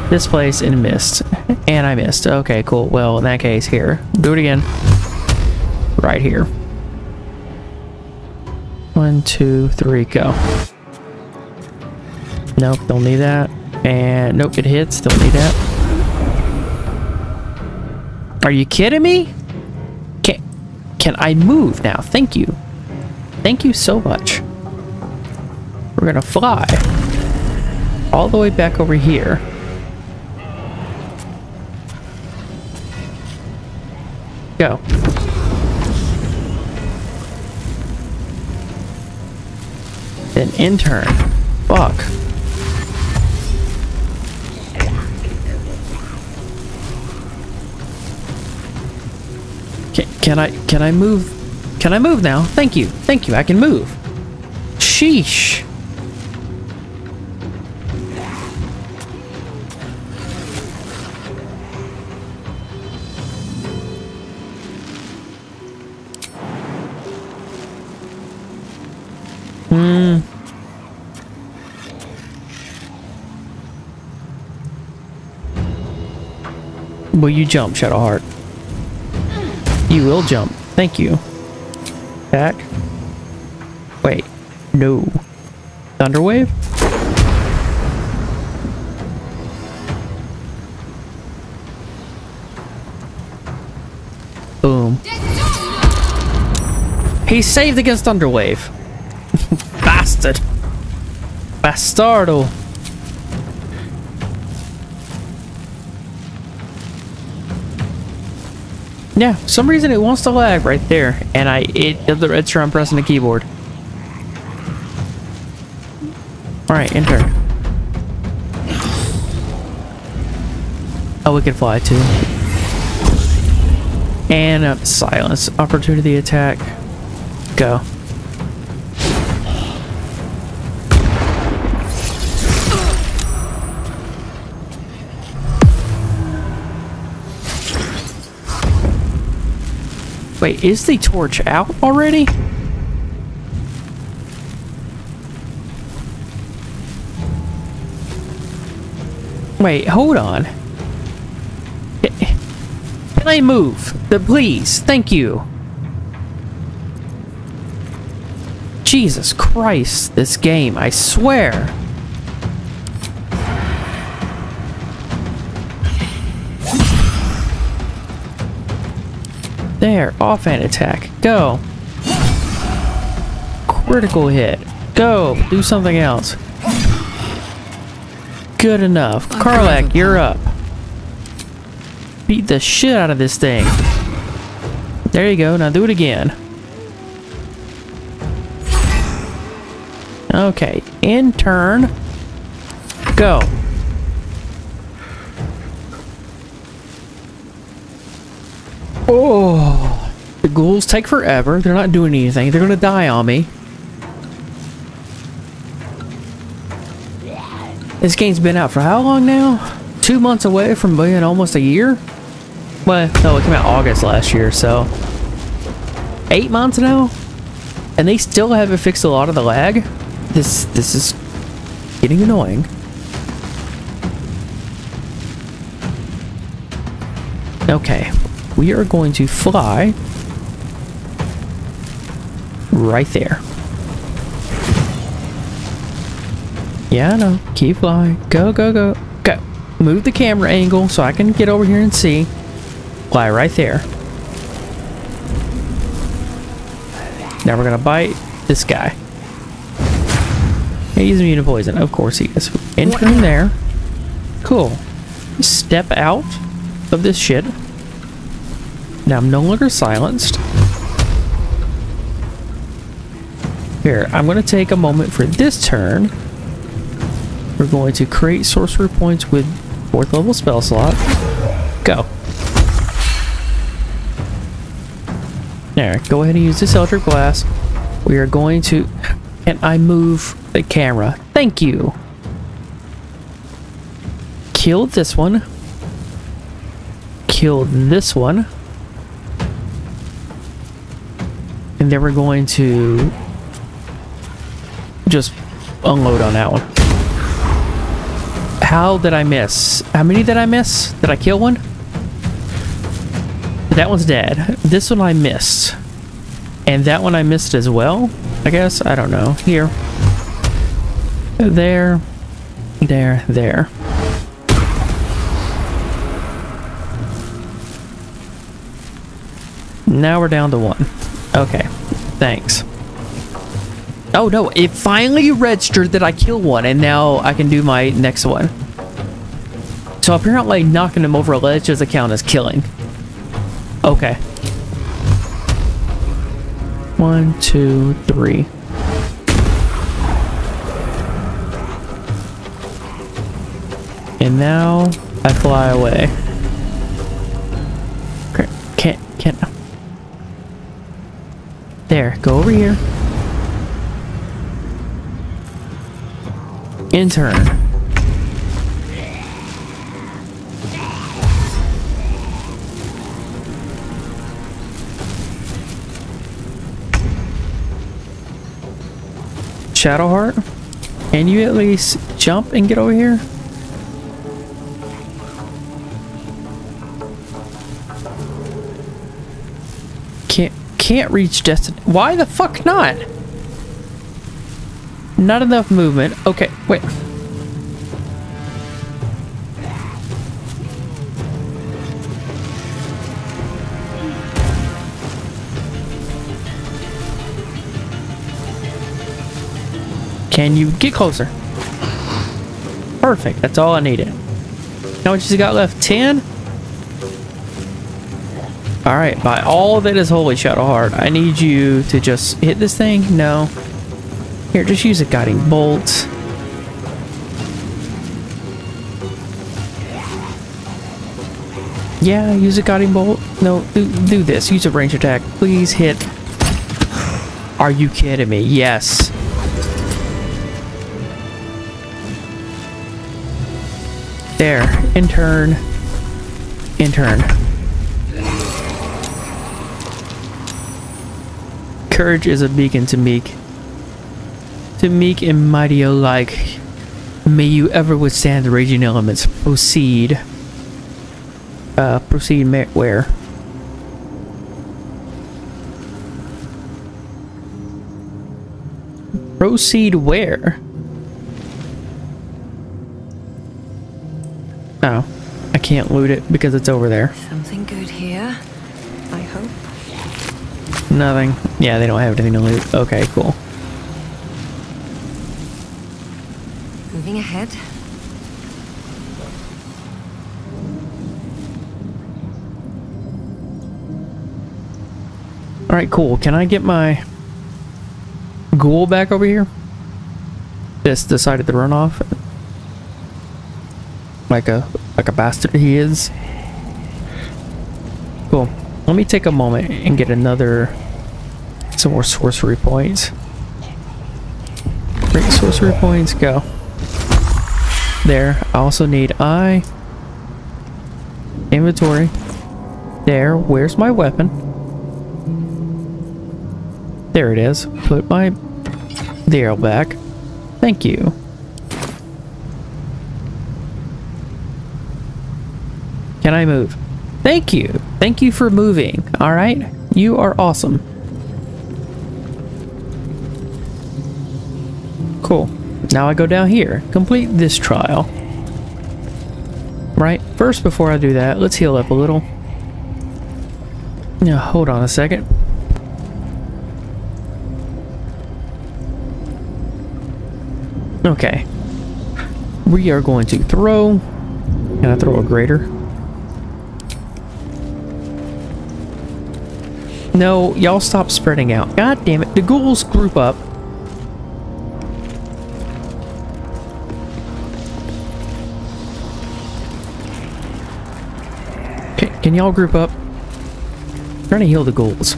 This place and missed. And I missed. Okay, cool. Well, in that case, here. Do it again. Right here. One, two, three, go. Nope, don't need that. And nope, it hits. Don't need that. Are you kidding me? Can, can I move now? Thank you. Thank you so much. We're gonna fly all the way back over here. Go. Then intern. Fuck. Can, I can I move? Can I move now? Thank you. Thank you. I can move. Sheesh. Hmm. Will you jump, Shadowheart? You will jump. Thank you. Back. Wait. No. Thunderwave? Boom. He saved against Thunderwave. Bastard. Bastardo. Yeah, for some reason it wants to lag right there, and I it does the red I'm pressing the keyboard. Alright, enter. Oh, we can fly too. And uh, silence. Opportunity attack. Go. Wait, is the torch out already? Wait, hold on. Can I move? The, please, thank you. Jesus Christ, this game, I swear. There, offhand attack. Go. Critical hit. Go. Do something else. Good enough. Karlach, you're up. Beat the shit out of this thing. There you go. Now do it again. Okay. In turn. Go. Oh. The ghouls take forever. They're not doing anything. They're gonna die on me. This game's been out for how long now? Two months away from being almost a year? Well, no, it came out August last year, so... Eight months now? And they still haven't fixed a lot of the lag? This, this is getting annoying. Okay, we are going to fly right there. Yeah, I know. Keep flying. Go, go, go. Go. Move the camera angle so I can get over here and see. Fly right there. Now we're gonna bite this guy. He's immune to poison. Of course he is. Enter in there. Cool. Step out of this shit. Now I'm no longer silenced. Here, I'm going to take a moment for this turn. We're going to create sorcery points with fourth level spell slot. Go. There, go ahead and use this Eldritch blast. We are going to... Can I move the camera? Thank you. Killed this one. Killed this one. And then we're going to just unload on that one. How did I miss? How many did I miss? Did I kill one? That one's dead. This one I missed. And that one I missed as well, I guess? I don't know. Here. There. There. There. Now we're down to one. Okay. Thanks. Oh no, it finally registered that I killed one and now I can do my next one. So apparently knocking him over a ledge doesn't count as killing. Okay. One, two, three. And now I fly away. Can't, can't. There, go over here. Intern. Shadowheart? Can you at least jump and get over here? Can't reach destiny. Why the fuck not? Not enough movement. Okay, wait. Can you get closer? Perfect. That's all I needed. How much you got left? 10? Alright, by all that is holy Shadowheart, I need you to just hit this thing? No. Here, just use a guiding bolt. Yeah, use a guiding bolt. No, do, do this. Use a range attack. Please hit. Are you kidding me? Yes. There. Intern. Intern. Courage is a beacon to meek. To meek and mighty alike. May you ever withstand the raging elements. Proceed. Uh, proceed where? Proceed where? Oh, I can't loot it because it's over there. Something good here, I hope. Nothing. Yeah, they don't have anything to loot. Okay, cool. Moving ahead. Alright, cool. Can I get my ghoul back over here? Just decided to run off. Like a like a bastard he is. Cool. Let me take a moment and get another some more sorcery points. Great sorcery points, go. There. I also need I. Inventory. There. Where's my weapon? There it is. Put my the arrow back. Thank you. Can I move? Thank you. Thank you for moving. Alright? You are awesome. Cool. Now I go down here. Complete this trial. Right? First, before I do that, let's heal up a little. Now, hold on a second. Okay. We are going to throw. Can I throw a greater? No, y'all stop spreading out. God damn it. The ghouls group up. Y'all group up? I'm trying to heal the ghouls.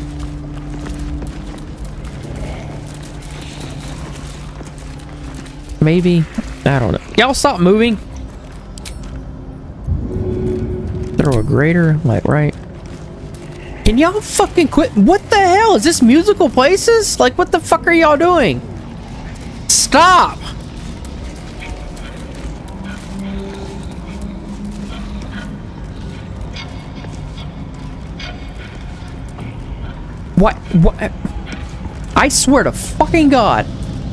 Maybe. I don't know. Y'all stop moving. Throw a greater, like right. Can y'all fucking quit? What the hell? Is this musical places? Like, what the fuck are y'all doing? Stop! What? What? I swear to fucking God.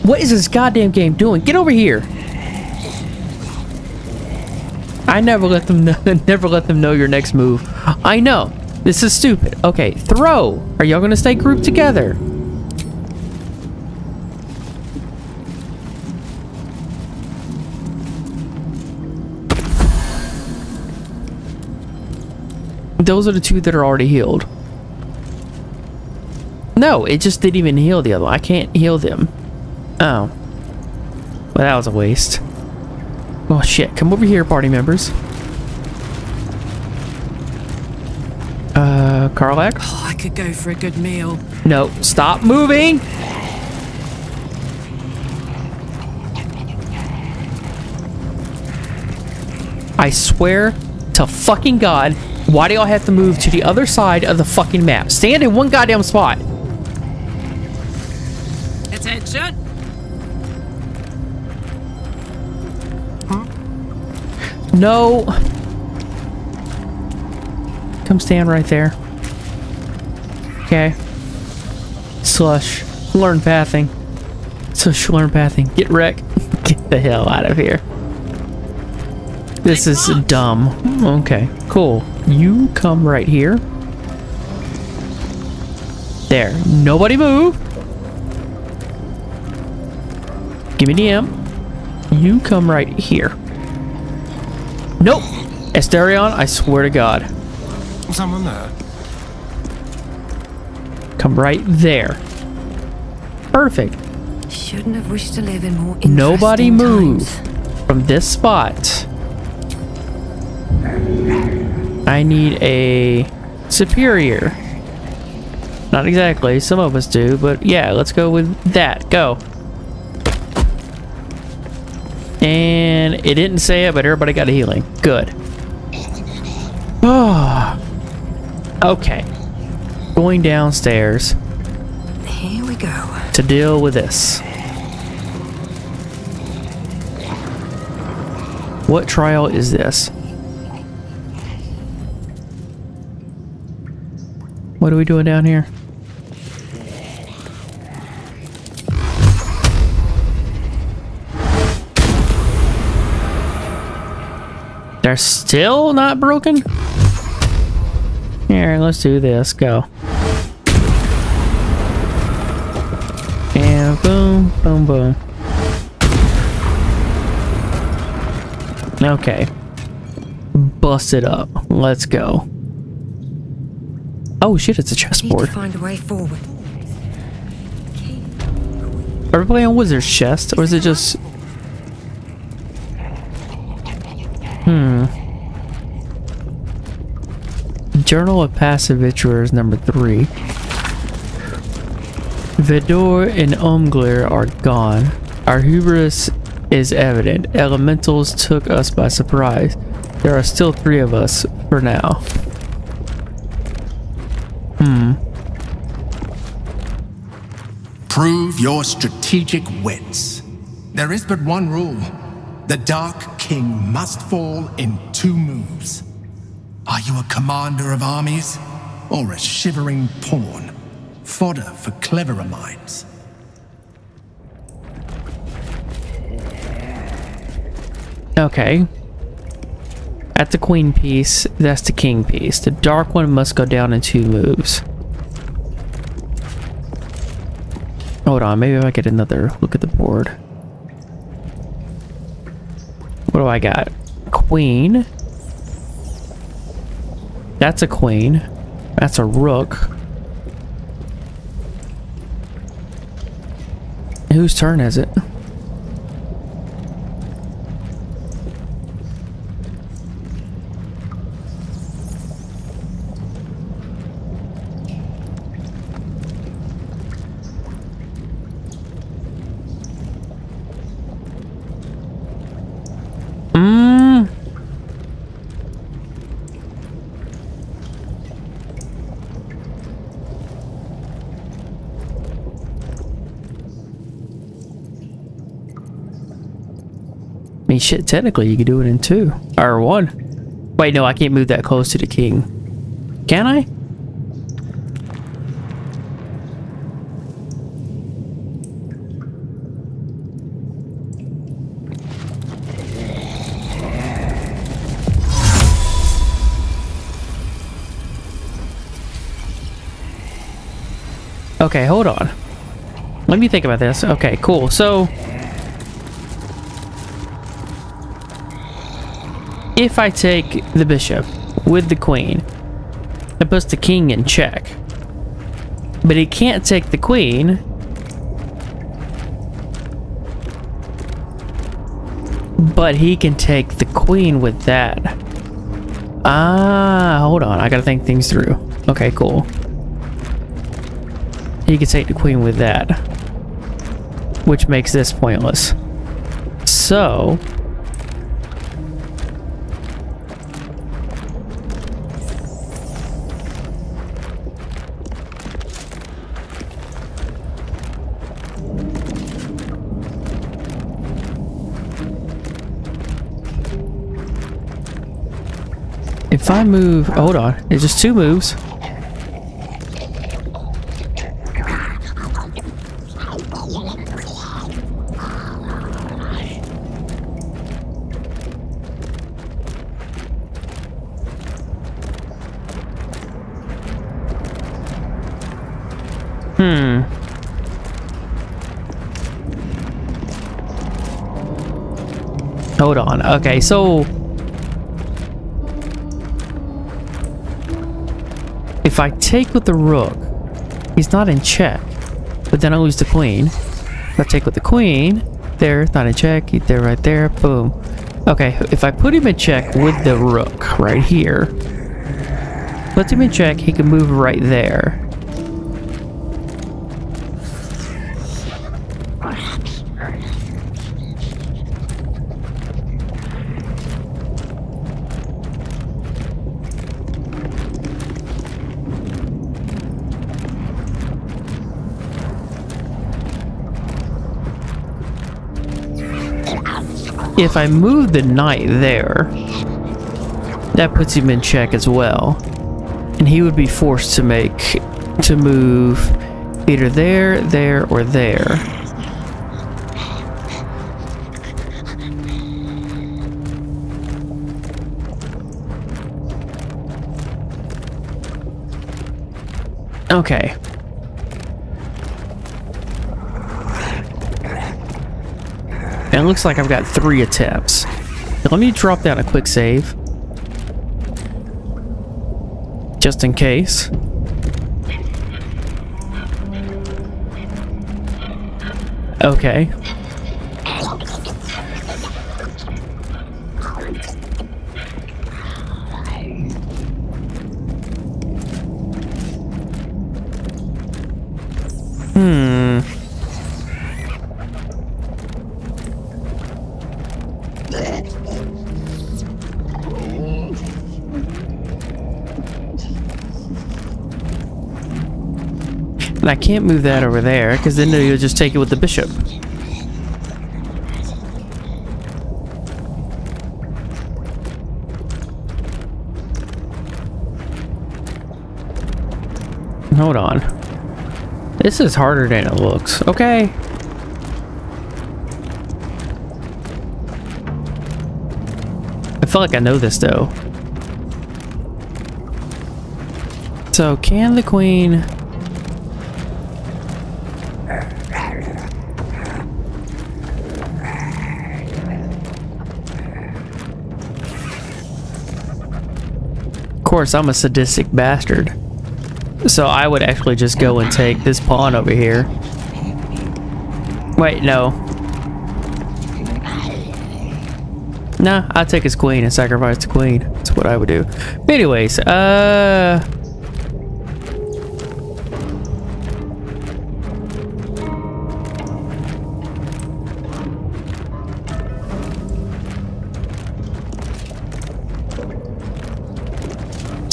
What is this goddamn game doing? Get over here. I never let them know, never let them know your next move. I know. This is stupid. Okay, throw. Are y'all gonna stay grouped together? Those are the two that are already healed. No, it just didn't even heal the other one. I can't heal them. Oh. Well, that was a waste. Oh, shit. Come over here, party members. Uh, Karlach? Oh, I could go for a good meal. No, stop moving! I swear to fucking God, why do y'all have to move to the other side of the fucking map? Stand in one goddamn spot. No. Come stand right there. Okay. Slush. Learn pathing. Slush, learn pathing. Get wrecked. Get the hell out of here. This is dumb. Mm, okay, cool. You come right here. There. Nobody move. Give me the M. You come right here. Nope. Astarion, I swear to God. Someone there. Come right there. Perfect. Shouldn't have wished to live in more Nobody interesting move times. from this spot. I need a superior. Not exactly. Some of us do, but yeah, let's go with that. Go. And it didn't say it, but everybody got a healing. Good. Oh. Okay. Going downstairs. Here we go. to deal with this. What trial is this? What are we doing down here? They're still not broken? Here, let's do this. Go. And boom, boom, boom. Okay. Bust it up. Let's go. Oh shit, it's a Need to chessboard. find a way forward. Are we playing Wizard's Chess, or is it just... Hmm. Journal of Passive Adventurers number 3. Vidor and Umglir are gone. Our hubris is evident. Elementals took us by surprise. There are still three of us for now. Hmm. Prove your strategic wits. There is but one rule. The Dark King must fall in two moves. Are you a commander of armies? Or a shivering pawn? Fodder for cleverer minds. Okay. At the queen piece, that's the king piece. The dark one must go down in two moves. Hold on, maybe if I get another look at the board. What I got? Queen. That's a queen. That's a rook. Whose turn is it? Mm. I mean, shit, technically you could do it in two. Or one. Wait, no, I can't move that close to the king. Can I? Okay, hold on. Let me think about this. Okay, cool. So, if I take the bishop with the queen, that puts the king in check. But he can't take the queen. But he can take the queen with that. Ah, hold on. I gotta think things through. Okay, cool. He can take the queen with that. Which makes this pointless. So... If I move... Hold on. It's just two moves. Hmm. Hold on. Okay, so... If I take with the rook, he's not in check. But then I lose the queen. If I take with the queen, there, not in check. There, right there. Boom. Okay, if I put him in check with the rook right here, puts him in check, he can move right there. If I move the knight there, that puts him in check as well. And he would be forced to make, to move either there, there, or there. Okay. And it looks like I've got three attempts. Let me drop down a quick save. Just in case. Okay. And I can't move that over there, because then you'll just take it with the bishop. Hold on. This is harder than it looks. Okay. I feel like I know this though. So can the queen... course, I'm a sadistic bastard. So I would actually just go and take this pawn over here. Wait, no. Nah, I'll take his queen and sacrifice the queen. That's what I would do. Anyways, uh...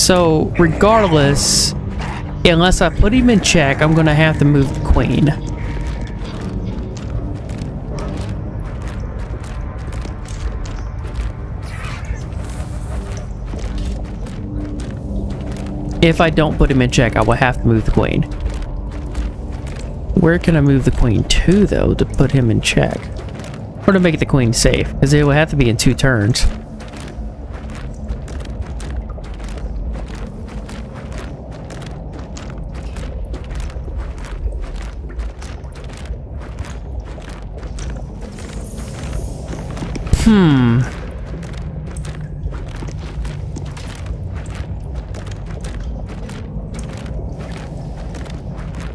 So, regardless, unless I put him in check, I'm going to have to move the queen. If I don't put him in check, I will have to move the queen. Where can I move the queen to, though, to put him in check? Or to make the queen safe? Because it will have to be in two turns. Hmm.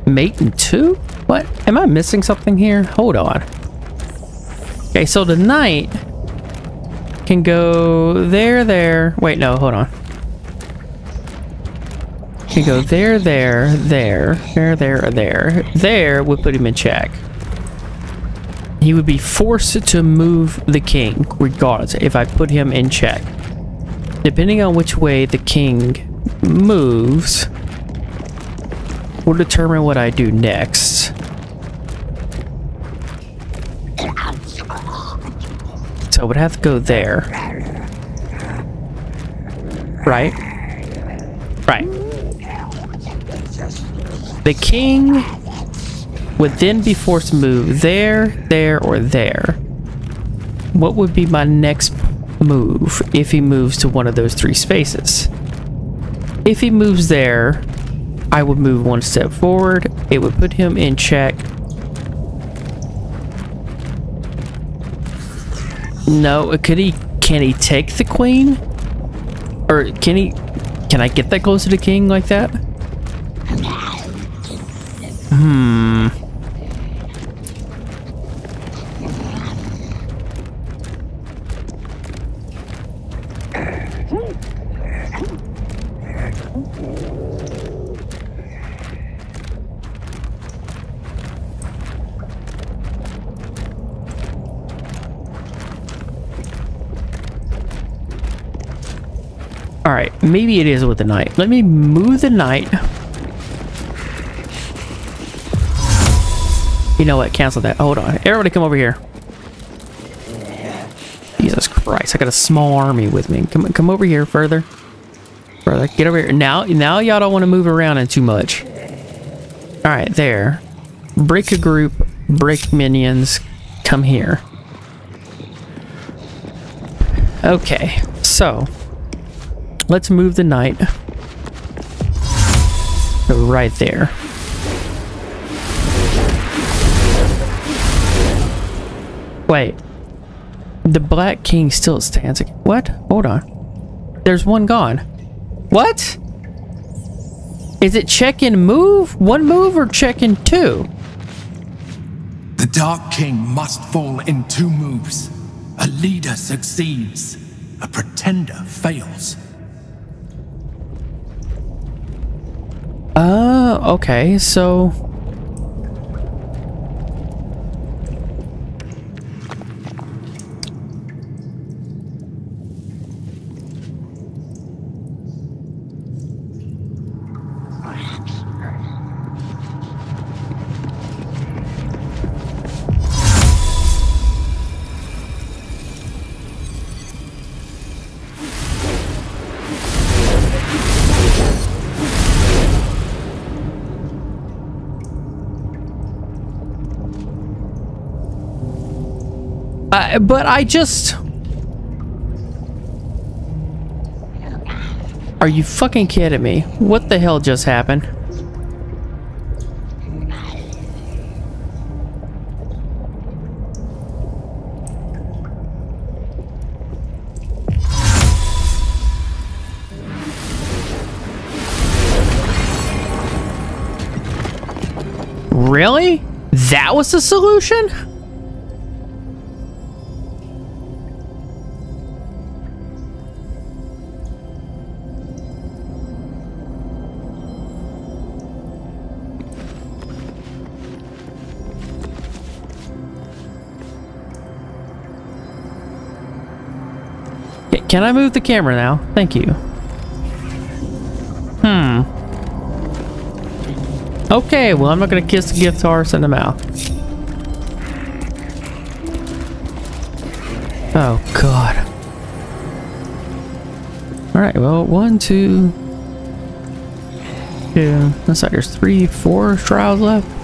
Mate and two? What? Am I missing something here? Hold on. Okay, so the knight can go there, there. Wait, no, hold on. Can go there, there, there, there, there, or there. There would put him in check. He would be forced to move the king, regardless, if I put him in check. Depending on which way the king moves, will determine what I do next. So I would have to go there. Right? Right. The king would then be forced to move there, there, or there. What would be my next move if he moves to one of those three spaces? If he moves there, I would move one step forward. It would put him in check. No, could he, can he take the queen? Or can he, can I get that close to the king like that? Hmm. Alright, maybe it is with the knight. Let me move the knight. You know what? Cancel that. Hold on. Everybody come over here. Jesus Christ, I got a small army with me. Come come over here further. Further. Get over here. Now now y'all don't want to move around in too much. Alright, there. Break a group, break minions, come here. Okay, so let's move the knight right there. Wait. The Black King still stands. What? Hold on. There's one gone. What? Is it check and move? One move or check and two? The Dark King must fall in two moves. A leader succeeds. A pretender fails. Uh, okay, so... Uh, but I just... Are you fucking kidding me? What the hell just happened? Really? That was the solution? Can I move the camera now? Thank you. Hmm. Okay, well I'm not gonna kiss the horse in the mouth. Oh god. Alright, well one, two, two. Looks like there's three, four trials left.